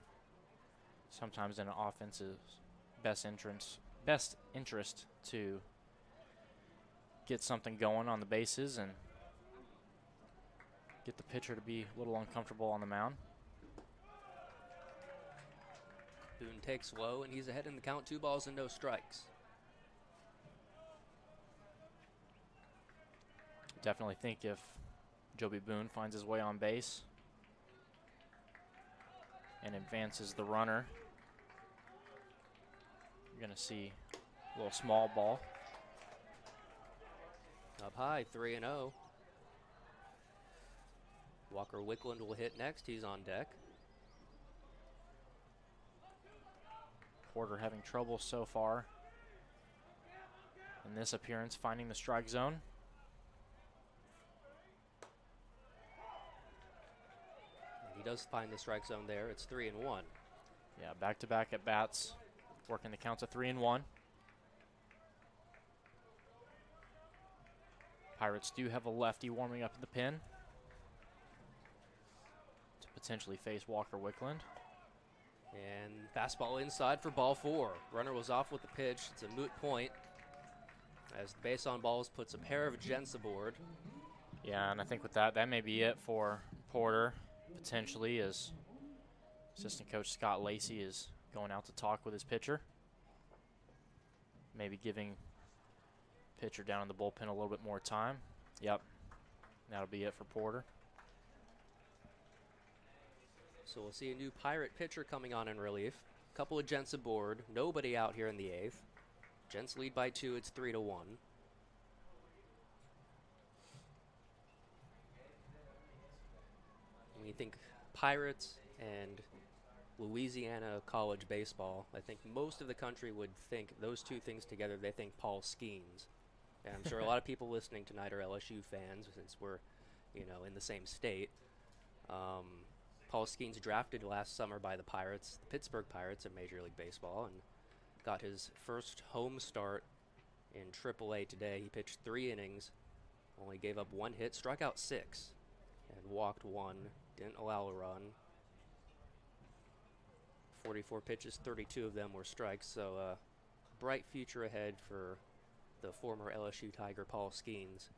sometimes in an offense's best entrance, best interest to get something going on the bases and get the pitcher to be a little uncomfortable on the mound. Boone takes low, and he's ahead in the count. Two balls and no strikes. Definitely think if Joby Boone finds his way on base and advances the runner, you're going to see a little small ball. Up high, 3 and 0. Walker Wickland will hit next. He's on deck. Porter having trouble so far in this appearance, finding the strike zone. He does find the strike zone there. It's 3 and 1. Yeah, back to back at bats, working the counts of three and one. Pirates do have a lefty warming up in the pin to potentially face Walker Wickland. And fastball inside for ball four. Runner was off with the pitch. It's a moot point as the base on balls puts a pair of gents aboard. Yeah, and I think with that, that may be it for Porter potentially as assistant coach Scott Lacey is going out to talk with his pitcher. Maybe giving pitcher down in the bullpen a little bit more time. Yep, that'll be it for Porter. So we'll see a new Pirate pitcher coming on in relief. Couple of gents aboard. Nobody out here in the eighth. Gents lead by two. It's three to one. You think Pirates and Louisiana college baseball, I think most of the country would think those two things together. They think Paul Skenes. And I'm sure a lot of people listening tonight are LSU fans since we're, you know, in the same state. Um, Paul Skenes drafted last summer by the Pirates, the Pittsburgh Pirates in Major League Baseball, and got his first home start in AAA today. He pitched three innings, only gave up one hit, struck out six, and walked one. Didn't allow a run. 44 pitches, 32 of them were strikes. So, uh, bright future ahead for the former LSU Tiger Paul Skenes.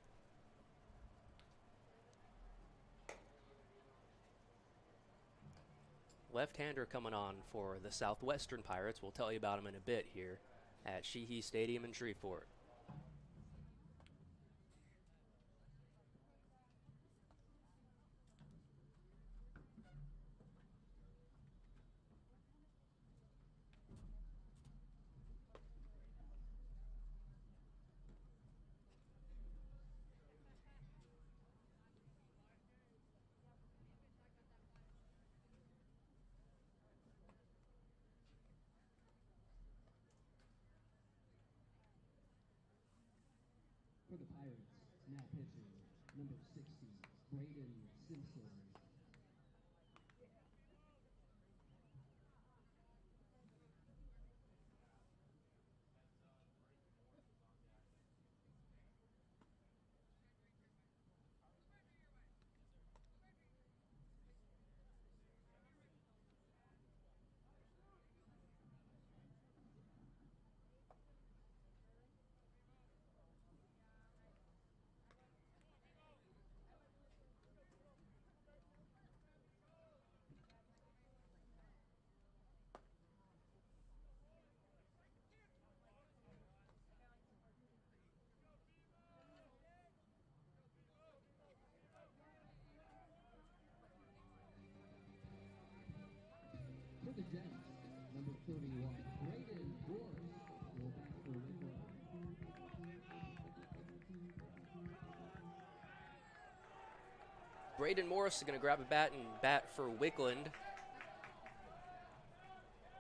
left-hander coming on for the Southwestern Pirates. We'll tell you about him in a bit here at Shehee Stadium in Shreveport. Braden Braden Morris is going to grab a bat and bat for Wickland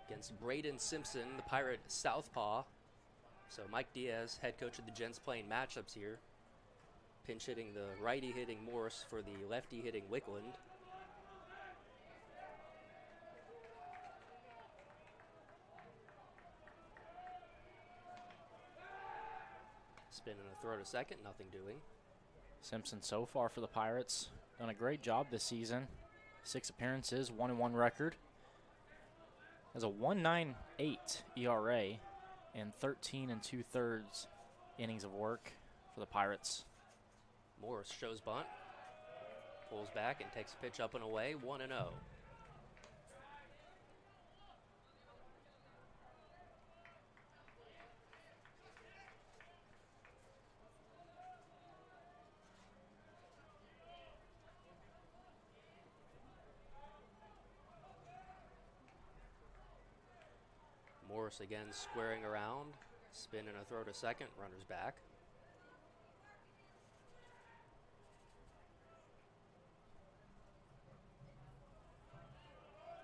against Braden Simpson, the Pirate Southpaw. So Mike Diaz, head coach of the Gents, playing matchups here. Pinch hitting the righty hitting Morris for the lefty hitting Wickland. Spin and a throw to second, nothing doing. Simpson so far for the Pirates done a great job this season. Six appearances, one and one record. Has a 1.98 ERA and 13 and two thirds innings of work for the Pirates. Morris shows bunt, pulls back and takes a pitch up and away, 1 and oh. 0. Again squaring around, spin and a throw to second, runners back.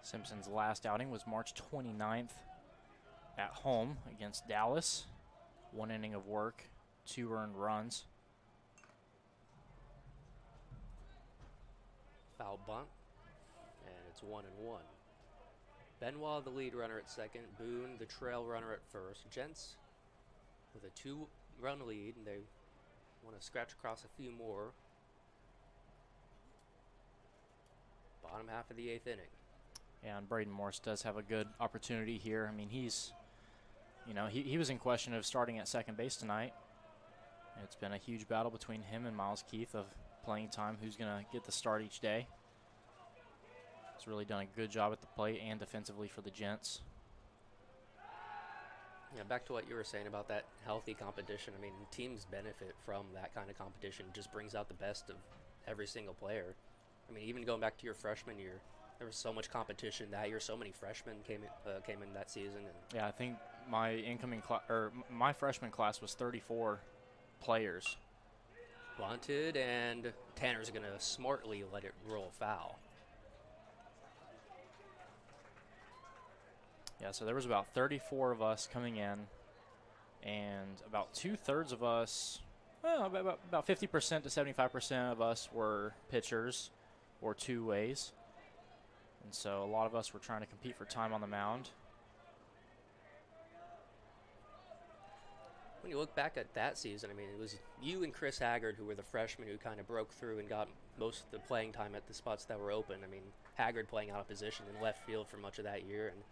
Simpson's last outing was March 29th at home against Dallas. One inning of work, two earned runs. Foul bunt, and it's one and one. Benoit, the lead runner at second. Boone, the trail runner at first. Gents with a two-run lead, and they want to scratch across a few more. Bottom half of the eighth inning. And Braden Morris does have a good opportunity here. I mean, he's, you know, he, he was in question of starting at second base tonight. It's been a huge battle between him and Miles Keith of playing time, who's going to get the start each day. He's really done a good job at the plate and defensively for the Gents. Yeah, back to what you were saying about that healthy competition. I mean, teams benefit from that kind of competition. It just brings out the best of every single player. I mean, even going back to your freshman year, there was so much competition that year. So many freshmen came in, uh, came in that season, and Yeah, I think my incoming class or my freshman class was 34 players. Wanted, and Tanner's going to smartly let it roll foul. Yeah, so there was about 34 of us coming in, and about two thirds of us, well, about- about about 50% to 75% of us were pitchers or two ways, and so a lot of us were trying to compete for time on the mound. When you look back at that season, I mean, it was you and Chris Haggard who were the freshmen who kind of broke through and got most of the playing time at the spots that were open. I mean, Haggard playing out of position in left field for much of that year, and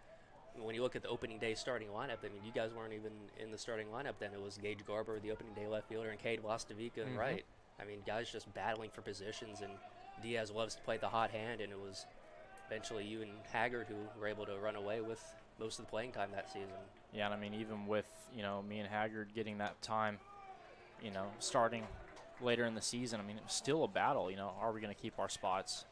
when you look at the opening day starting lineup, I mean, you guys weren't even in the starting lineup then. It was Gage Garber, the opening day left fielder, and Cade Wastavica and Mhm. right. I mean, guys just battling for positions, and Diaz loves to play the hot hand, and it was eventually you and Haggard who were able to run away with most of the playing time that season. Yeah, and I mean, even with you know me and Haggard getting that time, you know, starting later in the season, I mean, it was still a battle. You know, are we going to keep our spots?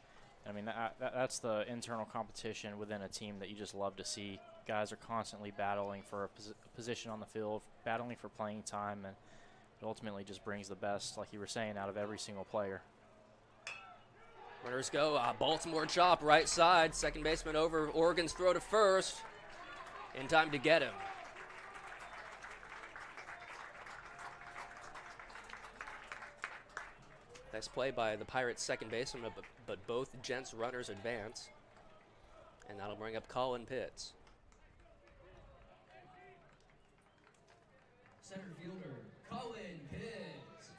I mean, that, that, that's the internal competition within a team that you just love to see. Guys are constantly battling for a posi- position on the field, battling for playing time, and it ultimately just brings the best, like you were saying, out of every single player. Runners go. Uh, Baltimore chop right side. Second baseman over. Oregon's throw to first. In time to get him. Nice play by the Pirates' second baseman, but, but both Gents runners advance. And that'll bring up Colin Pitts. Center fielder, Colin Pitts.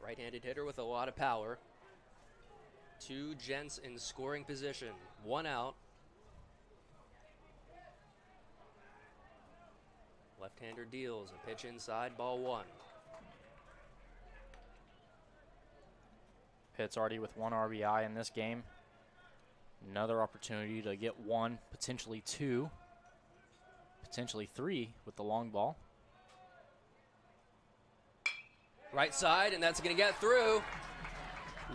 Right-handed hitter with a lot of power. Two Gents in scoring position. One out. Left-hander deals a pitch inside, ball one. Pitts already with one RBI in this game. Another opportunity to get one, potentially two, potentially three with the long ball. Right side, and that's going to get through.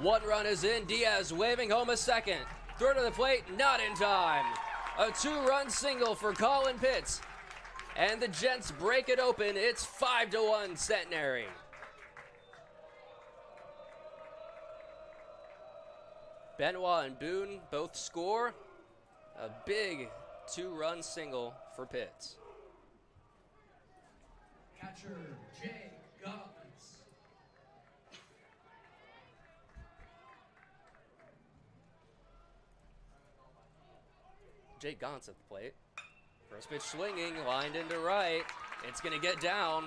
One run is in. Diaz waving home a second. Throw to the plate, not in time. A two run single for Colin Pitts. And the Gents break it open. It's 5 to 1 Centenary. Benoit and Boone both score. A big two run single for Pitts. Catcher, Jay Goggins. Jake Gauntz at the plate. First pitch swinging, lined into right. It's going to get down.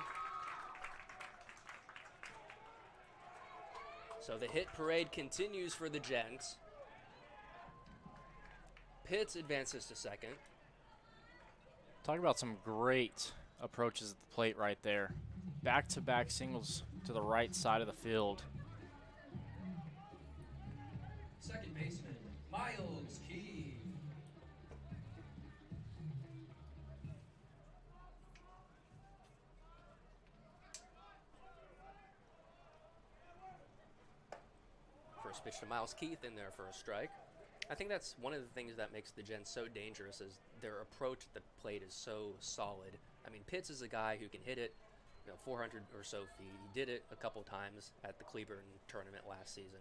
So the hit parade continues for the Gents. Pitts advances to second. Talk about some great approaches at the plate right there. Back to back singles to the right side of the field. Second baseman, Miles Keith. First pitch to Miles Keith in there for a strike. I think that's one of the things that makes the Gents so dangerous is their approach at the plate is so solid. I mean, Pitts is a guy who can hit it, you know, 400 or so feet. He did it a couple times at the Cleburne tournament last season,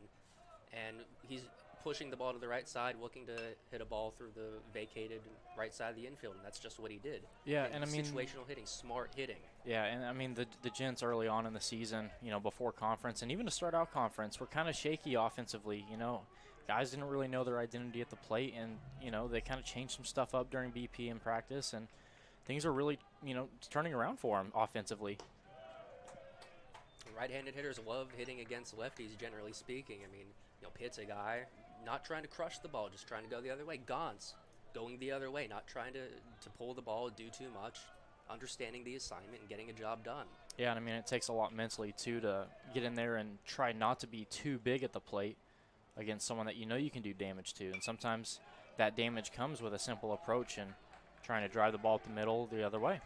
and he's pushing the ball to the right side, looking to hit a ball through the vacated right side of the infield, and that's just what he did. Yeah, And and I mean, situational hitting, smart hitting. Yeah, and I mean the the Gents early on in the season, you know, before conference and even to start out conference, were kind of shaky offensively. You know, guys didn't really know their identity at the plate, and you know they kind of changed some stuff up during BP in practice, and things are really you know turning around for them offensively. Right-handed hitters love hitting against lefties, generally speaking. I mean, you know, Pitts a guy not trying to crush the ball, just trying to go the other way. Gauntz going the other way, not trying to, to pull the ball, do too much, understanding the assignment and getting a job done. Yeah, and I mean it takes a lot mentally too to get in there and try not to be too big at the plate against someone that you know you can do damage to, and sometimes that damage comes with a simple approach and trying to drive the ball up the middle the other way.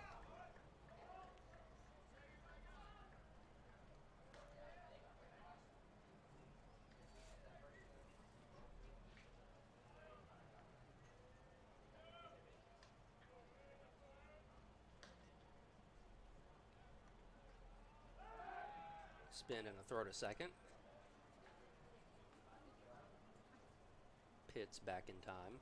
Spin and a throw to second. Pitts back in time.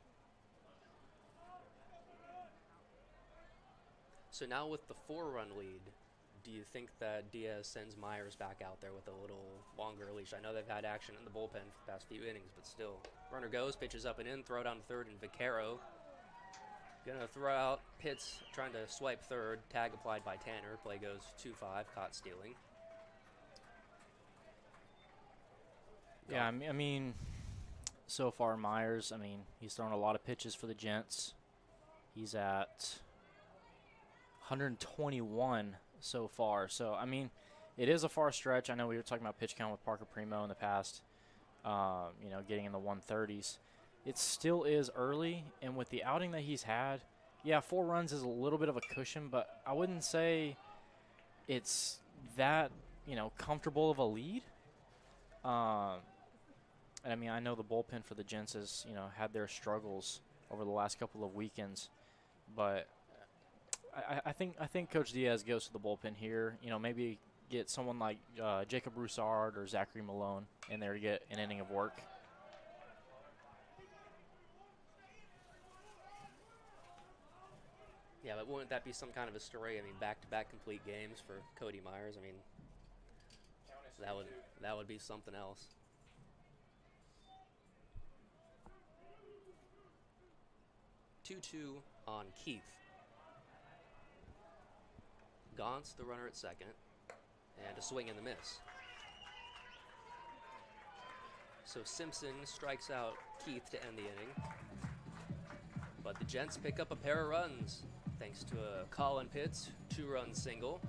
So now with the four-run lead, do you think that Diaz sends Myers back out there with a little longer leash? I know they've had action in the bullpen for the past few innings, but still. Runner goes, pitches up and in, throw down third, and Vaquero gonna throw out. Pitts trying to swipe third, tag applied by Tanner. Play goes 2-5, caught stealing. Yeah, I mean, I mean, so far Myers, I mean, he's thrown a lot of pitches for the Gents. He's at 121 so far. So, I mean, it is a far stretch. I know we were talking about pitch count with Parker Primo in the past, um, you know, getting in the 130s. It still is early, and with the outing that he's had, yeah, four runs is a little bit of a cushion, but I wouldn't say it's that, you know, comfortable of a lead. Um, and I mean, I know the bullpen for the Gents has, you know, had their struggles over the last couple of weekends, but I, I think I think Coach Diaz goes to the bullpen here. You know, maybe get someone like uh, Jacob Broussard or Zachary Malone in there to get an inning of work. Yeah, but wouldn't that be some kind of a story? I mean, back-to-back complete games for Cody Myers. I mean, That would that would be something else. Two two on Keith. Gauntz the runner at second, and a swing and the miss. So Simpson strikes out Keith to end the inning. But the Gents pick up a pair of runs thanks to a Colin Pitts two run single.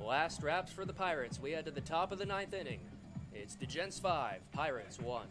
Last wraps for the Pirates. We head to the top of the ninth inning. It's the Gents 5, Pirates 1.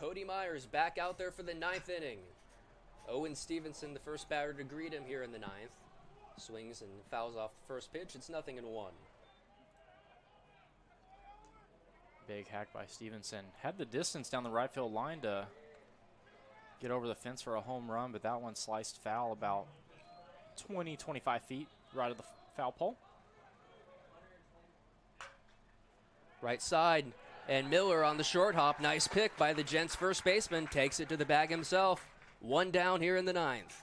Cody Myers back out there for the ninth inning. Owen Stevenson, the first batter to greet him here in the ninth. Swings and fouls off the first pitch. It's nothing in one. Big hack by Stevenson. Had the distance down the right field line to get over the fence for a home run, but that one sliced foul about 20, 25 feet right of the foul pole. Right side. And Miller on the short hop. Nice pick by the Gents first baseman. Takes it to the bag himself. One down here in the ninth.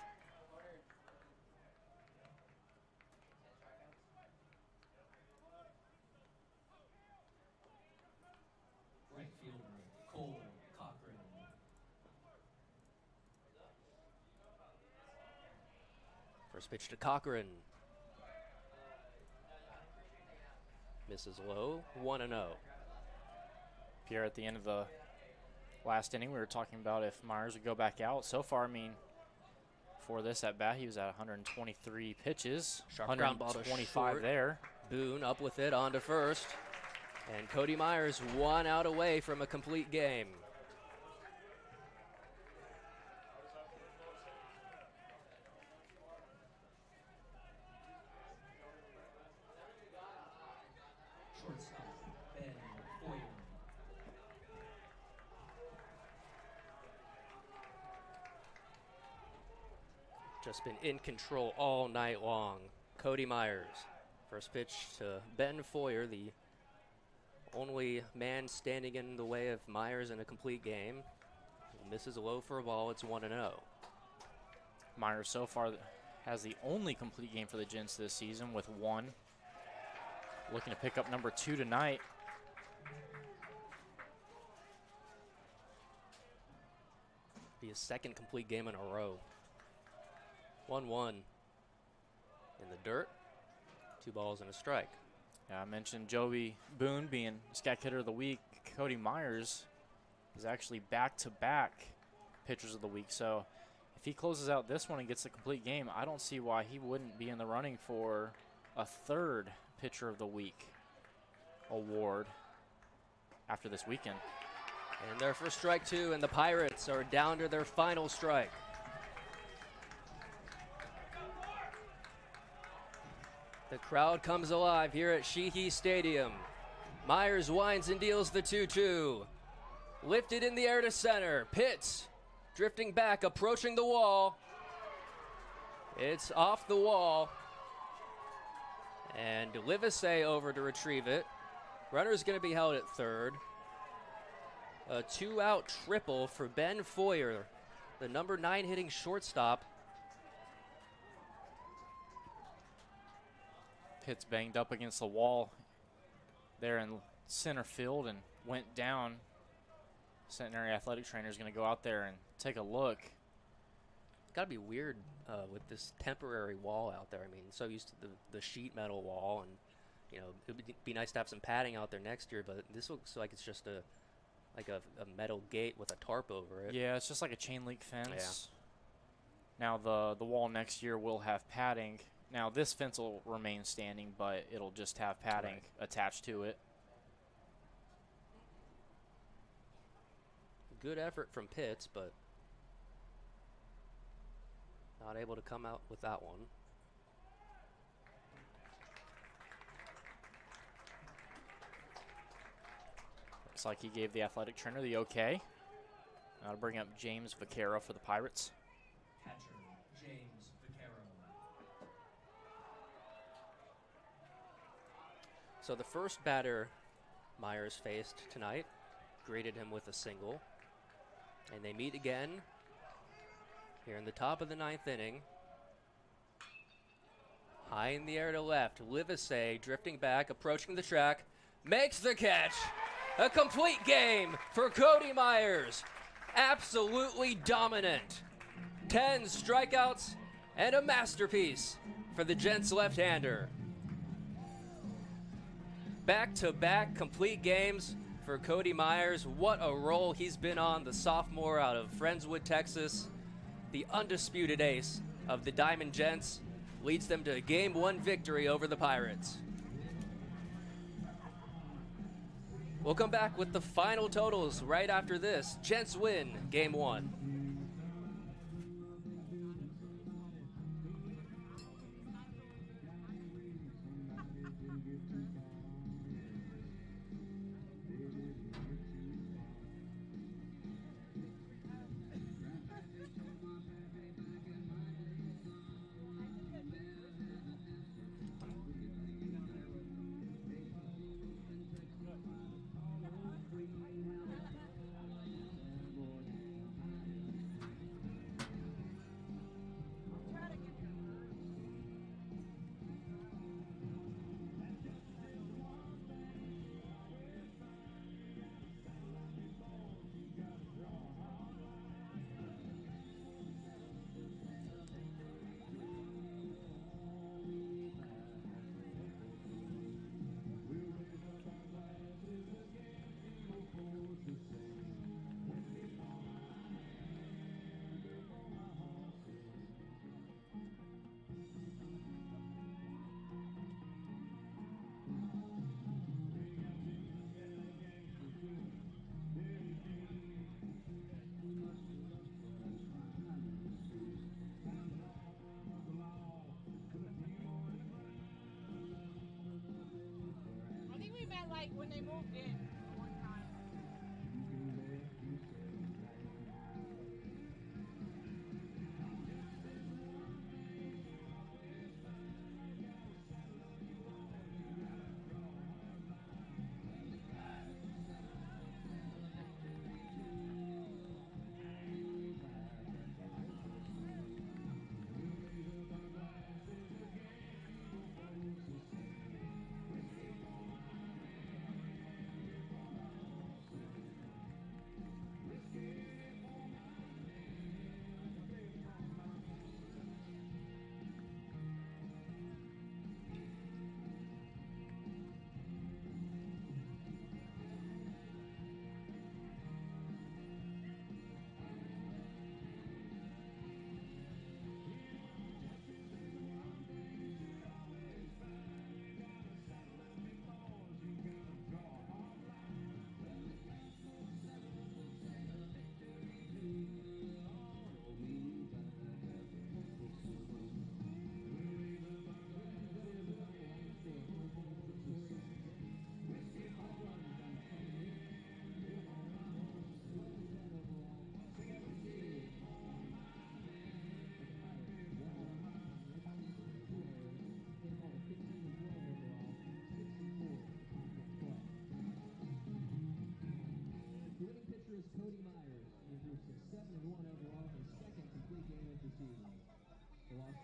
First pitch to Cochran. Misses low. 1 0. Pierre, at the end of the last inning, we were talking about if Myers would go back out. So far, I mean, for this at bat, he was at 123 pitches, Sharp ground ball to 125 there. Boone up with it on to first. And Cody Myers one out away from a complete game. Shortstop, Ben Foyer. Just been in control all night long. Cody Myers. First pitch to Ben Foyer, the only man standing in the way of Myers in a complete game. Misses a low for a ball. It's 1 0. Myers so far has the only complete game for the Gents this season with one. Looking to pick up number two tonight. Be his second complete game in a row. 1 1 in the dirt. Two balls and a strike. Yeah, I mentioned Joey Boone being SCAC hitter of the week. Cody Myers is actually back to back pitchers of the week. So if he closes out this one and gets a complete game, I don't see why he wouldn't be in the running for a third pitcher of the week award after this weekend. And they're for strike two, and the Pirates are down to their final strike. The crowd comes alive here at Shehee Stadium. Myers winds and deals the 2 2. Lifted in the air to center. Pitts drifting back, approaching the wall. It's off the wall. And Livesey over to retrieve it. Runner is going to be held at third. A two out triple for Ben Foyer, the number nine hitting shortstop. Pitts banged up against the wall there in center field and went down. Centenary athletic trainer is going to go out there and take a look. Got to be weird uh, with this temporary wall out there. I mean, so used to the, the sheet metal wall, and you know, it would be, nice to have some padding out there next year. But this looks like it's just a like a, a metal gate with a tarp over it. Yeah, it's just like a chain link fence. Now the the wall next year will have padding. Now this fence will remain standing, but it'll just have padding Right. attached to it. Good effort from Pitts, but not able to come out with that one. Looks like he gave the athletic trainer the okay. Now to bring up James Vaquero for the Pirates. Catcher, James Vaquero. So the first batter Myers faced tonight greeted him with a single. And they meet again here in the top of the ninth inning. High in the air to left, Livesey drifting back, approaching the track, makes the catch. A complete game for Cody Myers. Absolutely dominant. 10 strikeouts and a masterpiece for the Gents left hander. Back to back complete games for Cody Myers. What a roll he's been on, the sophomore out of Friendswood, Texas. The undisputed ace of the Diamond Gents leads them to a game one victory over the Pirates. We'll come back with the final totals right after this. Gents win game one. Like when they moved in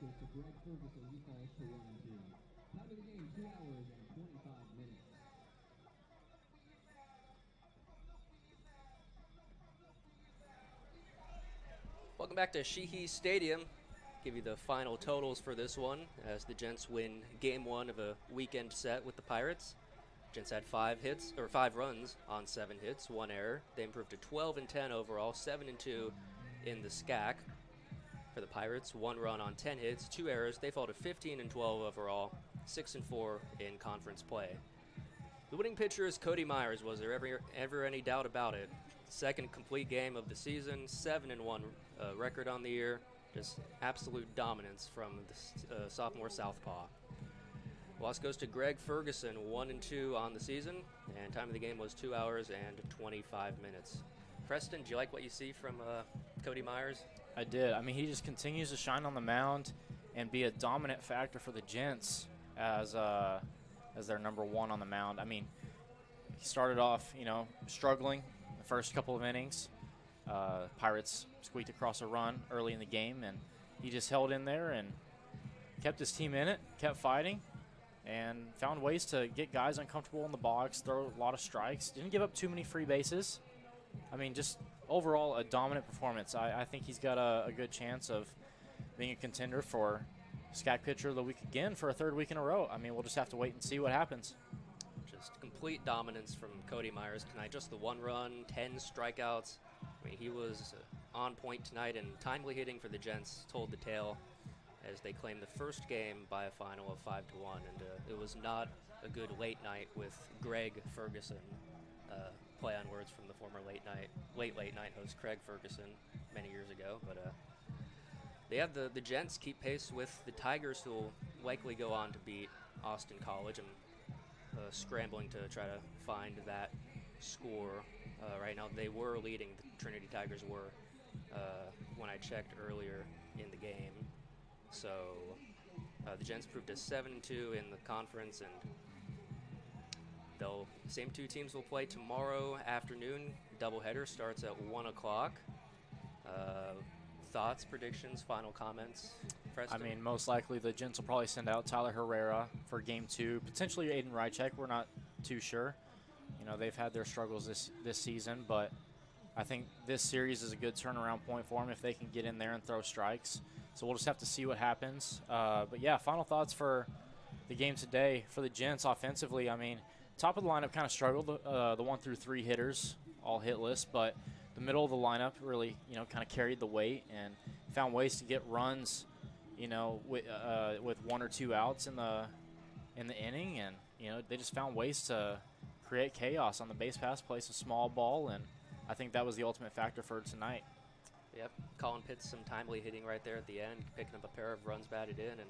goes to Greg. He falls to 1-2. Time of the game, two hours and 25 minutes. Welcome back to Shehee Stadium. Give you the final totals for this one as the Gents win game one of a weekend set with the Pirates. Gents had five hits or five runs on seven hits, one error. They improved to 12 and 10 overall, seven and two in the SCAC. Pirates, one run on 10 hits, two errors. They fall to 15 and 12 overall, six and four in conference play. The winning pitcher is Cody Myers. Was there ever ever any doubt about it? Second complete game of the season, seven and one uh, record on the year. Just absolute dominance from the uh, sophomore southpaw. Loss goes to Greg Ferguson, one and two on the season, and time of the game was two hours and 25 minutes. Preston, do you like what you see from uh, Cody Myers? I did. I mean, he just continues to shine on the mound and be a dominant factor for the Gents as uh, as their number one on the mound. I mean, he started off, you know, struggling the first couple of innings. Uh, Pirates squeaked across a run early in the game, and he just held in there and kept his team in it, kept fighting, and found ways to get guys uncomfortable in the box, throw a lot of strikes. Didn't give up too many free bases. I mean, just overall a dominant performance. I, I think he's got a, a good chance of being a contender for SCAC Pitcher of the Week again for a third week in a row. I mean, we'll just have to wait and see what happens. Just complete dominance from Cody Myers tonight. Just the one run, 10 strikeouts. I mean, he was uh, on point tonight, and timely hitting for the Gents told the tale as they claimed the first game by a final of 5 to 1. And uh, it was not a good late night with Greg Ferguson. Uh, play on words from the former late night, late late night host Craig Ferguson many years ago. But uh, they have the the Gents keep pace with the Tigers, who will likely go on to beat Austin College and uh, scrambling to try to find that score. Uh, right now, they were leading. The Trinity Tigers were uh, when I checked earlier in the game. So uh, the Gents proved a 7-2 in the conference, and they'll same two teams will play tomorrow afternoon. Doubleheader starts at one o'clock. Uh, thoughts, predictions, final comments. I mean, most likely the Gents will probably send out Tyler Herrera for game two, potentially Aiden Rychek. We're not too sure. You know, they've had their struggles this this season, but I think this series is a good turnaround point for them if they can get in there and throw strikes. So we'll just have to see what happens. Uh, but yeah, final thoughts for the game today for the Gents offensively. I mean, top of the lineup kind of struggled. Uh, the one through three hitters all hitless, but the middle of the lineup really, you know, kind of carried the weight and found ways to get runs, you know, with uh, with one or two outs in the in the inning, and you know they just found ways to create chaos on the base pass, place a small ball, and I think that was the ultimate factor for tonight. Yep, Colin Pitts some timely hitting right there at the end, picking up a pair of runs batted in, and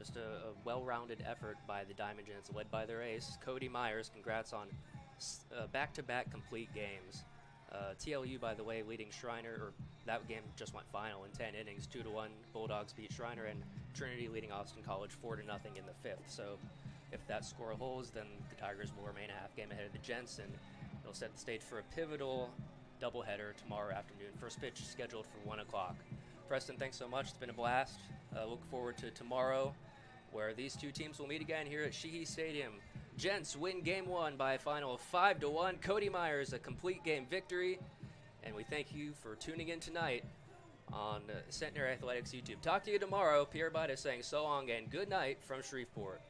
just a, a well-rounded effort by the Diamond Gents, led by their ace Cody Myers. Congrats on uh, back-to-back complete games. Uh, TLU, by the way, leading Schreiner, or that game just went final in 10 innings, two to one. Bulldogs beat Schreiner, and Trinity leading Austin College four to nothing in the fifth. So, if that score holds, then the Tigers will remain a half game ahead of the Gents, and it'll set the stage for a pivotal doubleheader tomorrow afternoon. First pitch scheduled for 1 o'clock. Preston, thanks so much. It's been a blast. Uh, look forward to tomorrow, where these two teams will meet again here at Shehee Stadium. Gents win game one by a final of 5 to 1. Cody Myers, a complete game victory. And we thank you for tuning in tonight on Centenary Athletics YouTube. Talk to you tomorrow. Pierre Bida saying so long and good night from Shreveport.